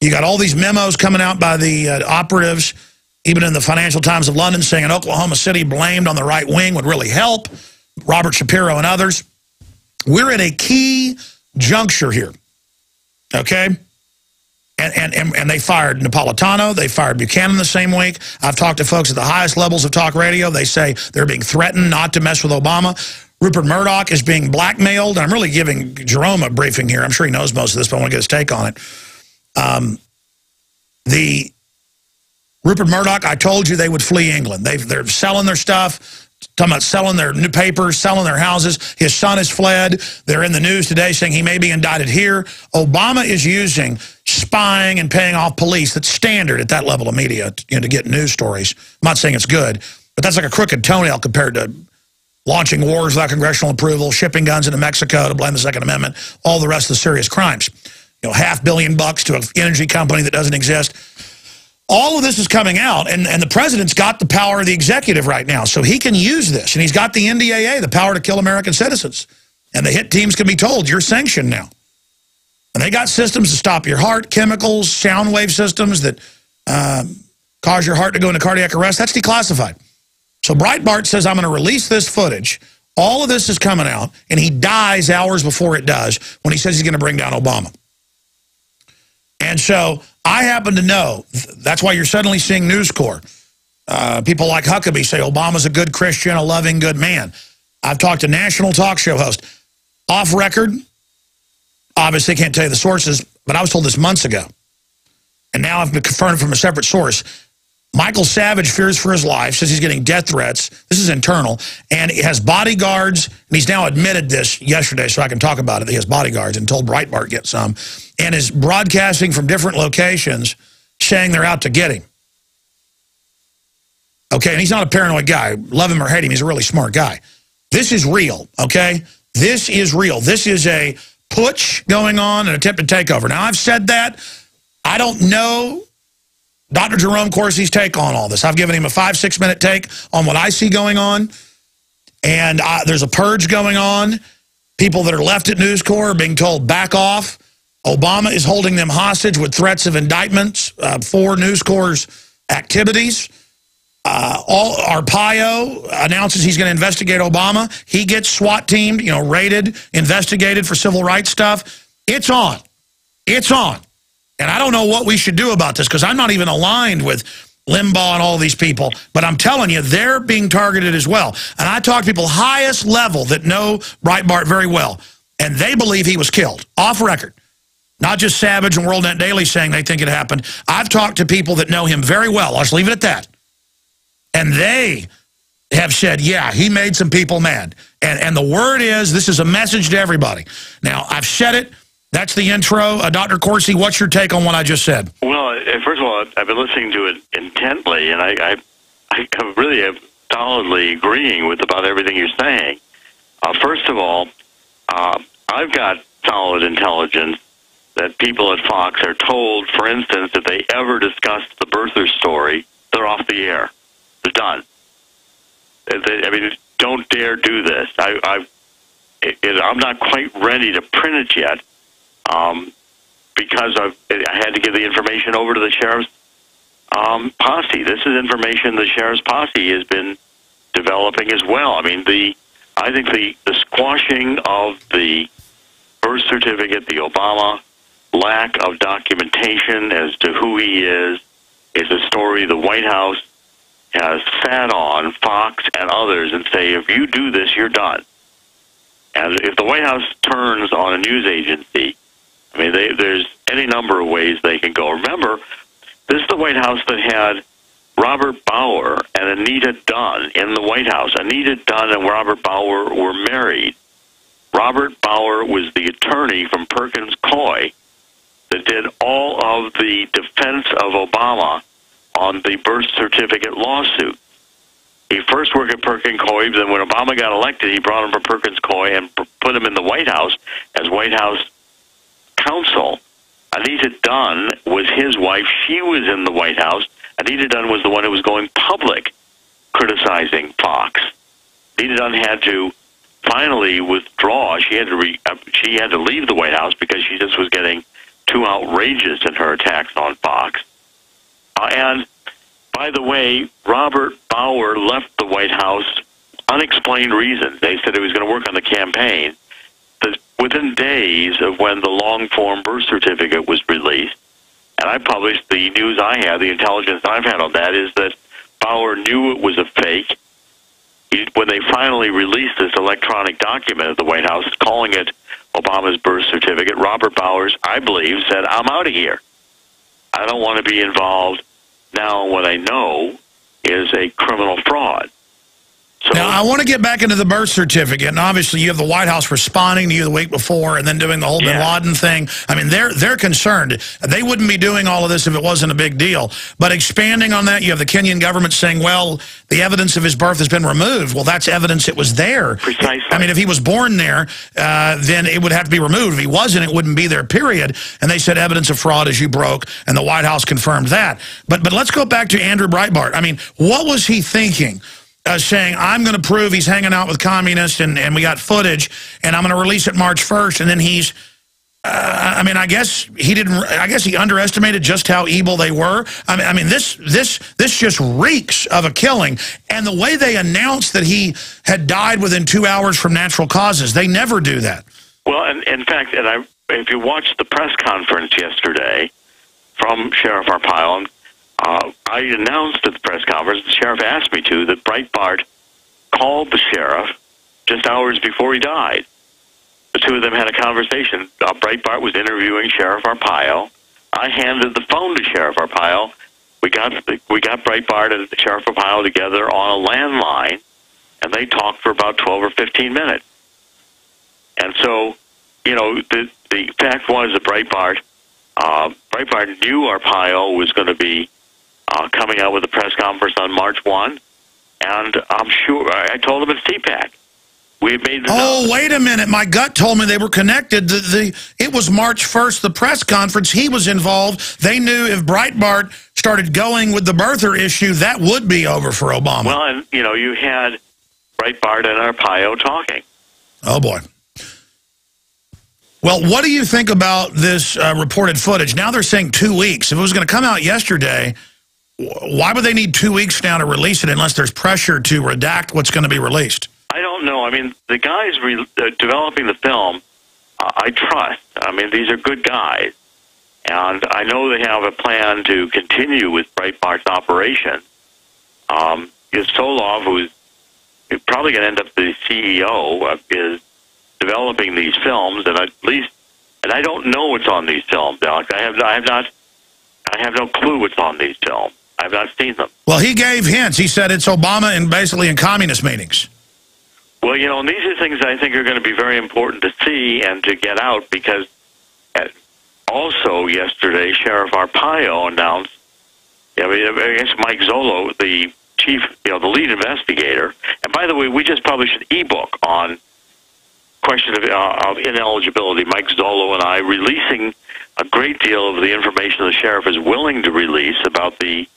You got all these memos coming out by the uh, operatives, even in the Financial Times of London, saying an Oklahoma City blamed on the right wing would really help. Robert Shapiro and others. We're at a key juncture here, okay? And, and, and, and they fired Napolitano. They fired Buchanan the same week. I've talked to folks at the highest levels of talk radio. They say they're being threatened not to mess with Obama. Rupert Murdoch is being blackmailed. I'm really giving Jerome a briefing here. I'm sure he knows most of this, but I want to get his take on it. Um, the Rupert Murdoch, I told you they would flee England. they they're selling their stuff talking about selling their new papers, selling their houses. His son has fled. They're in the news today saying he may be indicted here. Obama is using spying and paying off police. That's standard at that level of media you know, to get news stories. I'm not saying it's good, but that's like a crooked toenail compared to launching wars without congressional approval, shipping guns into Mexico to blame the Second Amendment, all the rest of the serious crimes. You know, half billion bucks to an energy company that doesn't exist all of this is coming out, and, and the president's got the power of the executive right now, so he can use this. And he's got the NDAA, the power to kill American citizens. And the hit teams can be told, you're sanctioned now. And they got systems to stop your heart, chemicals, sound wave systems that um, cause your heart to go into cardiac arrest. That's declassified. So Breitbart says, I'm going to release this footage. All of this is coming out, and he dies hours before it does when he says he's going to bring down Obama. And so I happen to know, that's why you're suddenly seeing News Corp. Uh, people like Huckabee say Obama's a good Christian, a loving, good man. I've talked to national talk show hosts. Off record, obviously can't tell you the sources, but I was told this months ago. And now I've confirmed from a separate source. Michael Savage fears for his life, says he's getting death threats. This is internal. And he has bodyguards, and he's now admitted this yesterday, so I can talk about it. He has bodyguards and told Breitbart get some, and is broadcasting from different locations saying they're out to get him. Okay, and he's not a paranoid guy. Love him or hate him, he's a really smart guy. This is real, okay? This is real. This is a putsch going on, an attempted takeover. Now, I've said that. I don't know Dr. Jerome Corsi's take on all this. I've given him a five, six minute take on what I see going on. And I, there's a purge going on. People that are left at News Corp are being told back off. Obama is holding them hostage with threats of indictments uh, for News Corp's activities. Uh, all Arpaio announces he's going to investigate Obama. He gets SWAT teamed, you know, raided, investigated for civil rights stuff. It's on. It's on. And I don't know what we should do about this because I'm not even aligned with Limbaugh and all these people. But I'm telling you, they're being targeted as well. And I talk to people highest level that know Breitbart very well. And they believe he was killed, off record. Not just Savage and WorldNet Daily saying they think it happened. I've talked to people that know him very well. I'll just leave it at that. And they have said, yeah, he made some people mad. And, and the word is, this is a message to everybody. Now, I've said it. That's the intro. Uh, Dr. Corsi, what's your take on what I just said? Well, uh, first of all, I've been listening to it intently, and I, I, I really am solidly agreeing with about everything you're saying. Uh, first of all, uh, I've got solid intelligence that people at Fox are told, for instance, if they ever discuss the birther story, they're off the air. They're done. They, I mean, don't dare do this. I, I, it, I'm not quite ready to print it yet um, because I've, I had to give the information over to the sheriff's um, posse. This is information the sheriff's posse has been developing as well. I mean, the I think the, the squashing of the birth certificate, the Obama lack of documentation as to who he is, is a story the White House has sat on Fox and others and say, if you do this, you're done. And if the White House turns on a news agency, I mean, they, there's any number of ways they can go. Remember, this is the White House that had Robert Bauer and Anita Dunn in the White House. Anita Dunn and Robert Bauer were married. Robert Bauer was the attorney from Perkins Coie that did all of the defense of Obama on the birth certificate lawsuit. He first worked at Perkins Coie, then when Obama got elected, he brought him from Perkins Coie and put him in the White House as White House counsel. Anita Dunn was his wife. She was in the White House. Anita Dunn was the one who was going public criticizing Fox. Anita Dunn had to finally withdraw. She had to re, uh, she had to leave the White House because she just was getting too outrageous in her attacks on Fox. Uh, and by the way, Robert Bauer left the White House unexplained reasons. They said he was going to work on the campaign. But within days of when the long form birth certificate was released, and I published the news I have, the intelligence I've had on that is that Bauer knew it was a fake. He, when they finally released this electronic document at the White House, calling it Obama's birth certificate, Robert Bowers, I believe, said, I'm out of here. I don't want to be involved now what I know is a criminal fraud. So, now, I want to get back into the birth certificate, and obviously you have the White House responding to you the week before and then doing the whole yeah. bin Laden thing. I mean, they're they're concerned. They wouldn't be doing all of this if it wasn't a big deal. But expanding on that, you have the Kenyan government saying, well, the evidence of his birth has been removed. Well, that's evidence it was there. Precisely. I mean, if he was born there, uh, then it would have to be removed. If he wasn't, it wouldn't be there, period. And they said evidence of fraud as you broke, and the White House confirmed that. But, but let's go back to Andrew Breitbart. I mean, what was he thinking? Uh, saying, I'm going to prove he's hanging out with communists and, and we got footage and I'm going to release it March 1st. And then he's, uh, I mean, I guess he didn't, I guess he underestimated just how evil they were. I mean, I mean, this, this, this just reeks of a killing. And the way they announced that he had died within two hours from natural causes, they never do that. Well, and in fact, and I, if you watched the press conference yesterday from Sheriff Arpaio, uh, I announced at the press conference, the sheriff asked me to, that Breitbart called the sheriff just hours before he died. The two of them had a conversation. Uh, Breitbart was interviewing Sheriff Arpaio. I handed the phone to Sheriff Arpaio. We got we got Breitbart and Sheriff Arpaio together on a landline, and they talked for about twelve or fifteen minutes. And so, you know, the the fact was that Breitbart uh, Breitbart knew Arpaio was going to be uh, coming out with a press conference on March 1. And I'm sure, I told him it's CPAC. We made the Oh, wait a minute. My gut told me they were connected. The, the, it was March 1st, the press conference. He was involved. They knew if Breitbart started going with the birther issue, that would be over for Obama. Well, and, you know, you had Breitbart and Arpaio talking. Oh, boy. Well, what do you think about this uh, reported footage? Now they're saying two weeks. If it was going to come out yesterday, why would they need two weeks now to release it unless there's pressure to redact what's going to be released? I don't know. I mean, the guys re uh, developing the film, uh, I trust. I mean, these are good guys. And I know they have a plan to continue with Breitbart's operation. Um, is Solov, who's probably going to end up the CEO, uh, is developing these films, and at least, and I don't know what's on these films, Alex. I have, I have not, I have no clue what's on these films. I've not seen them. Well, he gave hints. He said it's Obama and basically in communist meetings. Well, you know, and these are things I think are going to be very important to see and to get out because also yesterday, Sheriff Arpaio announced, I mean, I Mike Zullo, the chief, you know, the lead investigator. And by the way, we just published an ebook on question of, uh, of ineligibility. Mike Zullo and I releasing a great deal of the information the sheriff is willing to release about the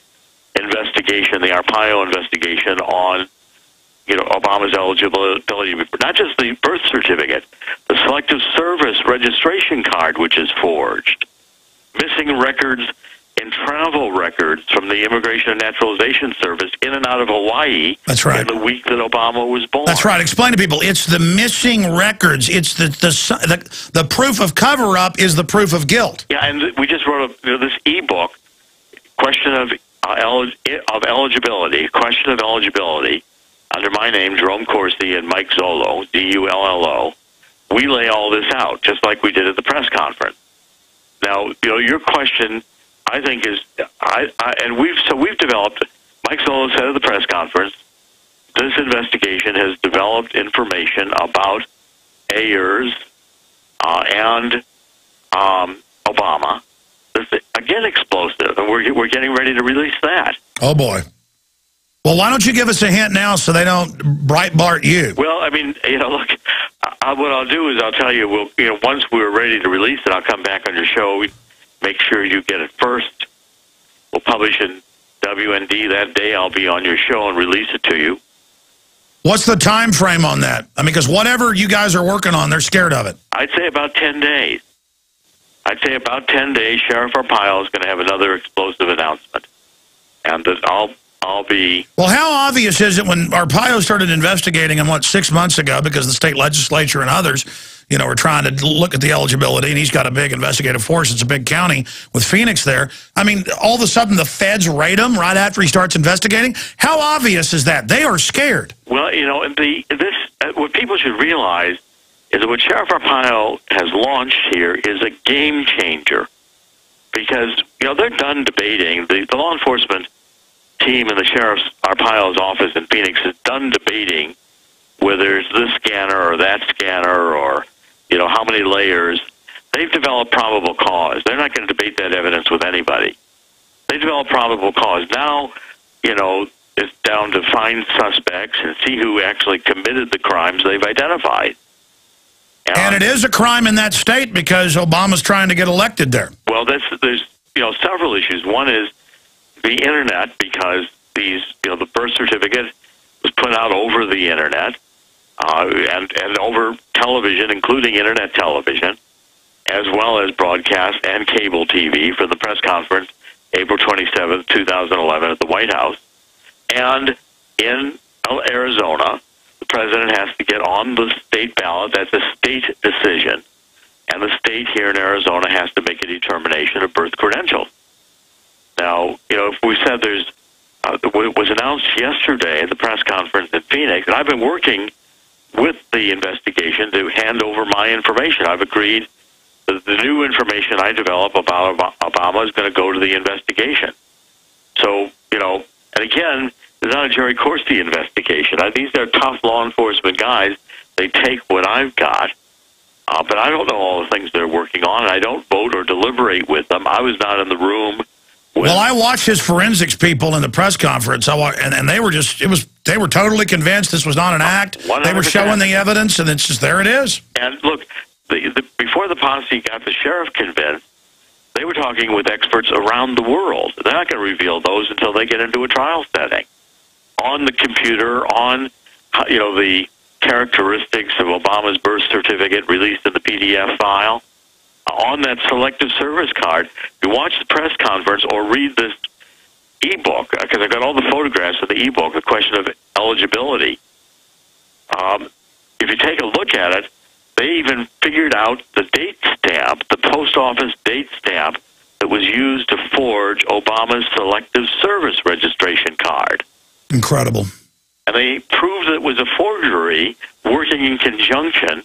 investigation, the Arpaio investigation on you know Obama's eligibility, not just the birth certificate, the selective service registration card, which is forged, missing records and travel records from the Immigration and Naturalization Service in and out of Hawaii. That's right. In the week that Obama was born. That's right. Explain to people. It's the missing records. It's the the the, the proof of cover up is the proof of guilt. Yeah, and we just wrote a, you know, this ebook, question of of eligibility, question of eligibility, under my name, Jerome Corsi and Mike Zullo, D U L L O. We lay all this out, just like we did at the press conference. Now, you know, your question I think is I, I and we've so we've developed. Mike Zullo said at the press conference, this investigation has developed information about Ayers uh, and um, Obama. Again, explosive, and we're we're getting ready to release that. Oh boy. Well, why don't you give us a hint now so they don't Breitbart you? Well, I mean, you know, look, I, what I'll do is I'll tell you, we'll, you know, once we're ready to release it, I'll come back on your show. We, Make sure you get it first. We'll publish in WND that day. I'll be on your show and release it to you. What's the time frame on that? I mean, because whatever you guys are working on, they're scared of it. I'd say about 10 days. I'd say about 10 days, Sheriff Arpaio is going to have another explosive announcement. And that I'll I'll be... Well, how obvious is it when Arpaio started investigating him, what, six months ago, because the state legislature and others, you know, were trying to look at the eligibility, and he's got a big investigative force. It's a big county with Phoenix there. I mean, all of a sudden the feds raid him right after he starts investigating? How obvious is that? They are scared. Well, you know, the this uh, what people should realize is what Sheriff Arpaio has launched here is a game changer. Because, you know, they're done debating. The, the law enforcement team in the sheriff's Arpaio's office in Phoenix is done debating whether it's this scanner or that scanner or you know how many layers. They've developed probable cause. They're not going to debate that evidence with anybody. They developed probable cause. Now, you know, it's down to find suspects and see who actually committed the crimes they've identified. And, and it is a crime in that state because Obama's trying to get elected there. Well, there's there's you know several issues. One is the internet because these, you know, the birth certificate was put out over the internet uh, and and over television, including internet television, as well as broadcast and cable TV for the press conference April 27th, 2011, at the White House. And in Arizona, the president has to get on the state ballot. That's a state decision. And the state here in Arizona has to make a determination of birth credentials. Now, you know, if we said there's uh, what was announced yesterday at the press conference in Phoenix, and I've been working with the investigation to hand over my information. I've agreed that the new information I develop about Obama is going to go to the investigation. So, you know, and again, it's not a Jerry Corsi investigation. I, these are tough law enforcement guys. They take what I've got, uh, but I don't know all the things they're working on, and I don't vote or deliberate with them. I was not in the room well, I watched his forensics people in the press conference, I and, and they were just, it was, they were totally convinced this was not an act. 100%. They were showing the evidence, and it's just, there it is. And look, the, the, before the posse got the sheriff convinced, they were talking with experts around the world. They're not going to reveal those until they get into a trial setting. On the computer, on, uh, you know, the characteristics of Obama's birth certificate released in the PDF file uh, on that selective service card, you watch the press conference or read this ebook, uh, because I've got all the photographs of the ebook, the question of eligibility. Um, if you take a look at it, they even figured out the date stamp, the post office date stamp that was used to forge Obama's selective service registration card. Incredible. And they proved it was a forgery working in conjunction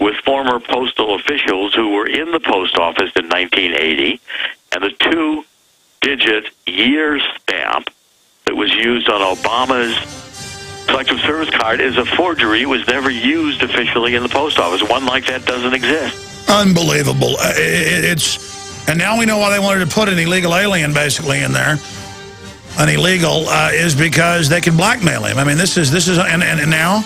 with former postal officials who were in the post office in 1980, and the two digit year stamp that was used on Obama's selective service card is a forgery. It was never used officially in the post office. One like that doesn't exist. Unbelievable. Uh, it's and now we know why they wanted to put an illegal alien basically in there. An illegal uh, is because they can blackmail him. I mean, this is this is and, and, and now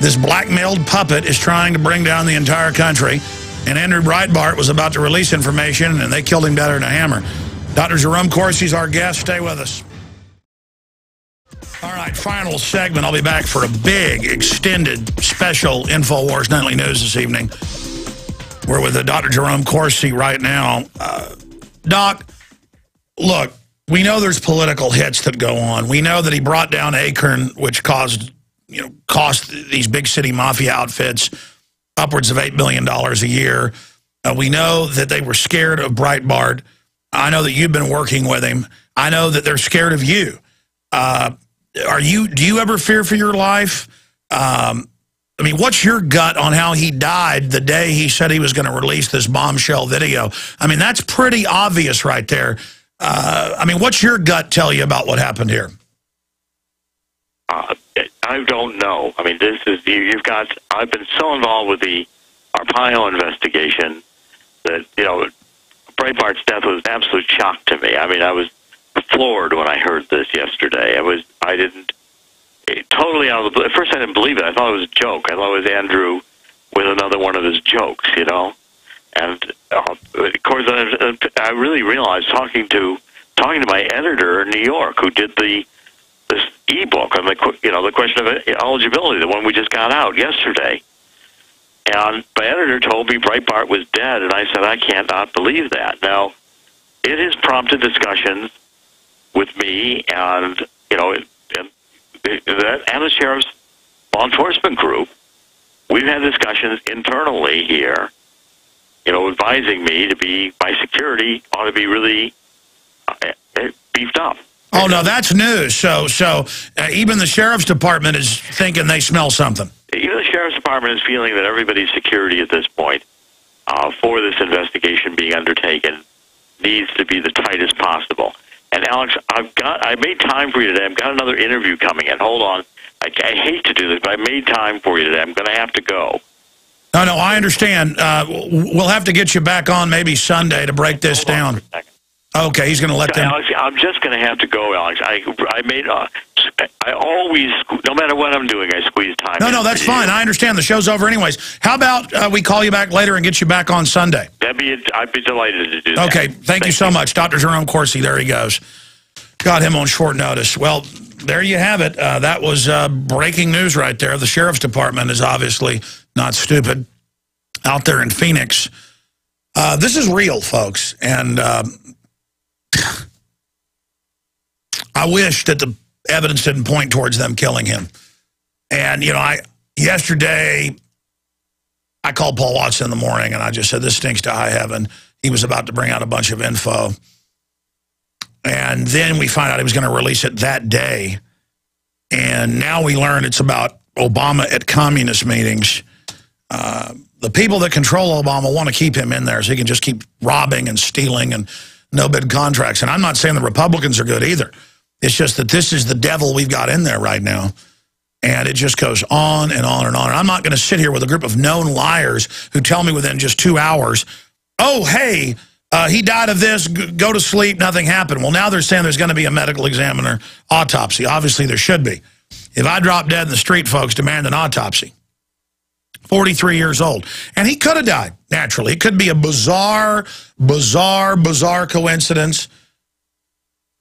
this blackmailed puppet is trying to bring down the entire country. And Andrew Breitbart was about to release information, and they killed him better than a hammer. Dr. Jerome Corsi's our guest. Stay with us. All right. right, final segment. I'll be back for a big, extended, special InfoWars Nightly News this evening. We're with uh, Dr. Jerome Corsi right now. Uh, Doc, look, we know there's political hits that go on. We know that he brought down Acorn, which caused, you know, cost these big city mafia outfits upwards of $8 billion a year. Uh, we know that they were scared of Breitbart. I know that you've been working with him. I know that they're scared of you. Uh, are you? Do you ever fear for your life? Um, I mean, what's your gut on how he died the day he said he was going to release this bombshell video? I mean, that's pretty obvious right there. Uh, I mean, what's your gut tell you about what happened here? Uh, I don't know. I mean, this is you, you've got. I've been so involved with the Arpaio investigation that you know Breitbart's death was an absolute shock to me. I mean, I was floored when I heard this yesterday. I was. I didn't. It, totally out of the blue. At first, I didn't believe it. I thought it was a joke. I thought it was Andrew with another one of his jokes. You know, and uh, of course, I, I really realized talking to talking to my editor in New York, who did the this ebook on the you know the question of eligibility, the one we just got out yesterday. And my editor told me Breitbart was dead, and I said I can't not believe that. Now, it has prompted discussions with me and you know and, that and the sheriff's law enforcement group. We've had discussions internally here, you know, advising me to be my security ought to be really uh, beefed up. Oh no, that's news. So, so uh, even the sheriff's department is thinking they smell something. Even the sheriff's department is feeling that everybody's security at this point uh, for this investigation being undertaken needs to be the tightest possible. And Alex, I've got I made time for you today. I've got another interview coming in. Hold on. I, I hate to do this, but I made time for you today. I'm going to have to go. No, no, I understand. Uh, we'll have to get you back on maybe Sunday to break this down. Okay, he's going to let them. Alex, I'm just going to have to go, Alex. I I made uh, I always, no matter what I'm doing, I squeeze time. No, no, that's fine. I understand. The show's over anyways. How about uh, we call you back later and get you back on Sunday? That'd be. I'd be delighted to do that. Okay, thank, thank you so you. much, Dr. Jerome Corsi. There he goes. Got him on short notice. Well, there you have it. Uh, that was uh, breaking news right there. The sheriff's department is obviously not stupid out there in Phoenix. Uh, this is real, folks, and um, I wish that the evidence didn't point towards them killing him. And, you know, I yesterday, I called Paul Watson in the morning, and I just said, this stinks to high heaven. He was about to bring out a bunch of info. And then we find out he was going to release it that day. And now we learn it's about Obama at communist meetings. Uh, the people that control Obama want to keep him in there so he can just keep robbing and stealing and no bid contracts. And I'm not saying the Republicans are good either. It's just that this is the devil we've got in there right now. And it just goes on and on and on. And I'm not going to sit here with a group of known liars who tell me within just two hours, oh, hey, uh, he died of this, go to sleep, nothing happened. Well, now they're saying there's going to be a medical examiner autopsy. Obviously, there should be. If I drop dead in the street, folks demand an autopsy. 43 years old. And he could have died, naturally. It could be a bizarre, bizarre, bizarre coincidence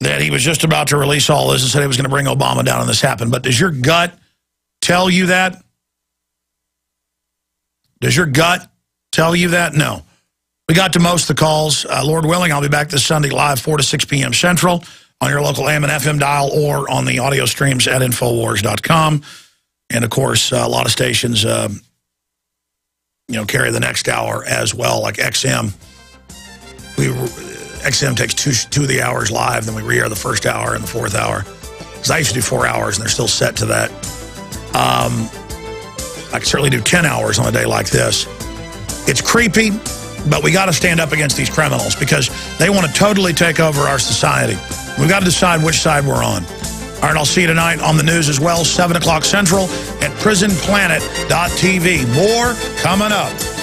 that he was just about to release all this and said he was going to bring Obama down and this happened. But does your gut tell you that? Does your gut tell you that? No. We got to most of the calls. Uh, Lord willing, I'll be back this Sunday live 4 to 6 p.m. Central on your local AM and FM dial or on the audio streams at Infowars.com. And, of course, uh, a lot of stations, uh, you know, carry the next hour as well, like XM. We XM takes two, two of the hours live, then we re-air the first hour and the fourth hour. Because I used to do four hours, and they're still set to that. Um, I can certainly do 10 hours on a day like this. It's creepy, but we got to stand up against these criminals because they want to totally take over our society. We've got to decide which side we're on. All right, I'll see you tonight on the news as well, 7 o'clock Central at prisonplanet.tv. More coming up.